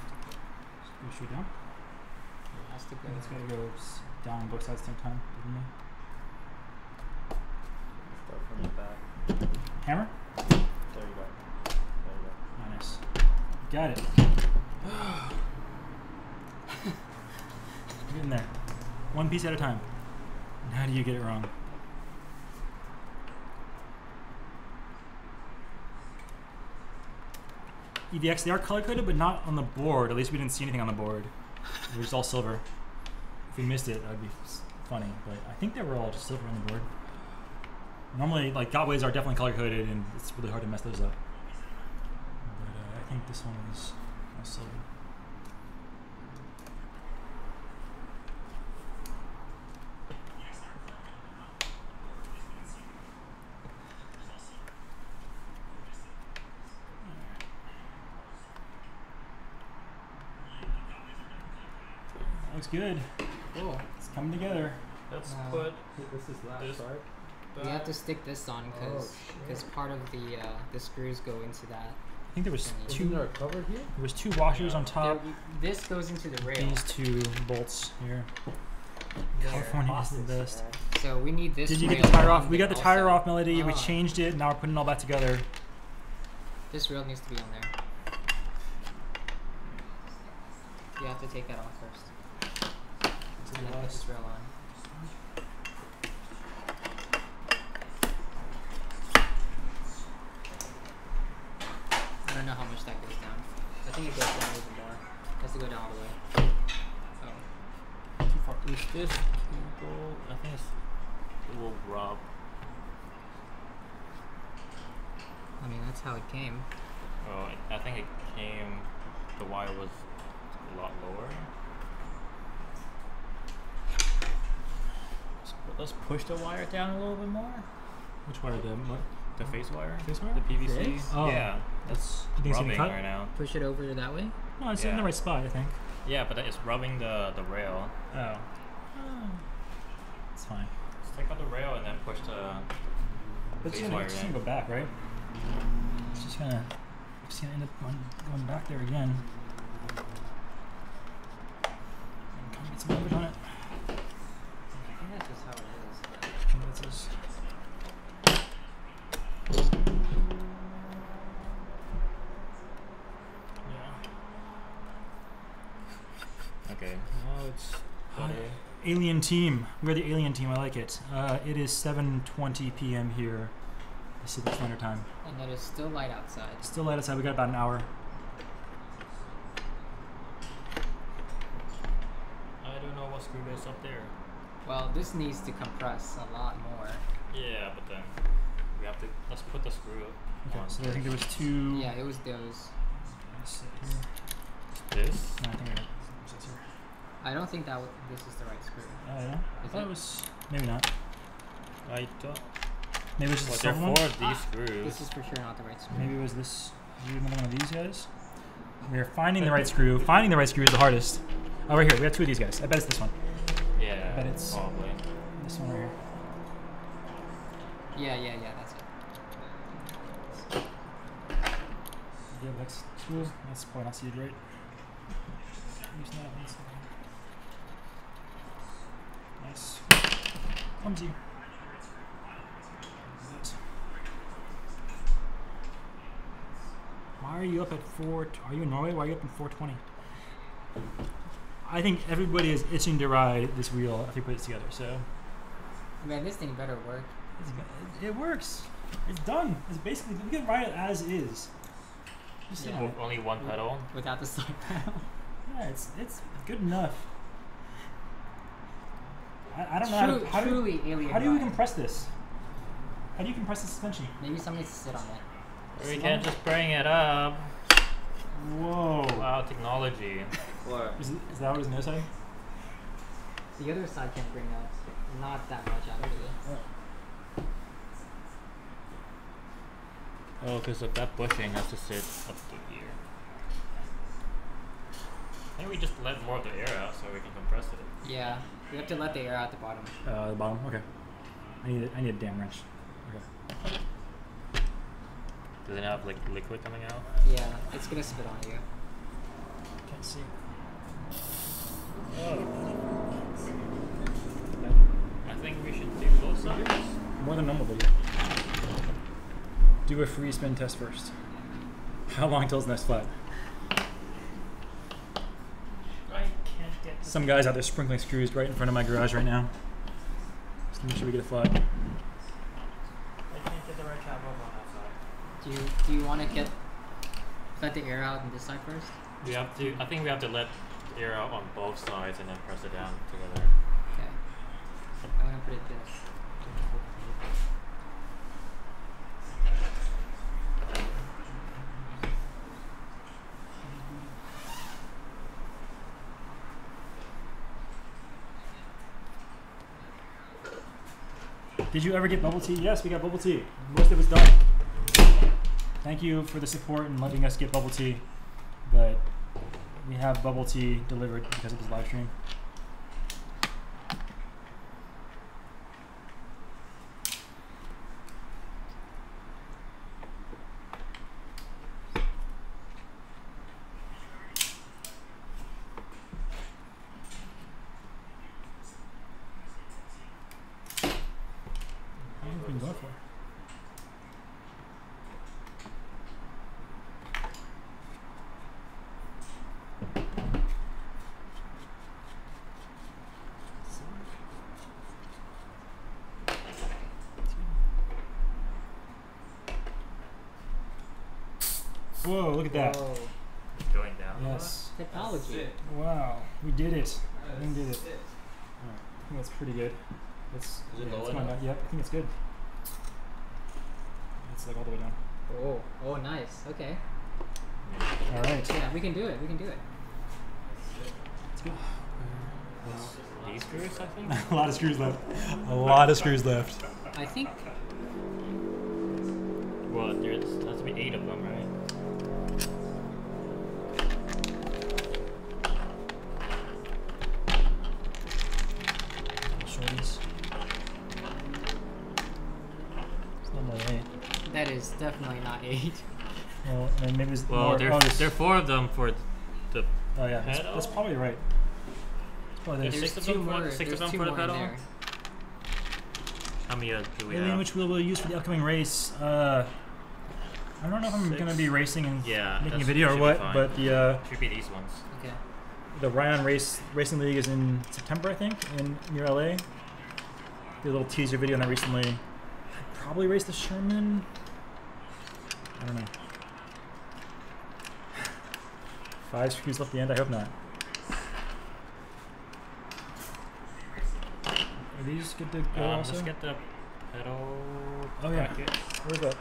Go straight down. It has to go. It's gotta go down both sides at the same time. didn't it? Start from the back. Hammer? There you go. There you go. Oh, nice. Got it. Get in there. One piece at a time. And how do you get it wrong? EVX, they are color coded, but not on the board. At least we didn't see anything on the board. It was all silver. If we missed it, that'd be funny. But I think they were all just silver on the board. Normally, like Gotways are definitely color coded, and it's really hard to mess those up. But uh, I think this one was silver. That looks good. Cool. It's coming together. let's Uh, put This is last, This- right? We have to stick this on because Oh, part of the uh, the screws go into that. I think there was Thingy. two. Isn't there a cover here? There was two washers on top. you- this goes into the rail. These two bolts here. there. California is the best. So we need this. Did you get the tire off? We got the also. tire off, Melody. We Ah. changed it. Now we're putting all that together. This rail needs to be on there. You have to take that off first. And then put this rail on. I don't know how much that goes down. I think it goes down even more. It has to go down all the way. Oh. is this cable? I think it's it will rub. I mean, that's how it came. I- I think it came. The wire was a lot lower. So let's push the wire down a little bit more. Which wire? The what? The phase wire. Phase wire? The PVC. This? Oh. Yeah, that's You think it's gonna rubbing cut? right now. Push it over that way. No, it's in the right spot, I think. Yeah, but it's rubbing the the rail. Oh. Ah. It's fine. Let's take out the rail and then push the. It's Phase gonna, wire it's in. gonna go back, right? It's just gonna, it's gonna end up going, going back there again. And come get some leverage on it. I think that's just how it is. I think that's just- Yeah. Okay. Now it's. Hi. better. Alien team. We're the alien team. I like it. Uh, it is 7:20 p.m. here, Pacific Standard Time. And it is still light outside. Still light outside. We got about an hour. I don't know what screw is up there. Well, this needs to compress a lot more. Yeah, but then we have to. Let's put the screw Okay. on. So I think there was two. Yeah, it was those. Let's see here. This. No, I think I got this here. I don't think that w- this is the right screw. Oh yeah. I Is thought it? it was maybe not. I don't. Maybe it was Well, just the four one. of these Ah, screws. This is for sure not the right screw. Maybe it was this. Maybe another one of these guys. We are finding the right screw. Finding the right screw is the hardest. Oh, right here. We have two of these guys. I bet it's this one. yeah. but it's- probably. This one right here. Yeah, yeah, yeah, that's it. Yeah, that's two. That's probably not seated right. Use that one second. Nice. Clumsy. That. Why are you up at four? Are you in Norway? Why are you up at 420? I think everybody is itching to ride this wheel if we put it together. So Man, this thing better work. it's, it works. It's done. It's basically we can ride it as is. Just Yeah. you know, With only one pedal. Without the side panel. Yeah, it's it's good enough. I, I don't know how, True, to, how, do, truly alien. how do you compress this? How do you compress the suspension? Maybe somebody needs to sit on it. We can't just bring it up. Whoa! Wow, technology. What? Is, it, is that what his nose saying? The other side can't bring up not that much out of it. Oh, because of that bushing has to sit up to here. Maybe we just let more of the air out so we can compress it. Yeah, we have to let the air out the bottom. Uh, the bottom. Okay. I need a, I need a damn wrench. Okay. Does it have like liquid coming out? Yeah, it's gonna spit on you. Can't see. Oh. I think we should do both sides. More than normal video. Do a free spin test first. How long till it's next flat? I can't get Some guys out there sprinkling screws right in front of my garage right now. Just make sure we get a flat. I can't get the right cap on that side. Do you do you want to get let the air out on this side first? We have to. I think we have to let air out on both sides and then press it down together. Okay. I'm gonna put it this. Did you ever get bubble tea? Yes, we got bubble tea. Most of it's done. Thank you for the support and letting us get bubble tea. But we have bubble tea delivered because of this live stream. How long have we been going for? Whoa, look at that. Whoa. Going down. Yes. Technology. Wow, we did it. We did it. Alright, I think that's pretty good. It's, Is it yeah, low it's going enough? down. Yep, I think it's good. It's like all the way down. Oh, oh, nice. Okay. All right. Yeah, we can do it. We can do it. These screws, I think. a lot of screws left. A lot of screws left. I think. well, there's has to be eight of them, right? Eight. Well, and maybe it's Well, more. there oh, there's- there are four of them for the. oh yeah, that's, pedal? that's probably right. It's probably There's there. six of two them for- more. six of them two for the more pedal? How many uh, do we Alien, have? which we will use for the upcoming race. Uh, I don't know if I'm Six. gonna be racing and Yeah, making a video or what, but the uh, Should be these ones. Okay. the Rion Race Racing League is in September, I think, in near LA. Did a little teaser video on that recently. I'd probably race the Sherman. I don't know. Five screws left at the end. I hope not. Are these good to go Um, also? let's get the pedal. Oh, yeah. bracket. Where's that?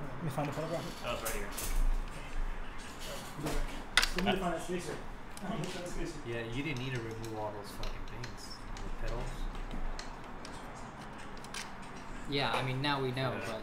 Let me find the pedal bracket. Oh, it's right here. Still need to find that spacer. I don't know that spacer. Yeah, you didn't need to remove all those fucking things. The pedals. Yeah, I mean now we know, Yeah. but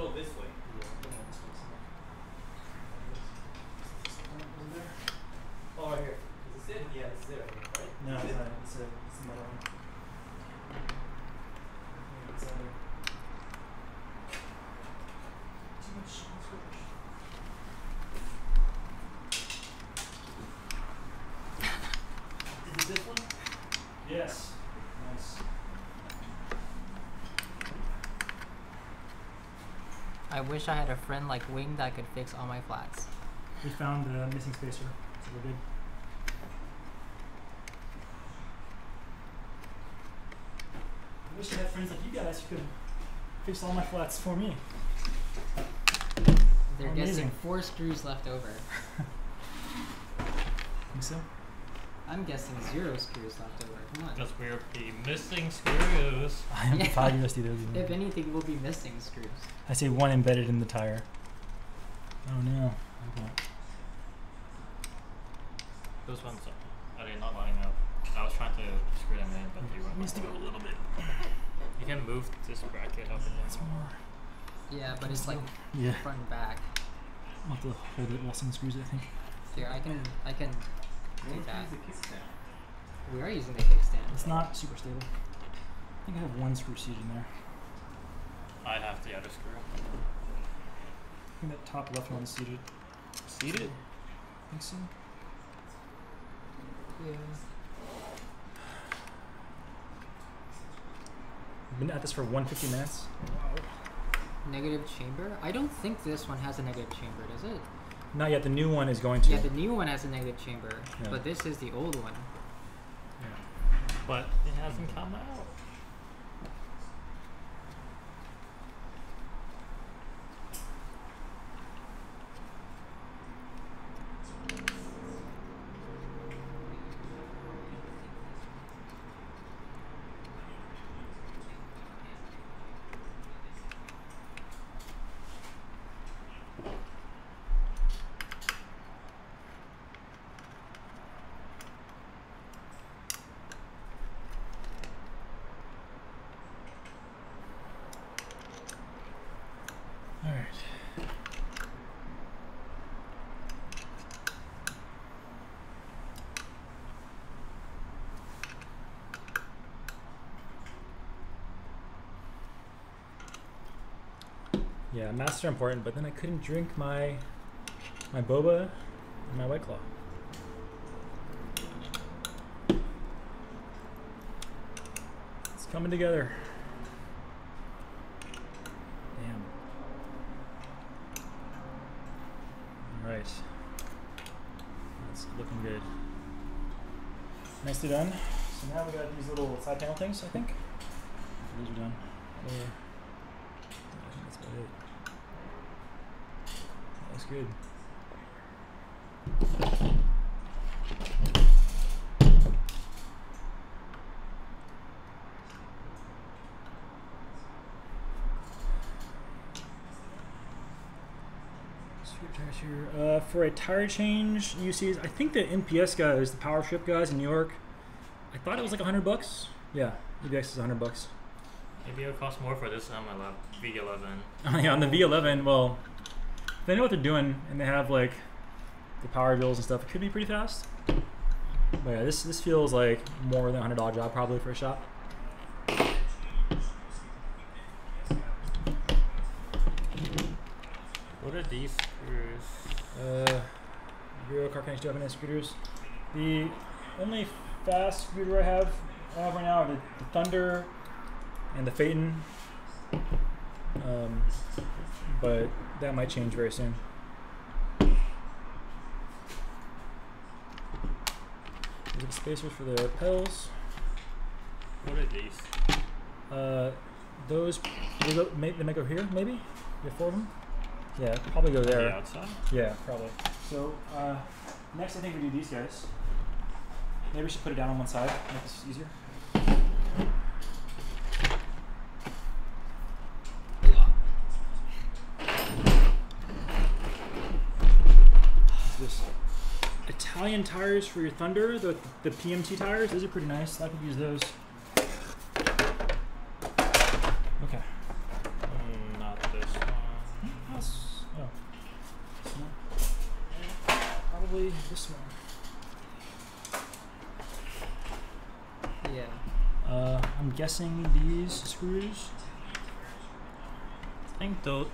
Fill this way. Oh, right here. Is this it? Yeah, this is it right here, right? No, Is it's it? not. It's a. It's another one. It's under. Too much squish. Is it this one? Yes. Nice. I wish I had a friend like Wing that could fix all my flats. We found the missing spacer, so we're good. I wish I had friends like you guys who could fix all my flats for me. They're Amazing. guessing four screws left over. Think so? I'm guessing zero screws left over. Come on. Because we're the missing screws. I am Yeah. five USD those. If anything, we'll be missing screws. I see one embedded in the tire. Oh no. Okay. Those ones are they not lining up? I was trying to screw them in, but they weren't. Needs to go lining a up. little bit. You can move this bracket up and That's down. more. Yeah, but it's like Yeah. front and back. I'll have to hold it while someone screws it, I think. Here, I can, I can do that. We are using the kickstand. It's not super stable. I think I have one screw seated in there. I have the other screw. I think that top left one is seated. Seated? I think so. Yeah. I've been at this for 150 minutes. Negative chamber? I don't think this one has a negative chamber, does it? Not yet. The new one is going to. Yeah, the new one has a negative chamber, Yeah. but this is the old one. But it hasn't come out. Alright. Yeah, master important, but then I couldn't drink my my boba and my white claw. It's coming together. Damn. Alright. That's looking good. Nicely done. So now we got these little side panel things, I think. These are done. Uh, I think that's about it. That's good. Sweet tires here. Uh, for a tire change, you see, I think the MPS guys, the Power Strip guys in New York, I thought it was like 100 bucks. Yeah, EVX is 100 bucks. Maybe it'll cost more for this on my lap V11. Oh, yeah, on the V11, well, they know what they're doing and they have like the power bills and stuff, it could be pretty fast. But yeah, this this feels like more than a hundred dollar job probably for a shop. What are these Euro car do have any scooters. The only fast scooter I have I have right now are the, the Thunder and the Phaeton. Um, but that might change very soon. These are spacers for the pedals. What are these? Uh, those they, go, may, they might go here, maybe. You have four of them. Yeah, probably go On there. The outside? Yeah, probably. So uh, next, I think we do these guys. Maybe we should put it down on one side, make this easier. This Italian tires for your Thunder, the the PMT tires. Those are pretty nice. I could use those. Okay. Mm, not this one. That's, oh. This one. Probably this one. Yeah. These screws. I think though,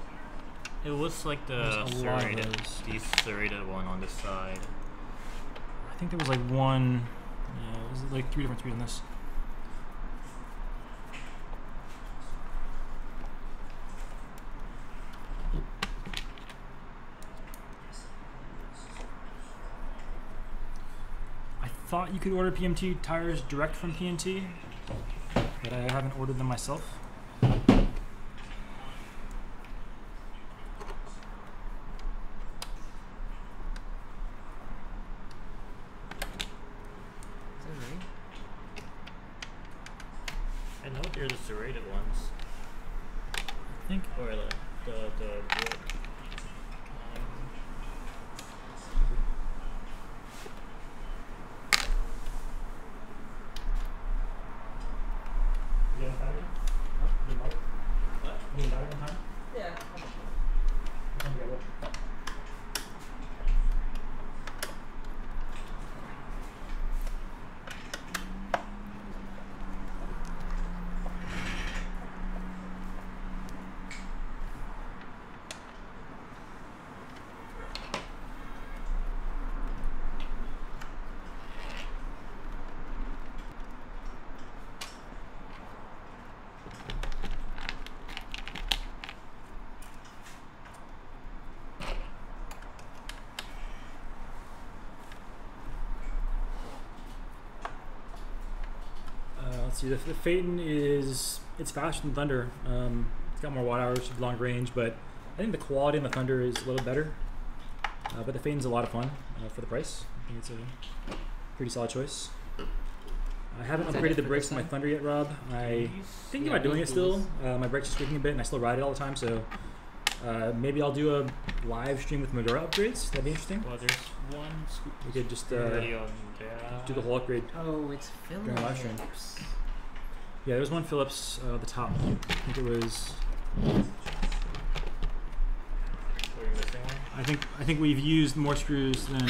it was like the There's a lot of serrated, the serrated one on the side. I think there was like one. Yeah, it was like three different screws on this. I thought you could order PMT tires direct from PMT, but I haven't ordered them myself. Is that right? I know they're the serrated ones. I think Or the the the wood. Um, You got battery? No? You need battery? What? You need battery one time? Yeah. What time you got left? Uh, let's see. The, the Phaeton is it's faster than Thunder. Um, it's got more watt hours, long range, but I think the quality in the Thunder is a little better. Uh, but the Phaeton's a lot of fun uh, for the price. I think it's a pretty solid choice. I haven't Is upgraded the brakes this on my? Thunder yet, Rob. I these? thinking Yeah, about doing it still. Uh, my brakes are squeaking a bit, and I still ride it all the time. So uh, maybe I'll do a live stream with Medora upgrades. That'd be interesting. Well, there's one screw We could just uh, on do the whole upgrade. Oh, it's During live stream. Phillips. Yeah, there's one Phillips uh, at the top. I think it was. I think I think we've used more screws than.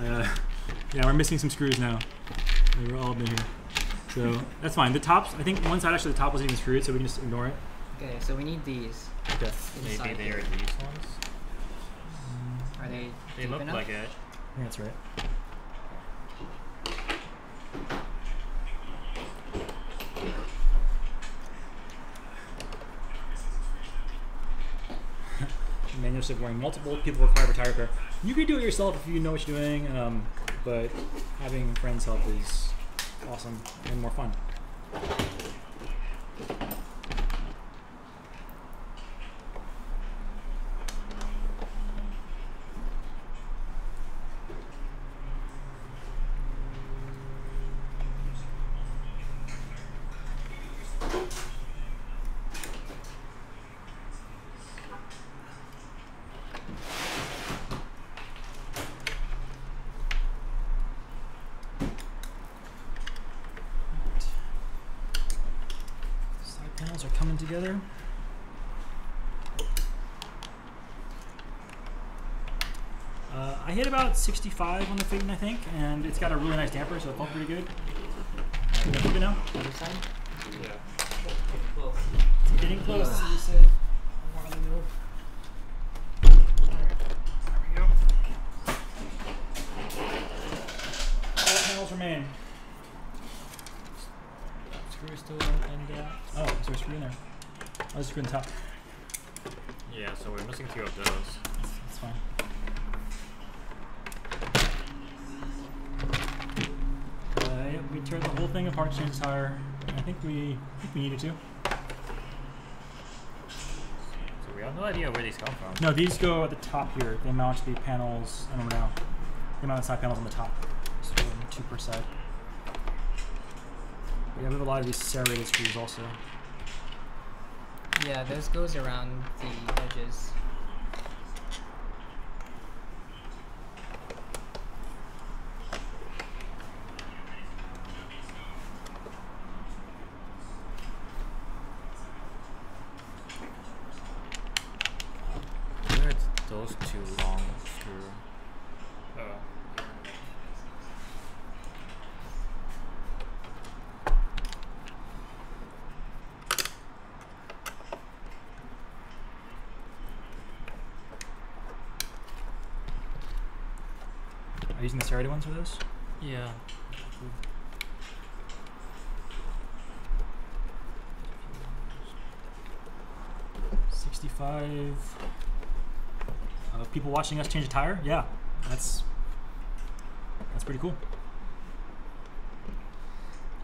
Uh, yeah, we're missing some screws now. They were all been here, so that's fine. The tops, I think one side actually the top wasn't even screwed, so we can just ignore it. Okay, so we need these. Okay. Maybe they here. are these ones. Are they? They deep look enough? like it. I think that's right. Manual said wearing multiple people require a tire repair. You can do it yourself if you know what you're doing, um, but having friends help is awesome and more fun. Side panels are coming together. Uh, I hit about 65 on the Phaeton, I think, and it's got a really nice damper, so it felt pretty good. Uh, we got now. Other side? Yeah. It's getting close, Ugh. as you said. More on the move. There we go. All panels remain. Screw is still in, and uh, oh, is there a screw in there? A screw top. Yeah, so we're missing two of those. That's, that's fine. Uh, we tore the whole thing apart, changed the tire. I think we, I think we needed to. So we have no idea where these come from. No, these go at the top here. They mount to the panels. I don't know now. They mount the side panels on the top. So two per side. Yeah, we have a lot of these serrated screws also. Yeah, those goes around the edges. Are you using the ones for those? Yeah. 65. Uh, people watching us change a tire? Yeah, that's that's pretty cool.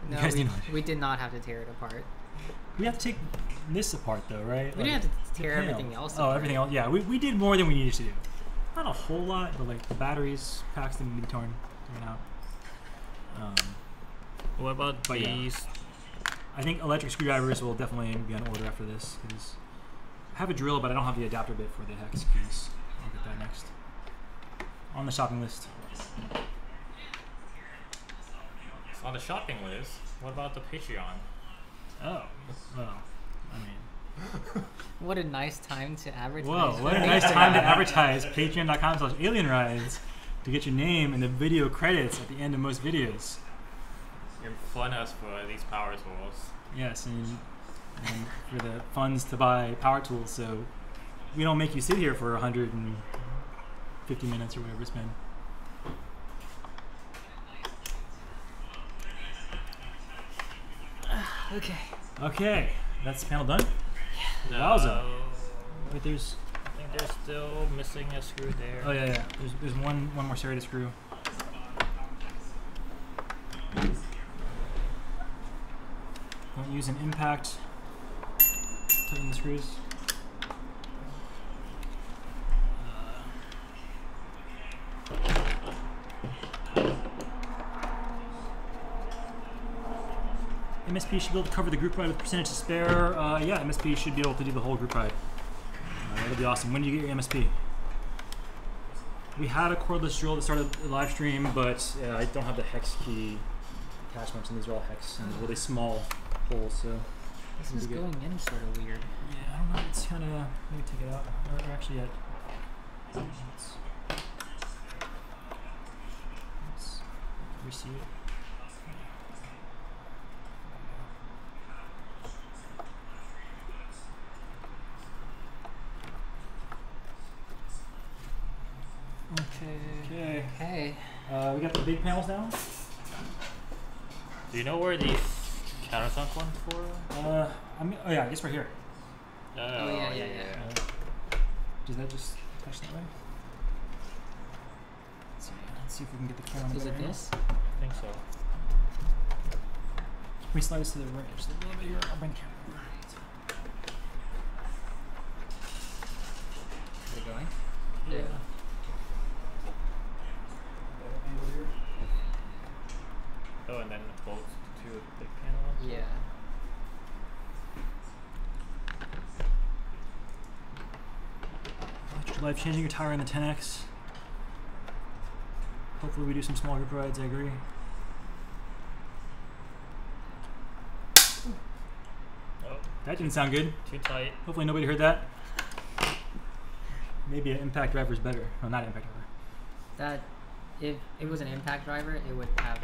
You No, guys we, need- we did not have to tear it apart. We have to take this apart though, right? We Like, didn't have to tear panels. everything else Oh, apart. everything else. Yeah, we, we did more than we needed to do. A whole lot, but like the batteries, packs didn't need to be torn, taken out. Um, What about But yeah. these? I think electric screwdrivers will definitely be on order after this because I have a drill, but I don't have the adapter bit for the hex keys. I'll get that next. On the shopping list. On the shopping list. What about the Patreon? Oh, well, I mean, What a nice time to advertise. whoa, what a nice time to advertise. Patreon.com slash alien rides to get your name in the video credits at the end of most videos. You're fun us for these power tools. Yes, and, and for the funds to buy power tools, so we don't make you sit here for 150 minutes or whatever it's been. Okay. Okay, that's the panel done. No, Wowza. Wait, there's I think they're still missing a screw there. oh yeah yeah. There's there's one one more serrated screw. Don't use an impact. Tighten the screws. MSP should be able to cover the group ride with percentage to spare. Uh, yeah, MSP should be able to do the whole group ride. Uh, that'll be awesome. When do you get your MSP? We had a cordless drill that started the live stream, but uh, I don't have the hex key attachments, and these are all hex and really small holes. So This is good. going in sort of weird. yeah, I don't know. It's kind of let me take it out. Or, or actually, yeah, Let's- let's reseat it. Okay. Okay. Okay. Uh, we got the big panels now. Do you know where the countersunk one's for? Uh, I mean, oh yeah, I guess we're here. Oh, yeah, yeah, yeah. Uh, does that just touch that way? Let's see. Let's see if we can get the camera. Is it better. this? I think so. Can we slide this to the right just a little bit here? I'll bring the camera over. Is it going? Yeah. Oh, and then the bolts to the big panel. also? Yeah. Electric life changing your tire in the 10x. Hopefully we do some small group rides. I agree. Oh, That didn't sound good. too tight. Hopefully nobody heard that. Maybe an impact driver is better. No, not an impact driver. That, if it was an impact driver, it would have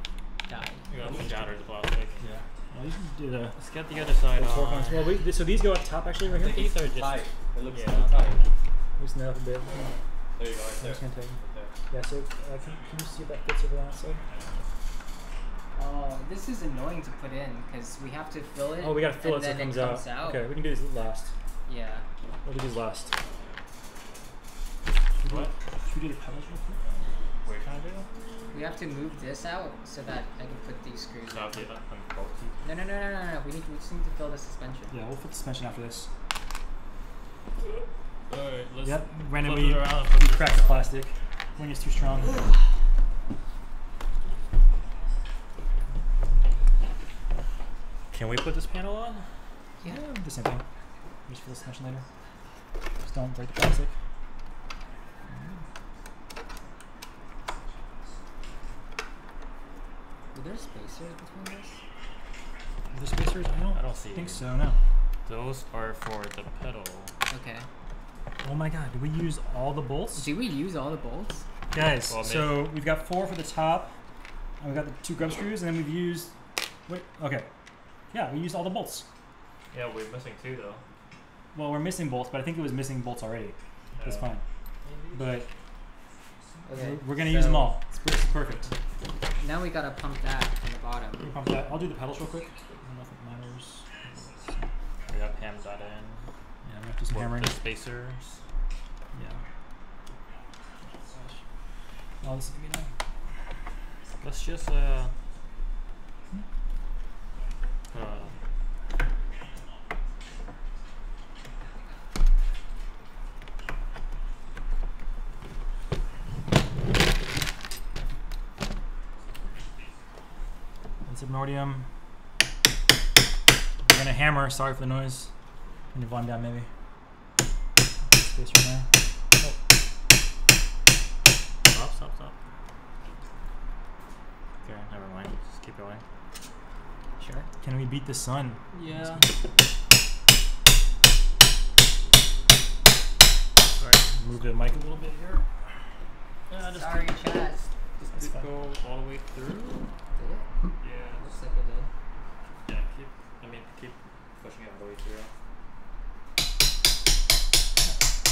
died. You got some shatters of plastic. Yeah. Well, you can do the Let's get the other side the on. on. Well, wait, so these go up top actually right I here. think these are just. tight. It looks yeah. too tight. Loosen that up a bit. There you go, right I'm there. just gonna take. Right. Yeah. So uh, can, can you see if that fits over that side? Oh, this is annoying to put in because we have to fill it. Oh, we gotta fill and it so it then comes, out. Okay, we can do this last. Yeah. We'll do these last. What? Should we do the pedals real quick? What are you trying to do? We have to move this out so that I can put these screws. So I have to un- unbolt No, no, no, no, no, no. We need. We just need to fill the suspension. Yeah, we'll put the suspension after this. Alright, let's Yep. Randomly, it around and put we this crack the plastic. Wing is too strong. Can we put this panel on? Yeah. The same thing. Just for the suspension later. Just don't break the plastic. Are there spacers between this? Are there spacers? I don't, I don't see think it. so. No. Those are for the pedal. Okay. Oh my god, did we use all the bolts? Do we use all the bolts? Guys, Well, so we've got four for the top, and we've got the two grub screws, and then we've used. Wait, okay. Yeah, we used all the bolts. Yeah, we're missing two though. Well, we're missing bolts, but I think it was missing bolts already. That's Uh, fine. But Okay. we're, we're gonna use them all. It's, this is perfect. Now we gotta pump that from the bottom. Pump that? I'll do the pedals real quick. I don't know if it matters. We got hammed that in. Yeah, we have to do some Work hammering. the spacers. Yeah. Oh, this is gonna be annoying. Let's just uh. uh And subnordium. We're gonna hammer. Sorry for the noise. Can you volume down maybe? Space right there. Oh, stop, stop, stop. Okay, never mind. Just keep going. Sure. Can we beat the sun? Yeah. Alright, move the mic a little bit here. Yeah, just Sorry, chat. That's Just fine. go all the way through. Did it? Yeah. Looks like it did. Yeah, keep. I mean, keep pushing it all the way through.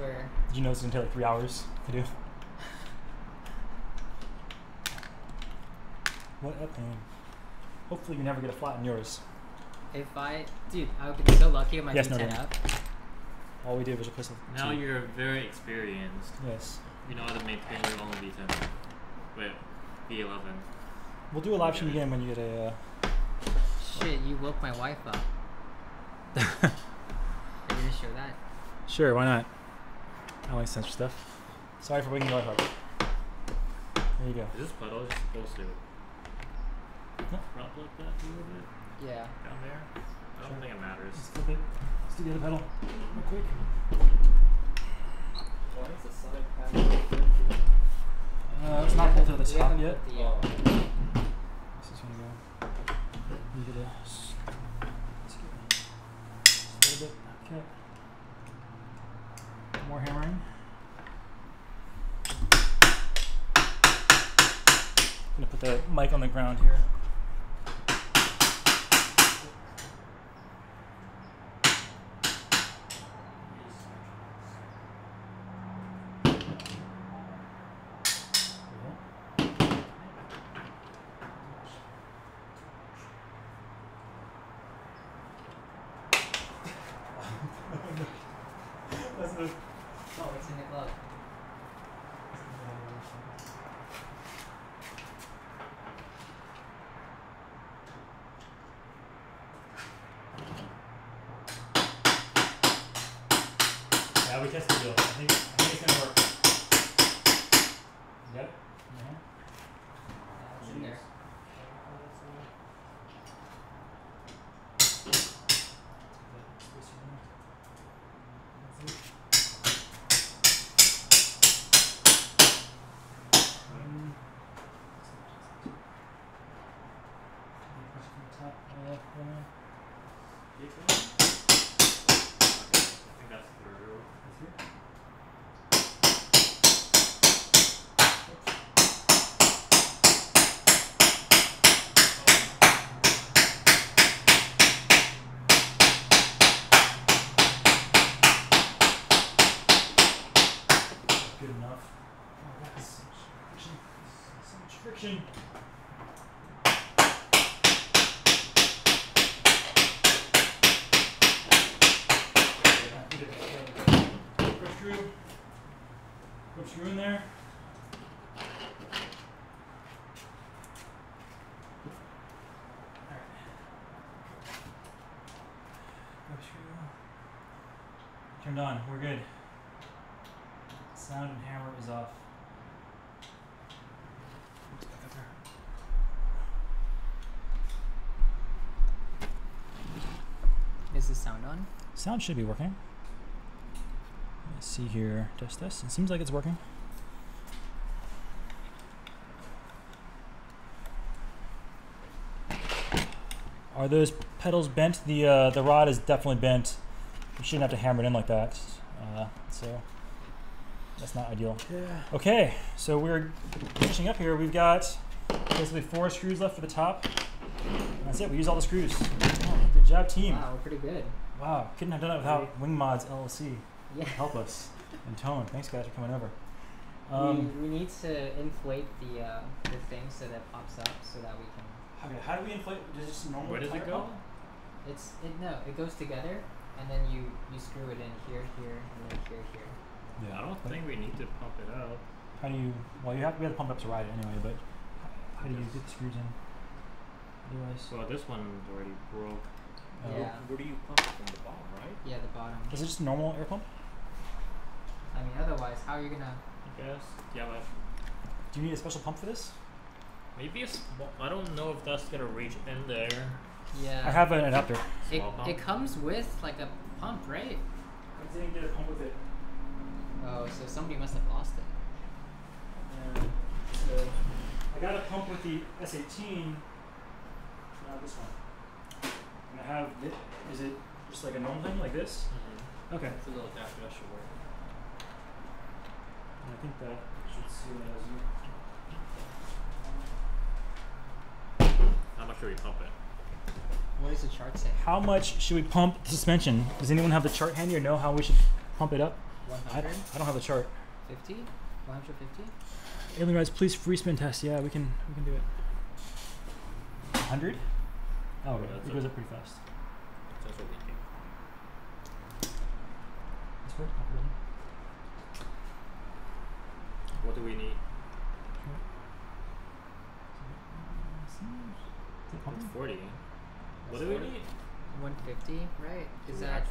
shoe. I swear. Did you know it's gonna take like three hours to do? What a pain. Hopefully you never get a flat in yours. If I, dude, I would be so lucky if my Yes, V10 no, no. up. All we did was just put. Now two- you're very experienced. Yes. You know how to maintain your own V10. Wait, V11. We'll do a live stream again when you get a. Uh, Shit, you woke my wife up. Are you gonna show that? Sure, why not? I like censor stuff. Sorry for waking your wife up. There you go. Is this pedal just supposed to prop like that a little bit Yeah. down there? I don't Sure. think it matters. Let's flip it. Let's do the other pedal real quick. Why is the side panel Uh, it's not bolted at the top yet. the, uh, This is gonna go. You get a s- just a little bit. Okay. More hammering. I'm gonna put the mic on the ground here. Oh, it's in the glove. Yeah, we tested the deal. I think, I think it's gonna work. You got it? Yeah. Yeah, it's in there. I think that's through. Good enough. Oh, that's so much friction. So much friction. Screw. In there. Turned on. We're good. Sound and hammer is off. Oops, back up there. Is the sound on? Sound should be working. Let's see here. Test this. It seems like it's working. Are those pedals bent? The uh, the rod is definitely bent. You shouldn't have to hammer it in like that. Uh, so that's not ideal. Yeah. Okay, so we're finishing up here. We've got basically four screws left for the top. That's it. We use all the screws. Oh, good job, team. Wow, we're pretty good. Wow, couldn't have done it without Wing Mods LLC. Yeah. Help us and Tone. Thanks guys for coming over. Um, we, we need to inflate the uh, the thing so that it pops up so that we can. okay, how do we inflate? Does it just normal? Where does it tight go? pump? It's it no, it goes together, and then you you screw it in here, here, and then here, here. Yeah, I don't think we need to pump it out. How do you? Well, you have we have to pump it up to ride it anyway, but h- how do you get the screws in? Otherwise, Well, this one's already broke. Uh, Yeah. Where do you pump from the bottom, right? Yeah, the bottom. is it just a normal air pump? I mean, otherwise, how are you gonna? I guess. Yeah, but Do you need a special pump for this? maybe a small. I don't know if that's gonna reach in there. Yeah. I have an adapter. It, it comes with like a pump, right? I didn't get a pump with it. Oh, so somebody must have lost it. so I got a pump with the S18. Not this one. And I have it. Is it just like a normal thing, like this? Mm-hmm. Okay. It's a little adapter that should work. I think that should seal it as you. How much should we pump it? What does the chart say? How much should we pump the suspension? Does anyone have the chart handy or know how we should pump it up? I, 100? I don't have the chart. 50? 150? Alien Rides, please free spin test. Yeah, we can we can do it. 100? Oh, okay. that's it goes up pretty fast. Since we're leaking. This work? Not. What do we need? Is it pumping? It's 40. What do we need? 150, right? Is that?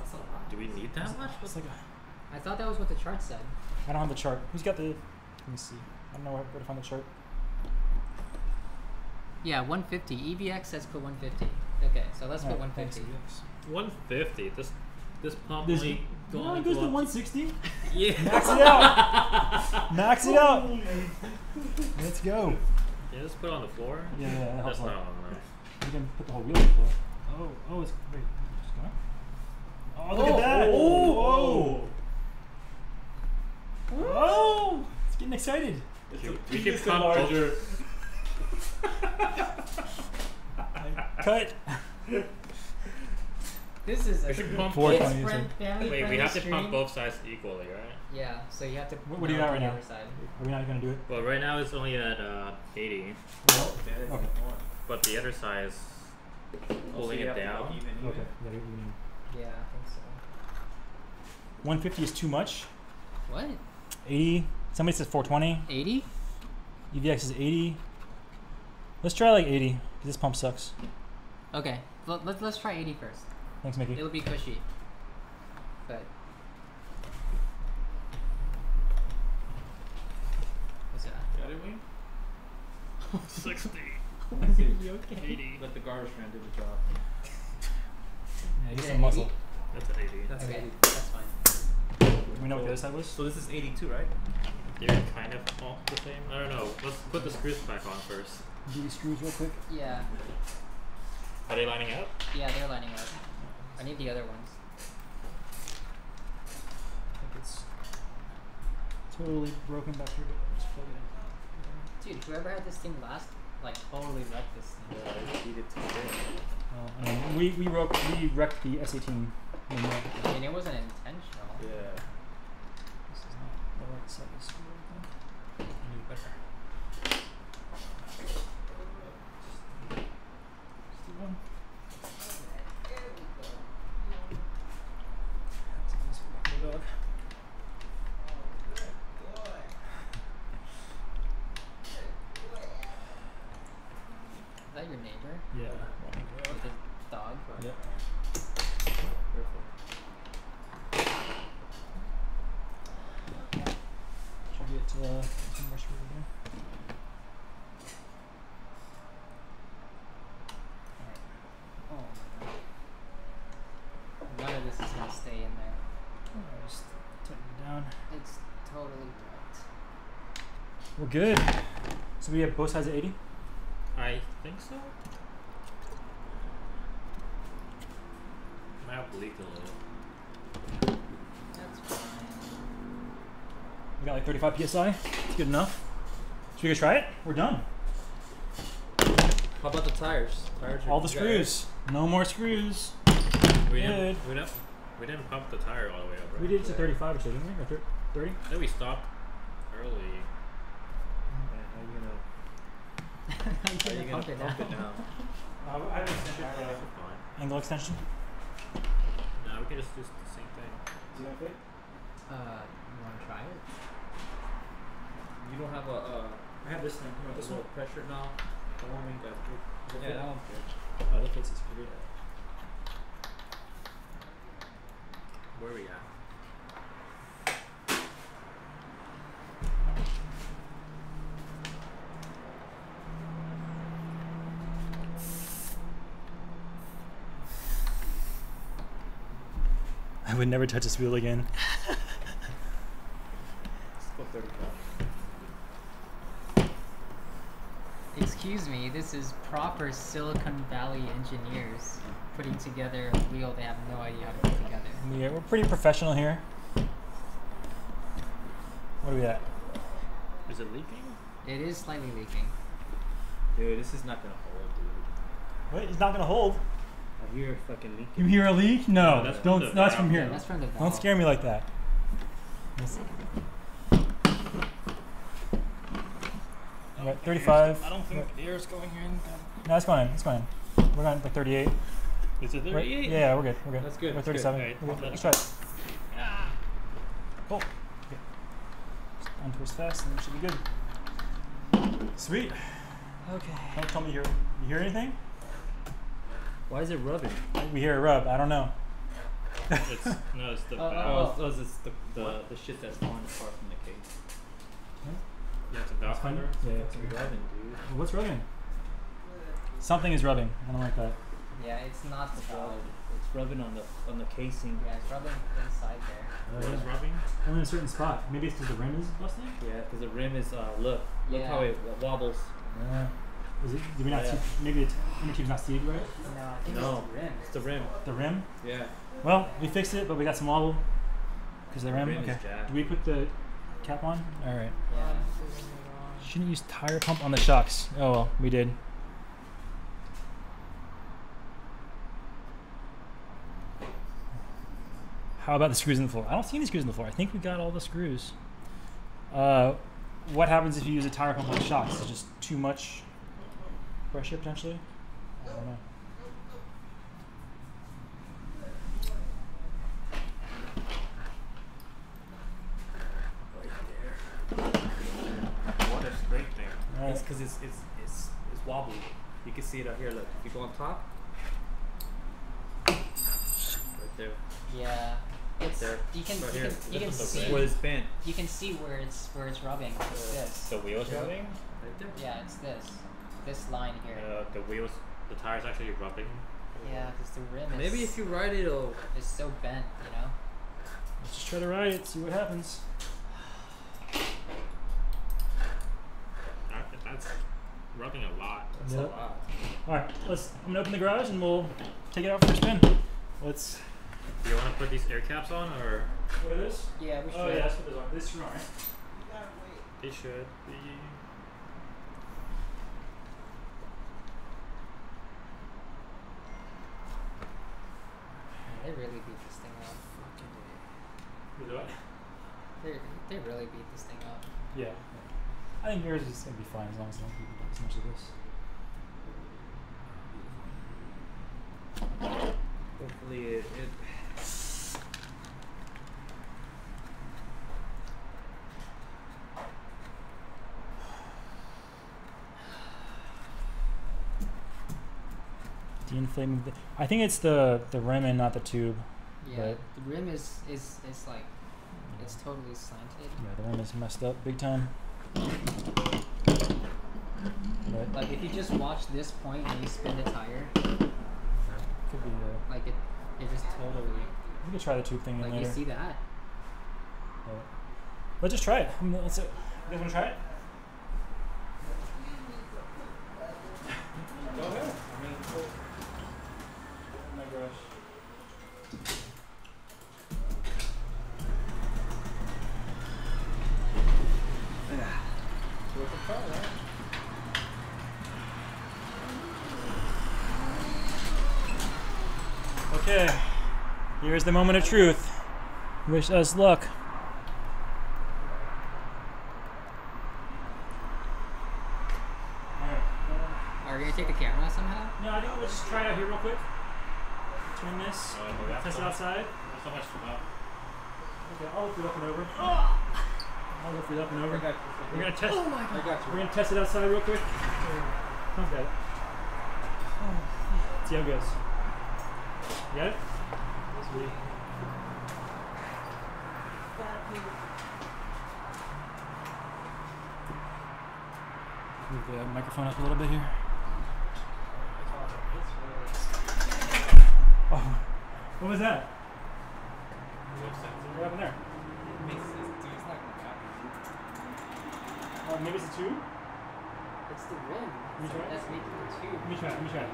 Do we need that much? It's like a, I thought that was what the chart said. I don't have the chart. Who's got the? Let me see. I don't know where, where to find the chart. Yeah, 150. EVX says put 150. Okay, so let's put Alright, 150. EVX. 150. This this pump This only no, only it goes go to 160. Yeah. Max it out. Max it out. Let's go. Yeah, just put it on the floor. Yeah, yeah, that That's helps a not lot. long enough. You can put the whole wheel on the floor. Oh, oh, it's wait. Just going. Oh, look at oh, that! Oh, whoa! Whoa! It's getting excited. It's You- a we piece can pump larger. Cut. This is a We should pump Four both. twenty. friend, family Wait, we friendly have to stream. pump both sides equally, right? Yeah, so you have to. What- what do you no, got right the now? other Side. Are we not gonna do it? Well, right now it's only at uh, 80, Well, okay. but the other side is pulling it down. Okay. Yeah, we- we- Yeah, I think so. 150 is too much. What? 80. Somebody says 420. 80? EVX is 80. Let's try like 80 because this pump sucks. Okay, let, let, let's try 80 first. Thanks, Mickey. It'll be cushy. But. What's that? Got it, Wayne? 60. you okay? 80. Let the garbage man do the job. Yeah, get Yeah, some muscle. That's an 80. That's okay, 80. that's fine. Do we know what the other side was? So this is 82, right? They're kind of all the same. I don't know. Let's put the screws back on first. Do these screws real quick. Yeah, Are they lining up? yeah, they're lining up. I need the other ones. I think it's totally broken back here, but just plug it in. Dude, whoever had this thing last, like, totally wrecked this thing. Yeah, I beat it too big. Uh, I mean, we we wrote, we wrecked the S18. when I mean, it wasn't intentional. Yeah. This is not the right side of the screw. I think. I knew better. Just do one. That's a nice walking dog. Is that your neighbor? Yeah. Walking dog. With the dog? Yep. Careful. Should get uh, some more screw here. Alright. Oh my god. None of this is gonna stay in there. Alright, just tighten it down. It's totally wrecked. We're good. So we have both sides at 80? I think so. Might have leaked a little. That's fine. We got like 35 psi. It's good enough. Should we go try it? We're done. How about the tires? Tires All the good. screws. No more screws. We Good. didn't. We didn't. We didn't pump the tire all the way up. Right? We did it to 35 or so, didn't we? Or thir- 30? Then we stopped early. Yeah, how you gonna, I'm you gonna gonna pump it now. pump now? Uh, I have an extension Should be fine. Angle extension. No, we can just do the same thing. Is that fit? Uh, you wanna try it? You don't have a, uh, I have this thing. You want this this one? little pressure now? The one we got. Yeah, that one fits. Oh, that fits. It's pretty good. Where are we at? Would never touch this wheel again. Let's go 35. Excuse me, this is proper Silicon Valley engineers putting together a wheel they have no idea how to put together. Yeah, we're pretty professional here. What are we at? Is it leaking? It is slightly leaking. Dude, this is not gonna hold, dude. Wait, it's not gonna hold. I hear it fucking leaking. You hear a leak? No, No, that's from don't. the no, that's from here. Yeah, that's from the valve. Don't scare me like that. Listen. Alright, 35. I don't think air's going in. No, it's going in. It's going in. We're going for 38. Is it Right? 38? Yeah, we're good. We're good. That's good, We're that's good. 37. Alright, We're good. let Let's try it. Ah. Cool. Okay. Just untwist fast and it should be good. Sweet. Okay. Don't tell me you hear. You hear anything? Why is it rubbing? We hear a rub. I don't know. It's no, it's the Oh, valve. Oh, it's, oh, it's the, the, the shit that's falling apart from the cage. Yeah, it's a valve cover. Yeah. It's rubbing, dude. What's rubbing? Something is rubbing. I don't like that. Yeah, it's not the valve. It's rubbing on the on the casing. Yeah, it's rubbing inside there. Uh, What is yeah. rubbing? Only in a certain spot. Maybe it's because the rim is busted. Yeah, because the rim is uh look look how it wobbles. Yeah. Is it? Did we not Yeah. see? Maybe the t- inner tube's not seated right. No, I think No. it's the rim. It's the rim. The rim. Yeah. Well, we fixed it, but we got some wobble. Because the rim. Rim okay. jacked. Do we put the cap on? All right. Yeah. Shouldn't use tire pump on the shocks. Oh well, we did. How about the screws in the floor? I don't see any screws in the floor. I think we got all the screws. Uh, what happens if you use a tire pump on the shocks? Is it just too much pressure potentially? I don't know. Right there. What a straight thing. It's because it's it's it's it's wobbly. You can see it out here. Look, if you go on top, right there, Yeah. It's There. you can Right you here. can you can This is the see where it's bent. you can see where it's where it's rubbing. It's uh, this. The wheels Yeah. rubbing? Right there. Yeah, it's this. This line here. Uh, the wheels, the tires actually rubbing. Yeah, because the rim is Maybe if you ride it, it'll. is so bent, you know. Let's just try to ride it. See what happens. That, that's rubbing a lot. That's Yep. a lot. All right. Let's. I'm gonna open the garage and we'll take it out for a spin. Let's. Do you want to put these air caps on, or What are this? Yeah, we should. Oh yeah, that's what those are. This screw on, right? they should be? They really beat this thing up. You do it? They they really beat this thing up. Yeah. I think yours is gonna be fine as long as I don't keep as much of this. Hopefully, it. it De-inflating the. I think it's the the rim and not the tube. Yeah, But- the rim is is is like it's totally slanted. Yeah, the rim is messed up big time. But Like if you just watch this and you spin the tire, could be. Uh, like it it just totally we could try the tube thing in like you see that. but let's just try it. I mean, let's. You guys want to try it? Go ahead. I mean, Oh my gosh. worth a try, right? Okay, here's the moment of truth. Wish us luck. Are you gonna take the camera somehow? No, I think we'll just try it out here real quick. Turn this. Oh, we have Test it outside. there's so much uh, Okay, I'll look it up and over. I'll look it up and I got you. We're gonna test. Oh I got We're gonna test it outside real quick. Come got it. See how it goes. You got it? Sweet. Move the microphone up a little bit here. Oh, what was that? What happened there? Uh, maybe it's a tube. It's the rim. me try? That's making the tube. Let me try it. Let me try it.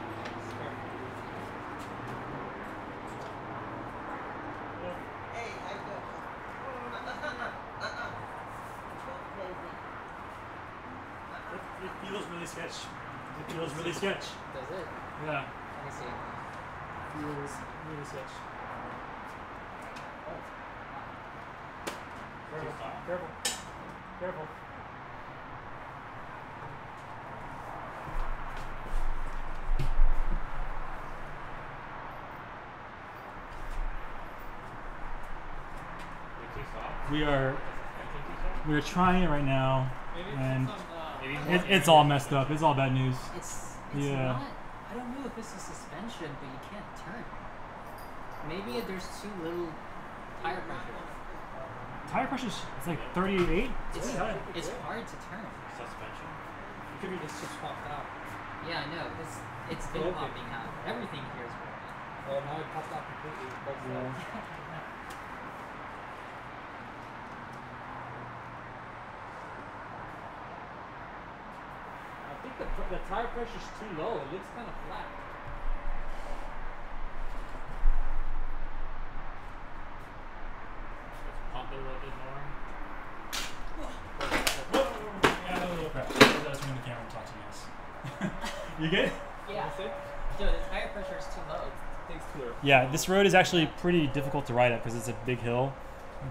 It, it feels really sketch. It feels really sketch. Does it? Yeah. Let me see. Feels really sketch. Careful. Careful. Careful. They're too soft. We are I think too soft. we are trying it right now, and uh, it, it's all messed up. It's all bad news. It's it's Yeah. not. I don't know if it's a suspension, but you can't turn. Maybe there's too little tire pressure. Tire pressure's it's like 38. It's pretty it's hard to turn. suspension. It could be just just popped out. Yeah, I know. It's it's been Broken. popping out. Everything here is broken. Oh, now it popped out completely. Both Yeah. sides. I think the, pr- the tire pressure's too low. It looks kind of flat. Let's pump it a little bit more. Yeah, a little crap. That's when the camera talks to us. you good? Yeah. That's it? Yo, the tire pressure is too low. Takes clear. Yeah, this road is actually pretty difficult to ride up because it's a big hill.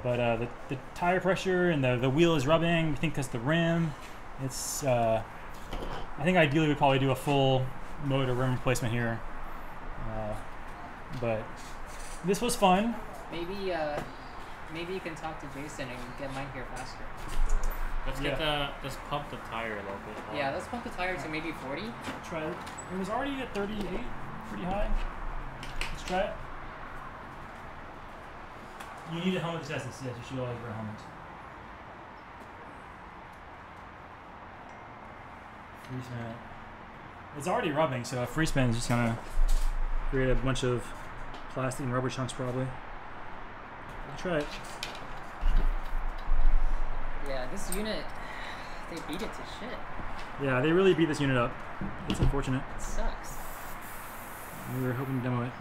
But uh, the, the tire pressure and the, the wheel is rubbing. We think because the rim. It's. Uh, I think ideally we'd probably do a full motor rim replacement here. Uh, but this was fun. Maybe uh, maybe you can talk to Jason and get mine here faster. Let's Yeah. get the let's pump the tire a little bit. more. Yeah, let's pump the tire to maybe 40. Try it. It was already at 38, pretty high. Let's try it. You need a helmet to test this. Yes, you should always wear a helmet. Free spin. It's already rubbing, so a free spin is just gonna create a bunch of plastic and rubber chunks, probably. I'll try it. Yeah, this unit, they beat it to shit. Yeah, they really beat this unit up. It's unfortunate. It sucks. We were hoping to demo it.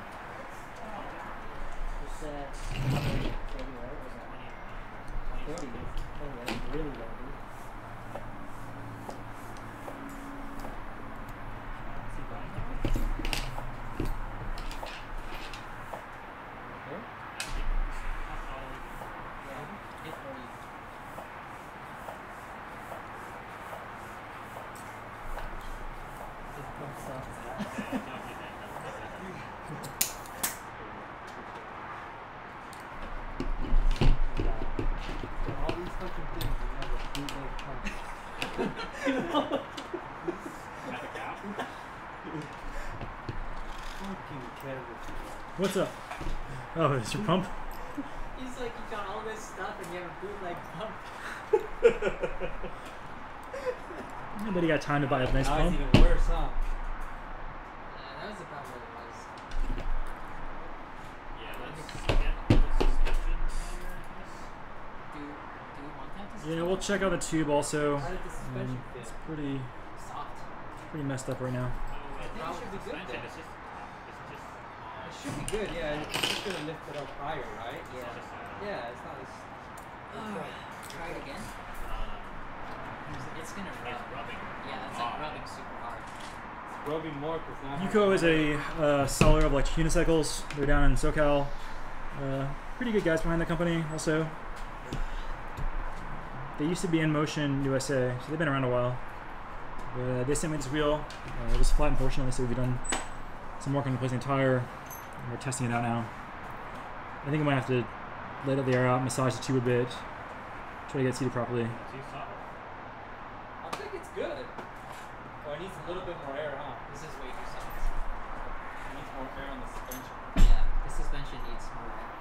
It's uh, 40, right? Was it 40? Oh, that's really low, dude. Here? Yeah, hit 40. This pump sucks. All these fucking things, you have a bootleg pump. Fucking Kevin. What's up? Oh, it's your pump? He's like, you got all this stuff and you have a bootleg pump. Nobody got time to buy a nice now pump. even worse, huh? Yeah, that was about what it was. Yeah, let's get the suspension. Do, do you want that to Yeah, we'll check out the tube also. How did the Um, suspension fit? it's pretty Soft. pretty messed up right now. I think it should be good suspension. Should be good, yeah. It's just gonna lift it up higher, right? Yeah. Yeah, it's not as. Try it again. um, It's gonna rub. it's rubbing. Yeah, it's like rubbing super hard. It's rubbing more because now. it EUCO is a uh, seller of electric unicycles. They're down in SoCal. Uh, pretty good guys behind the company also. They used to be Inmotion USA, so they've been around a while. But, uh, they sent me this wheel. Uh, it was flat, unfortunately, so we've done some work on replacing the tire. We're testing it out now. I think I might have to let the air out, massage the tube a bit, try to get seated properly. Too soft. I think it's good. Oh, it needs a little bit more air, huh? This is way too soft. It needs more air on the suspension. Yeah, the suspension needs more. air.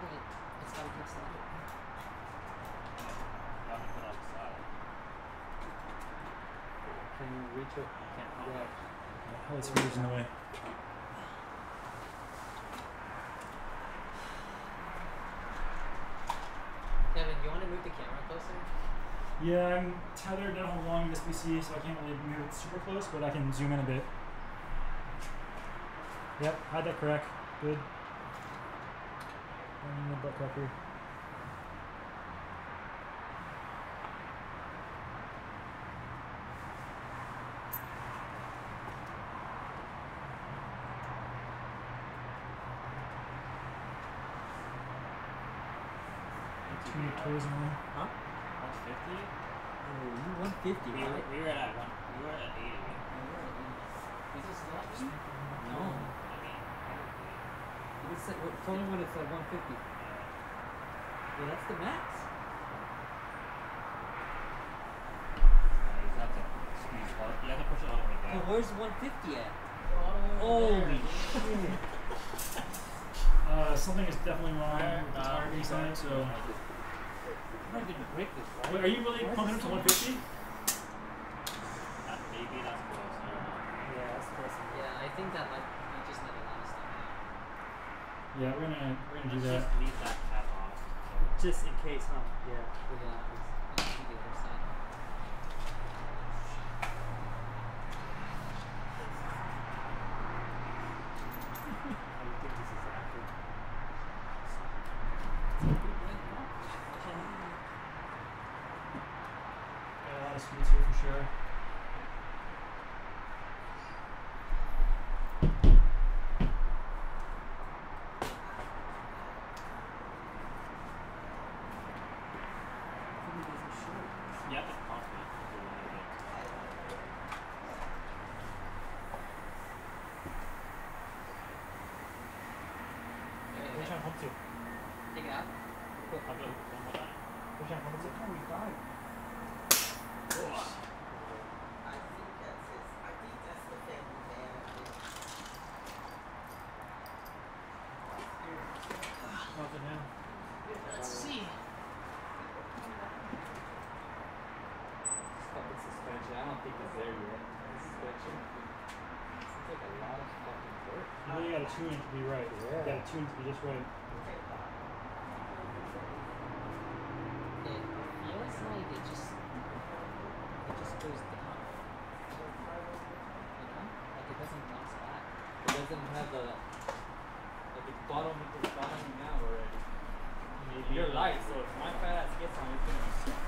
Wait, it's gotta fix that. Can you reach it? Yeah. Oh, it's screws in the way. Kevin, you want to move the camera closer? Tethered down along this PC, so I can't really move it super close, but I can zoom in a bit. Yep, had that correct. Good. And the butt cracker. Many toes in there. Huh? 150? You 150, We right? we were at one. We were at 80. Is this left? No. I mean, It's like, well, tell me when it's like 150. Yeah, that's the max. you have to squeeze hard. You have to push it all the way down. where's 150 at? Holy Holy shit. Uh, something is definitely wrong with the tire being side, so I'm not gonna break this, right? Wait, are you really pumping up to 150? Uh, maybe that's close. I don't know. Yeah, that's close enough. Yeah, I think that like you just let a lot of stuff out. Yeah, we're gonna we're gonna do Let's that. just leave that cap off. Just in case, huh? Yeah. Yeah, the other side. How think this is after? Got a lot of sweets here for sure. You have to pump it. to do it. Wait, We're wait, trying to pump to. Take it out. I'll do it one more time. We're trying to pump to. Oh, we died. I think that's his. I think that's the family man. I think. Pumping now. Let's see. Fucking suspension. I don't think it's there yet. Suspension. Seems like a lot of fucking work. You really gotta tune it to be right. You gotta tune it to be just right. It feels like it just it just goes down. You know? Like it doesn't bounce back. It doesn't have the like it's bottom it's bottoming out already. Maybe You're light, so if my fat ass gets on it's gonna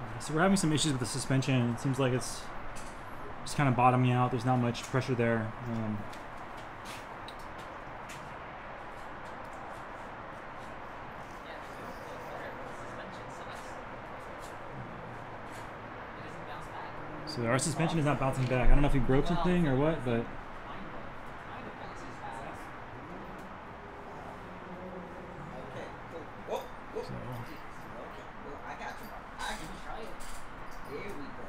Uh, We're having some issues with the suspension. It seems like it's just kind of bottoming out. There's not much pressure there. Um, so our suspension is not bouncing back. I don't know if we broke something or what, but Mine will. Mine will bounces back. Okay. Cool. Whoa. Whoa. So- Okay. Well, I got you. I You can try it. There we go.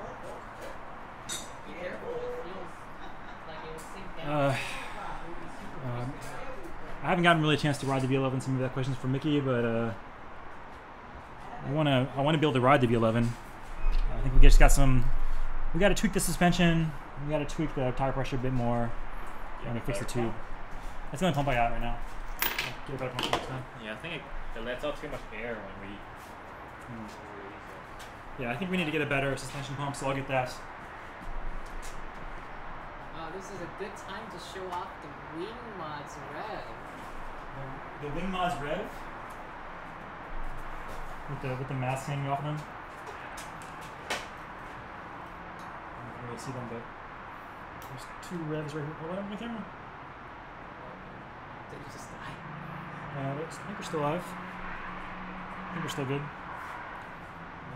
Whoa, whoa, whoa. Be careful. It feels like it will sink down. uh, um, I haven't gotten really a chance to ride the V11. Some of that questions for Mickey, but uh, I wanna I wanna be able to ride the V11. I think we just got some. We got to tweak the suspension. We got to tweak the tire pressure a bit more. I'm gonna fix the tube. That's the only pump I got right now. Get a better pump next time. Yeah, I think it, it lets out too much air when we. Hmm. Yeah, I think we need to get a better suspension pump, so I'll get that. Oh, this is a good time to show off the Wing Mods Rev. The Wing Mods Rev with the with the mask hanging off them. I can't really see them, but there's two revs right here. Wait, on my camera. Did you just die? Uh, I think we're still alive. I think we're still good.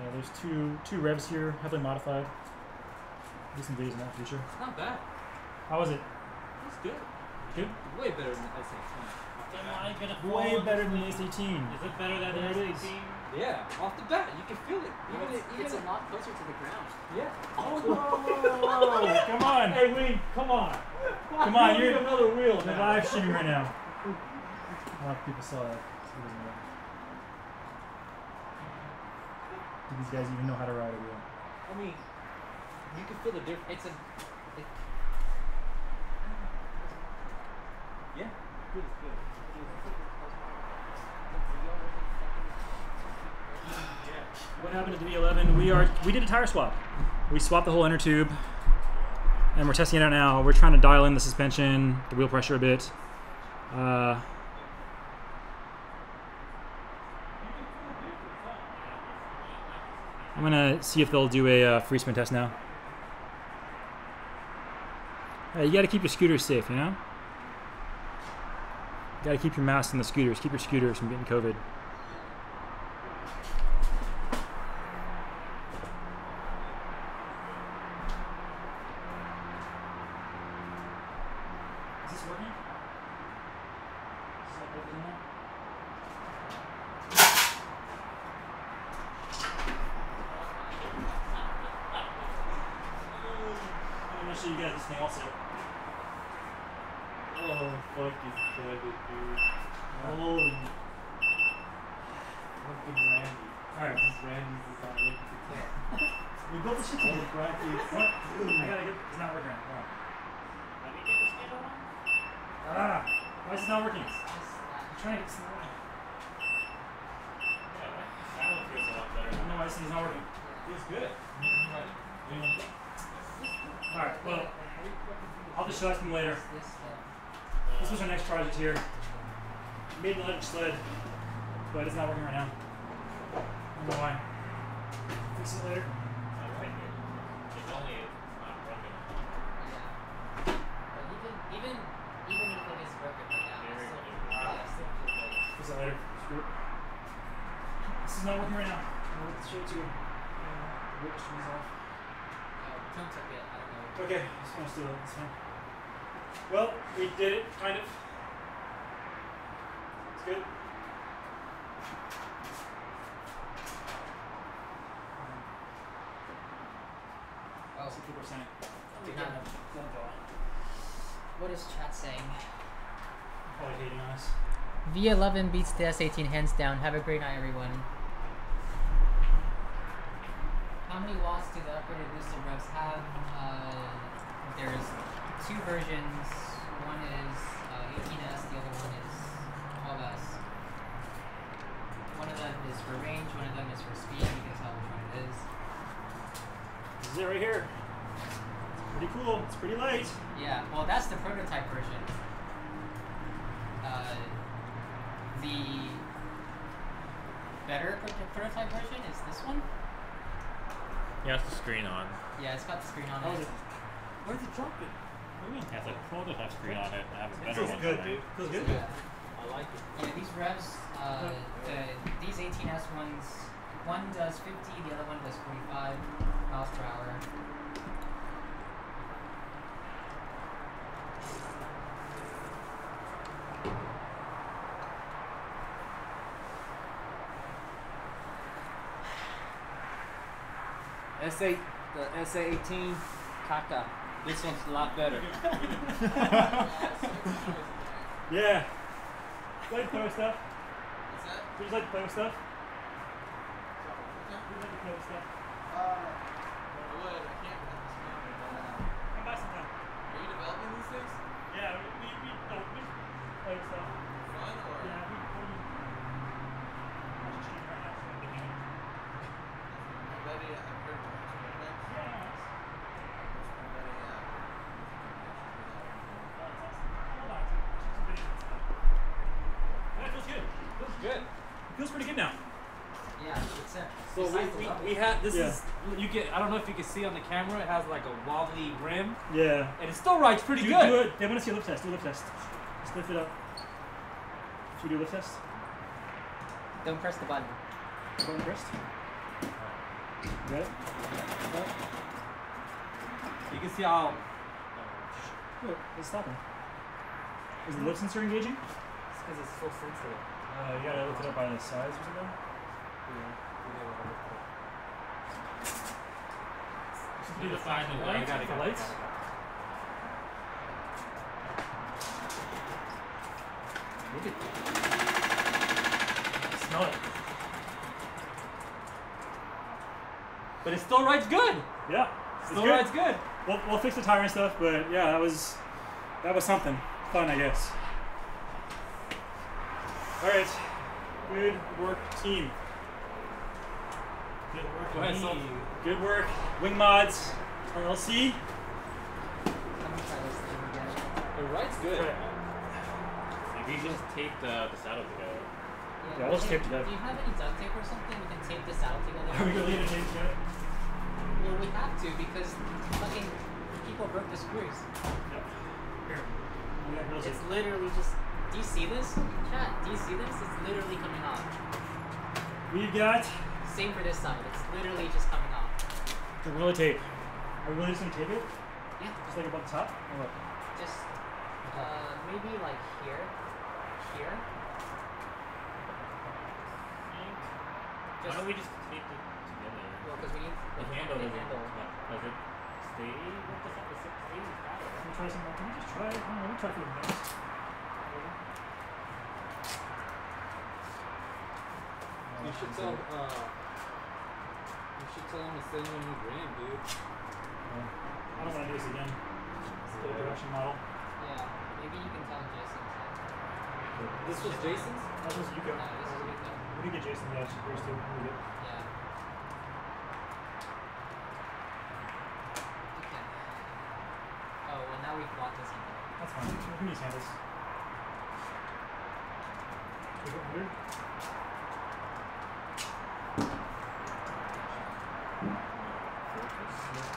Yeah, there's two two revs here, heavily modified. Do some videos in that future. Not bad. How was it? It's good. Good. Way better than the S18. Then why gonna Way better than the S18. Is it better than There the it is. S18? Yeah, off the bat, you can feel it. Even it's, it- even it's a lot closer to the ground. yeah. Oh, whoa, whoa, whoa, come on. Hey, Wing, come on. Come on, You you're need another wheel We're live streaming right now. I don't know if people saw that. So doesn't matter. Do these guys even know how to ride a wheel? I mean, you can feel the difference. It's a it, Yeah. Good, good. What happened to the V11? We are we did a tire swap. We swapped the whole inner tube, and we're testing it out now. We're trying to dial in the suspension, the wheel pressure a bit. Uh, I'm gonna see if they'll do a uh, free spin test now. You got to keep your scooters safe, you know. You got to keep your masks on the scooters. Keep your scooters from getting COVID. V11 beats the S18 hands down. Have a great night, everyone. How many watts do the upgraded boosted revs have? Uh, there's two versions. One is uh, 18S, the other one is 12S. One of them is for range, one of them is for speed. You can tell which one it is. This is it right here. It's pretty cool. It's pretty light. Yeah, well, that's the prototype version. Uh, the better prototype version is this one. Yeah, it's the screen on. Yeah, it's got the screen on How is it. it? Where did it drop it? What do you mean? It has a prototype screen on it. I have a It better feels one. good, tonight. dude. Feels good. Yeah. I like it. Yeah, these revs, uh, the, these 18S ones, one does 50, the other one does 45 miles per hour. SA, the SA18, Kaka. This one's a lot better. Yeah. Like to play with stuff? What's that? You just like to play with stuff? Okay. You like to play with stuff? Uh, I would. I can't at this moment, but uh, Come by sometime. are you developing these things? Yeah, we, we, we, no, we play with stuff. Fun or? Yeah, we, we, I'm just cheating right now, so I'm looking at it. My buddy, uh, I've heard of Experiments. Yeah, nice. My buddy, uh, Oh, it's nice. Hold on, dude. Shoot some videos and stuff. Yeah, it feels good. Feels good. It feels pretty good now. Yeah, it's a, So we, besides the we, level. we had this Yeah. is you get I don't know if you can see on the camera it has like a wobbly rim Yeah. and it still rides pretty do, good. Do it. They want to see a lift test. Do a lift test. Just lift it up. Should we do a lift test? Don't press the button. Button pressed. Got it? You can see how Look, it's stopping. Is the lift sensor engaging? it's because it's so sensitive. Uh, you gotta lift it up by the sides or something. You need to find the Lights? light. got The lights? got it, Look at Smell it. But it still rides good. Yeah. It's Still good. rides good. We'll, we'll fix the tire and stuff, but yeah, that was that was something fun, I guess. All right, good work, team. Good work, Go ahead, team. Sol. Good work, Wing Mods, LLC. I'm gonna try this thing again. It rides good. Maybe you just tape the, the saddle together. Yeah, I'll just tape it up. Do you have any duct tape or something? We can tape this out together. Are we gonna leave it in together? Well, we have to because fucking people broke the screws. Here. We It's here. literally just. Do you see this? Chat, do you see this? It's literally coming off. We got Same for this side. It's literally just coming off. the roller tape. Are we really just gonna tape it? Yeah. Just like above the top? Or what? Just uh maybe like here, here. Why Just don't we just tape it together? well, because we need The handle the doesn't. handle. Does it stay with the the six stays with that? Can we try something? Can we just try it? I don't know, let me try for the next. should tell, uh, you should tell him to send you a new rim, dude. I don't want to do this again. It's a production model. Yeah, maybe you can tell Jason. to- This was Jason's? That was EUCO. No, this is EUCO. We did get Jason the edge first too. We did. Yeah. Okay. Oh well, now we've bought this one. That's fine. We can use handles. Is it weird?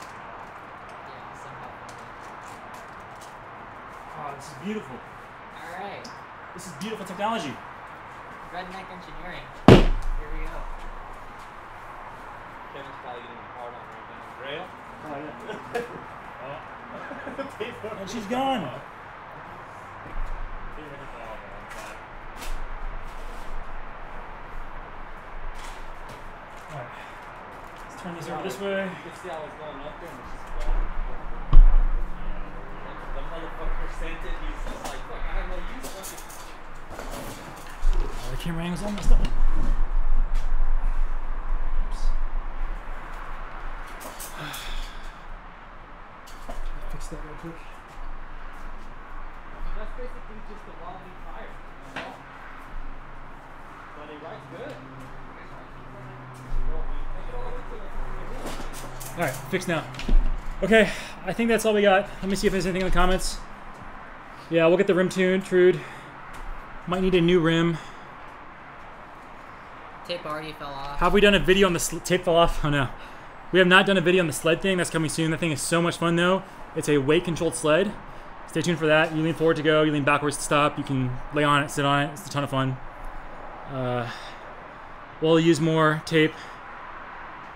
Yeah, somehow. Oh, this is beautiful. All right, This is beautiful technology. redneck engineering. Here we go. Kevin's probably getting hard on right now. Grail? Oh yeah. oh. and she's gone. Alright. Let's turn these over this way. You can see how it's going up there and it's just flat. The motherfucker sent it, he's just like, fuck, I have no use for it. Oh, the camera angle's all messed up. Oops. Fix that real quick. That's basically just a wobbly tire. But it rides good. Well, we take it all the way to the- All right, fixed now. Okay, I think that's all we got. Let me see if there's anything in the comments. Yeah, we'll get the rim tuned, Trude. Might need a new rim. Tape already fell off. Have we done a video on the tape fell off? Oh no. We have not done a video on the sled thing. That's coming soon. That thing is so much fun though. It's a weight controlled sled. Stay tuned for that. You lean forward to go, you lean backwards to stop. You can lay on it, sit on it. It's a ton of fun. Uh, we'll use more tape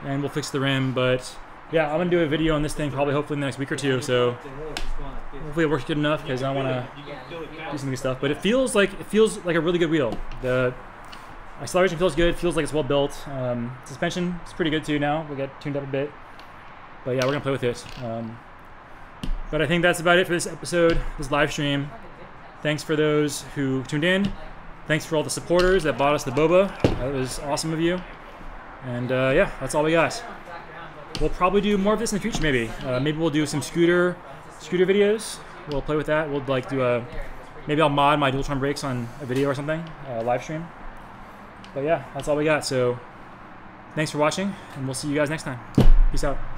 and we'll fix the rim. But yeah, I'm gonna do a video on this thing probably hopefully in the next week or two. So hopefully it works good enough because I want to do some good stuff. But it feels like it feels like a really good wheel. The acceleration feels good. Feels like it's well built. Um, suspension is pretty good too. Now we got tuned up a bit. But yeah, we're gonna play with it. Um, but I think that's about it for this episode, this live stream. Thanks for those who tuned in. Thanks for all the supporters that bought us the boba. That was awesome of you. And uh, yeah, that's all we got. We'll probably do more of this in the future. Maybe. Uh, maybe we'll do some scooter scooter videos. We'll play with that. We'll like do a maybe I'll mod my Dualtron brakes on a video or something, uh, live stream. But yeah, that's all we got. So thanks for watching, and we'll see you guys next time. Peace out.